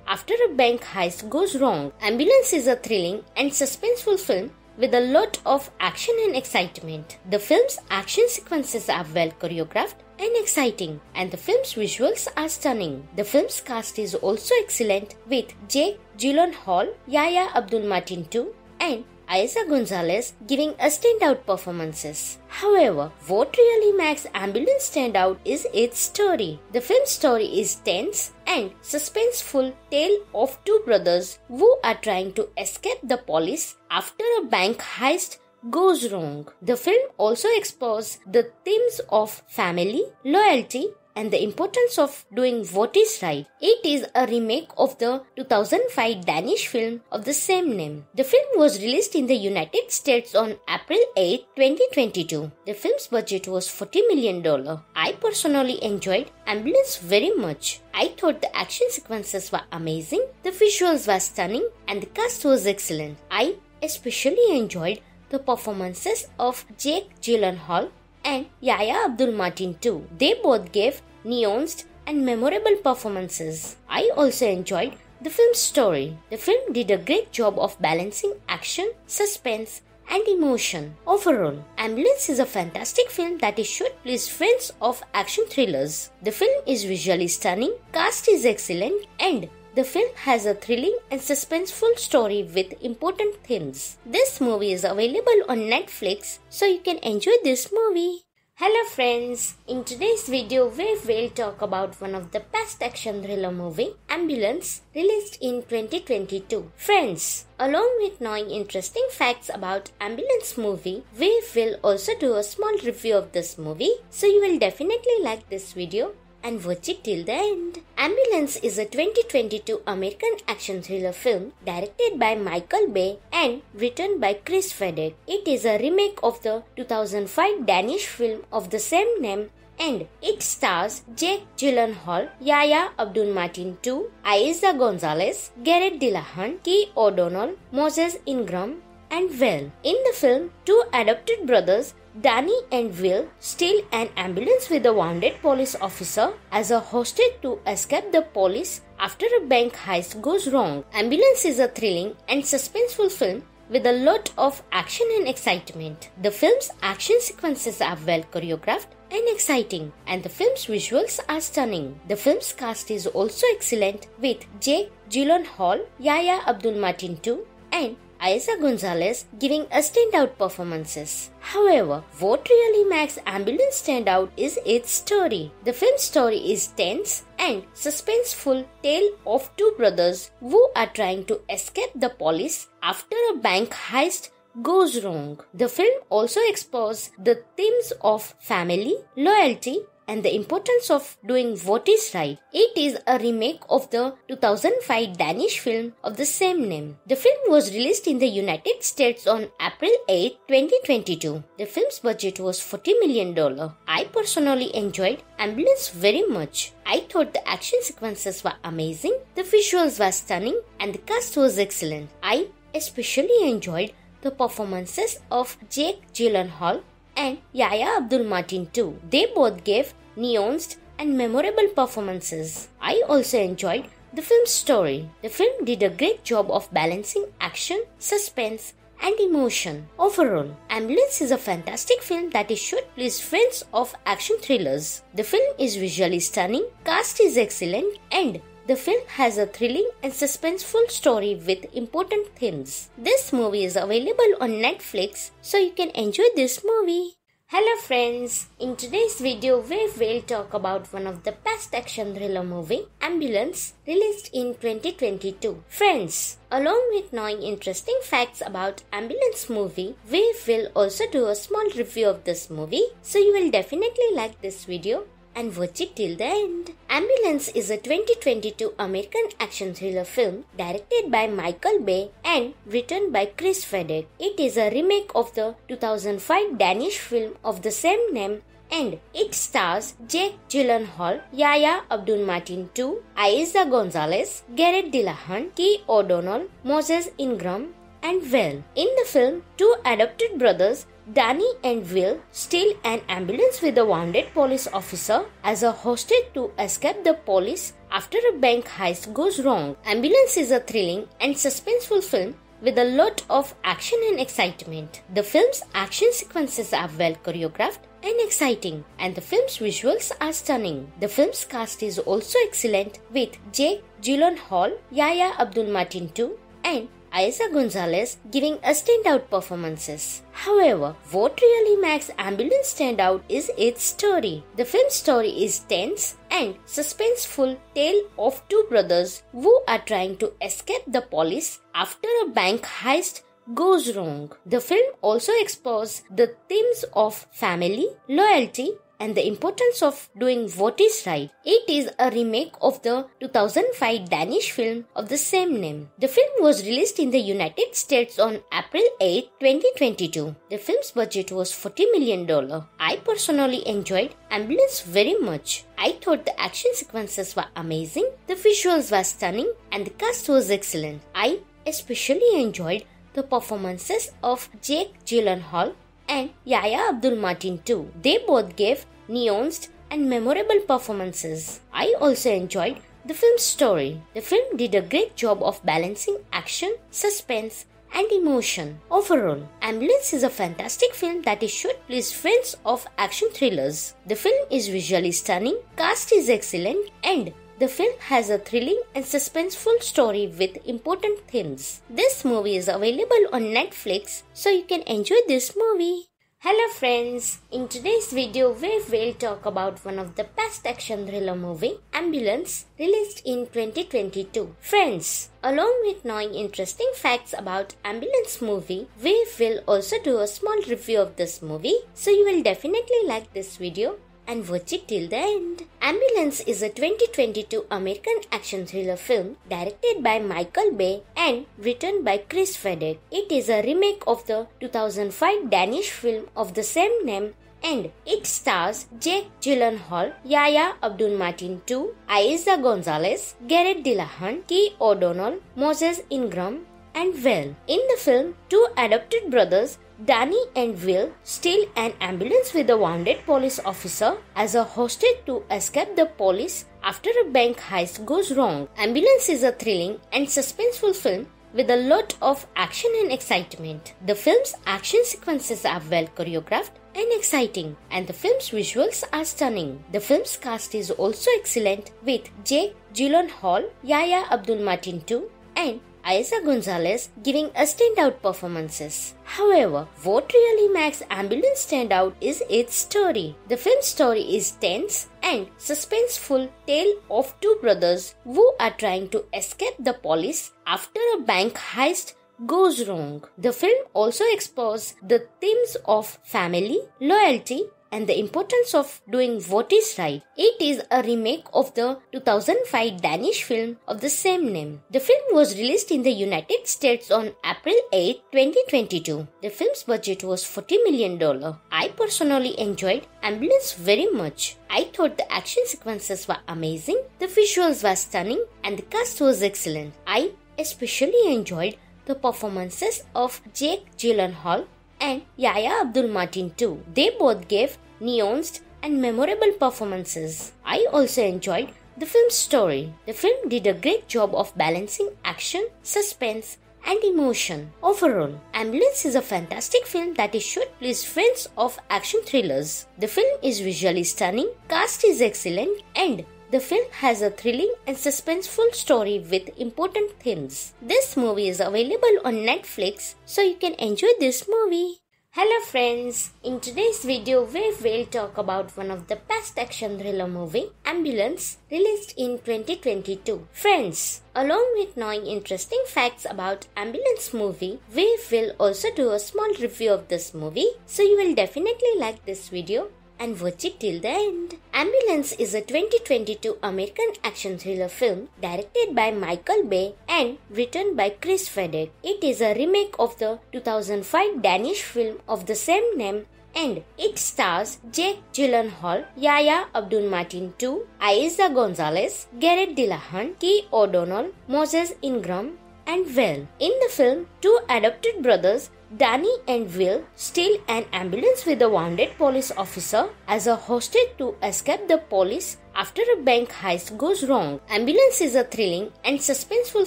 [SPEAKER 1] after a bank heist goes wrong. Ambulance is a thrilling and suspenseful film with a lot of action and excitement. The film's action sequences are well choreographed and exciting, and the film's visuals are stunning. The film's cast is also excellent with Jake Gyllenhaal, Yahya Abdul-Mateen II, and Eiza Gonzalez giving a standout performances. However, what really makes Ambulance stand out is its story. The film's story is tense and suspenseful tale of two brothers who are trying to escape the police after a bank heist goes wrong. The film also explores the themes of family, loyalty, and the importance of doing what is right. It is a remake of the 2005 Danish film of the same name. The film was released in the United States on April 8, 2022. The film's budget was $40 million. I personally enjoyed Ambulance very much. I thought the action sequences were amazing, the visuals were stunning, and the cast was excellent. I especially enjoyed the performances of Jake Gyllenhaal and Yahya Abdul-Mateen too. They both gave nuanced, and memorable performances. I also enjoyed the film's story. The film did a great job of balancing action, suspense, and emotion. Overall, Ambulance is a fantastic film that is should please friends of action thrillers. The film is visually stunning, cast is excellent, and the film has a thrilling and suspenseful story with important themes. This movie is available on Netflix, so you can enjoy this movie. Hello friends, in today's video we will talk about one of the best action thriller movie, Ambulance, released in 2022. Friends, along with knowing interesting facts about Ambulance movie, we will also do a small review of this movie, so you will definitely like this video and watch it till the end. Ambulance is a 2022 American action thriller film directed by Michael Bay and written by Chris Fedek. It is a remake of the 2005 Danish film of the same name and it stars Jake Gyllenhaal, Yahya Abdul-Mateen II, Eiza Gonzalez, Garrett Dillahunt, Keir O'Donnell, Moses Ingram, and Will. In the film, two adopted brothers Danny and Will steal an ambulance with a wounded police officer as a hostage to escape the police after a bank heist goes wrong. Ambulance is a thrilling and suspenseful film with a lot of action and excitement. The film's action sequences are well choreographed and exciting, and the film's visuals are stunning. The film's cast is also excellent with Jake Gyllenhaal, Yahya Abdul-Mateen II, and Eiza Gonzalez giving a standout performances. However, what really makes Ambulance stand out is its story. The film's story is tense and suspenseful tale of two brothers who are trying to escape the police after a bank heist goes wrong. The film also explores the themes of family, loyalty, and the importance of doing what is right. It is a remake of the 2005 Danish film of the same name. The film was released in the United States on April 8, 2022. The film's budget was $40 million. I personally enjoyed Ambulance very much. I thought the action sequences were amazing, the visuals were stunning, and the cast was excellent. I especially enjoyed the performances of Jake Gyllenhaal and Yahya Abdul-Mateen too. They both gave nuanced and memorable performances. I also enjoyed the film's story. The film did a great job of balancing action, suspense, and emotion. Overall, Ambulance is a fantastic film that is should please fans of action thrillers. The film is visually stunning, cast is excellent, and the film has a thrilling and suspenseful story with important themes. This movie is available on Netflix, so you can enjoy this movie. Hello friends, in today's video we will talk about one of the best action thriller movie, Ambulance, released in 2022. Friends, along with knowing interesting facts about Ambulance movie, we will also do a small review of this movie, so you will definitely like this video and watch it till the end. Ambulance is a 2022 American action thriller film directed by Michael Bay and written by Chris Fedek. It is a remake of the 2005 Danish film of the same name and it stars Jake Gyllenhaal, Yahya Abdul-Mateen II, Eiza Gonzalez, Garrett Dillahunt, Keir O'Donnell, Moses Ingram, and Will. In the film, two adopted brothers Danny and Will steal an ambulance with a wounded police officer as a hostage to escape the police after a bank heist goes wrong. Ambulance is a thrilling and suspenseful film with a lot of action and excitement. The film's action sequences are well choreographed and exciting, and the film's visuals are stunning. The film's cast is also excellent with Jake Gyllenhaal, Yahya Abdul-Mateen II, and Eiza Gonzalez giving a standout performances. However, what really makes Ambulance stand out is its story. The film's story is tense and suspenseful tale of two brothers who are trying to escape the police after a bank heist goes wrong. The film also explores the themes of family, loyalty, and the importance of doing what is right. It is a remake of the 2005 Danish film of the same name. The film was released in the United States on April 8, 2022. The film's budget was $40 million. I personally enjoyed Ambulance very much. I thought the action sequences were amazing, the visuals were stunning, and the cast was excellent. I especially enjoyed the performances of Jake Gyllenhaal and Yahya Abdul-Mateen too. They both gave nuanced and memorable performances. I also enjoyed the film's story. The film did a great job of balancing action, suspense, and emotion. Overall, Ambulance is a fantastic film that is should please fans of action thrillers. The film is visually stunning, cast is excellent, and the film has a thrilling and suspenseful story with important themes. This movie is available on Netflix, so you can enjoy this movie. Hello friends, in today's video we will talk about one of the best action thriller movie, Ambulance, released in 2022. Friends, along with knowing interesting facts about Ambulance movie, we will also do a small review of this movie, so you will definitely like this video and watch it till the end. Ambulance is a 2022 American action thriller film directed by Michael Bay and written by Chris Fedek. It is a remake of the 2005 Danish film of the same name and it stars Jake Gyllenhaal, Yahya Abdul-Mateen II, Eiza Gonzalez, Garrett Dillahunt, Keir O'Donnell, Moses Ingram, and Will. In the film, two adopted brothers Danny and Will steal an ambulance with a wounded police officer as a hostage to escape the police after a bank heist goes wrong. Ambulance is a thrilling and suspenseful film with a lot of action and excitement. The film's action sequences are well choreographed and exciting, and the film's visuals are stunning. The film's cast is also excellent with Jake Gyllenhaal, Yahya Abdul-Mateen II, and Eiza Gonzalez giving a standout performances. However, what really makes Ambulance stand out is its story. The film's story is tense and suspenseful tale of two brothers who are trying to escape the police after a bank heist goes wrong. The film also explores the themes of family, loyalty, and the importance of doing what is right. It is a remake of the 2005 Danish film of the same name. The film was released in the United States on April 8, 2022. The film's budget was $40 million. I personally enjoyed Ambulance very much. I thought the action sequences were amazing, the visuals were stunning, and the cast was excellent. I especially enjoyed the performances of Jake Gyllenhaal and Yahya Abdul-Mateen too. They both gave nuanced and memorable performances. I also enjoyed the film's story. The film did a great job of balancing action, suspense, and emotion. Overall, Ambulance is a fantastic film that is should please fans of action thrillers. The film is visually stunning, cast is excellent, and the film has a thrilling and suspenseful story with important themes. This movie is available on Netflix, so you can enjoy this movie. Hello friends, in today's video we will talk about one of the best action thriller movie, Ambulance, released in 2022. Friends, along with knowing interesting facts about Ambulance movie, we will also do a small review of this movie, so you will definitely like this video and watch it till the end. Ambulance is a 2022 American action thriller film directed by Michael Bay and written by Chris Fedek. It is a remake of the 2005 Danish film of the same name and it stars Jake Gyllenhaal, Yahya Abdul-Mateen II, Eiza Gonzalez, Garrett Dillahunt, Keir O'Donnell, Moses Ingram, and Will. In the film, two adopted brothers Danny and Will steal an ambulance with a wounded police officer as a hostage to escape the police after a bank heist goes wrong. Ambulance is a thrilling and suspenseful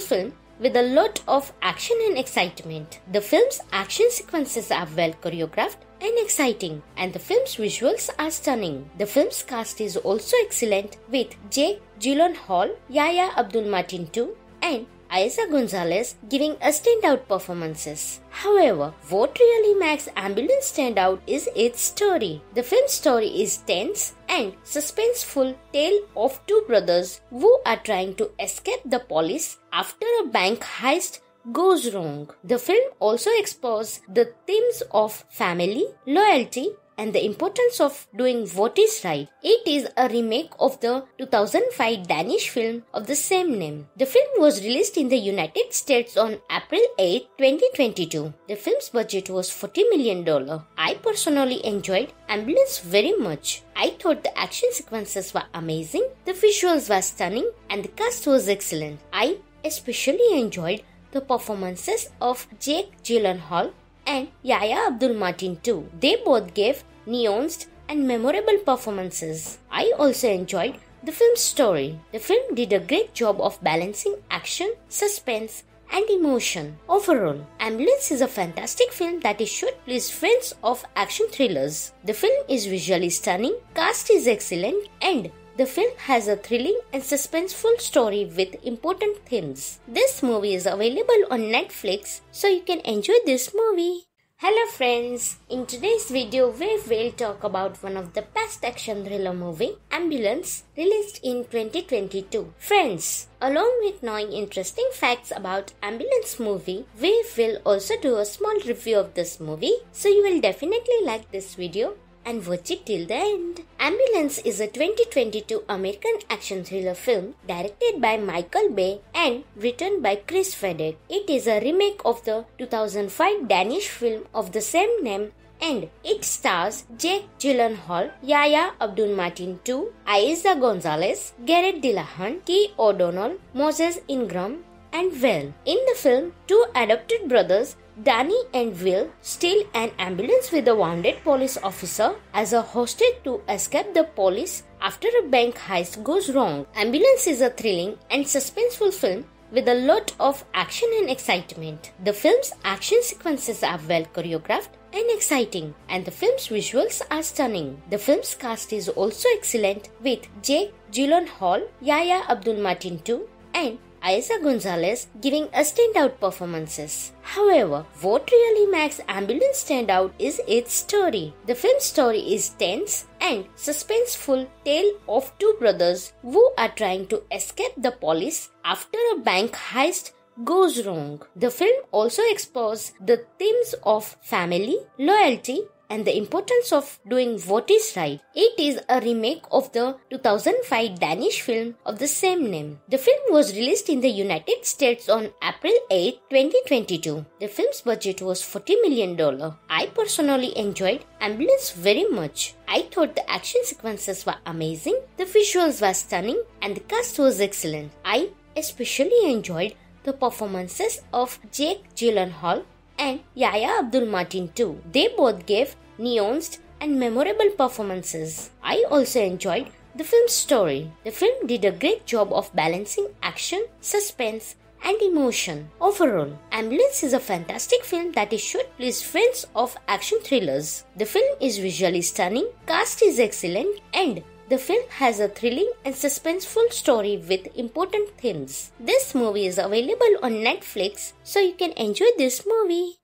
[SPEAKER 1] film with a lot of action and excitement. The film's action sequences are well choreographed and exciting, and the film's visuals are stunning. The film's cast is also excellent with Jake Gyllenhaal, Yahya Abdul-Mateen II, and Eiza Gonzalez giving a standout performances. However, what really makes Ambulance stand out is its story. The film's story is tense and suspenseful tale of two brothers who are trying to escape the police after a bank heist goes wrong. The film also explores the themes of family, loyalty, and the importance of doing what is right. It is a remake of the 2005 Danish film of the same name. The film was released in the United States on April 8, 2022. The film's budget was $40 million. I personally enjoyed Ambulance very much. I thought the action sequences were amazing, the visuals were stunning, and the cast was excellent. I especially enjoyed the performances of Jake Gyllenhaal and Yahya Abdul-Mateen too. They both gave nuanced and memorable performances. I also enjoyed the film's story. The film did a great job of balancing action, suspense, and emotion. Overall, Ambulance is a fantastic film that is should please fans of action thrillers. The film is visually stunning, cast is excellent, and the film has a thrilling and suspenseful story with important themes. This movie is available on Netflix, so you can enjoy this movie. Hello friends, in today's video we will talk about one of the best action thriller movie, Ambulance, released in 2022. Friends, along with knowing interesting facts about Ambulance movie, we will also do a small review of this movie, so you will definitely like this video and watch it till the end. Ambulance is a 2022 American action thriller film directed by Michael Bay and written by Chris Fedek. It is a remake of the 2005 Danish film of the same name and it stars Jake Gyllenhaal, Yahya Abdul-Mateen II, Eiza Gonzalez, Garrett Dillahunt, Keir O'Donnell, Moses Ingram, and Will. In the film, two adopted brothers Danny and Will steal an ambulance with a wounded police officer as a hostage to escape the police after a bank heist goes wrong. Ambulance is a thrilling and suspenseful film with a lot of action and excitement. The film's action sequences are well choreographed and exciting, and the film's visuals are stunning. The film's cast is also excellent with Jake Gyllenhaal, Yahya Abdul-Mateen II, and Eiza Gonzalez giving a standout performances. However, what really makes Ambulance stand out is its story. The film's story is tense and suspenseful tale of two brothers who are trying to escape the police after a bank heist goes wrong. The film also explores the themes of family, loyalty, and the importance of doing what is right. It is a remake of the 2005 Danish film of the same name. The film was released in the United States on April 8, 2022. The film's budget was $40 million. I personally enjoyed Ambulance very much. I thought the action sequences were amazing, the visuals were stunning, and the cast was excellent. I especially enjoyed the performances of Jake Gyllenhaal and Yahya Abdul-Mateen II. They both gave nuanced, and memorable performances. I also enjoyed the film's story. The film did a great job of balancing action, suspense, and emotion. Overall, Ambulance is a fantastic film that is should please fans of action thrillers. The film is visually stunning, cast is excellent, and the film has a thrilling and suspenseful story with important themes. This movie is available on Netflix, so you can enjoy this movie.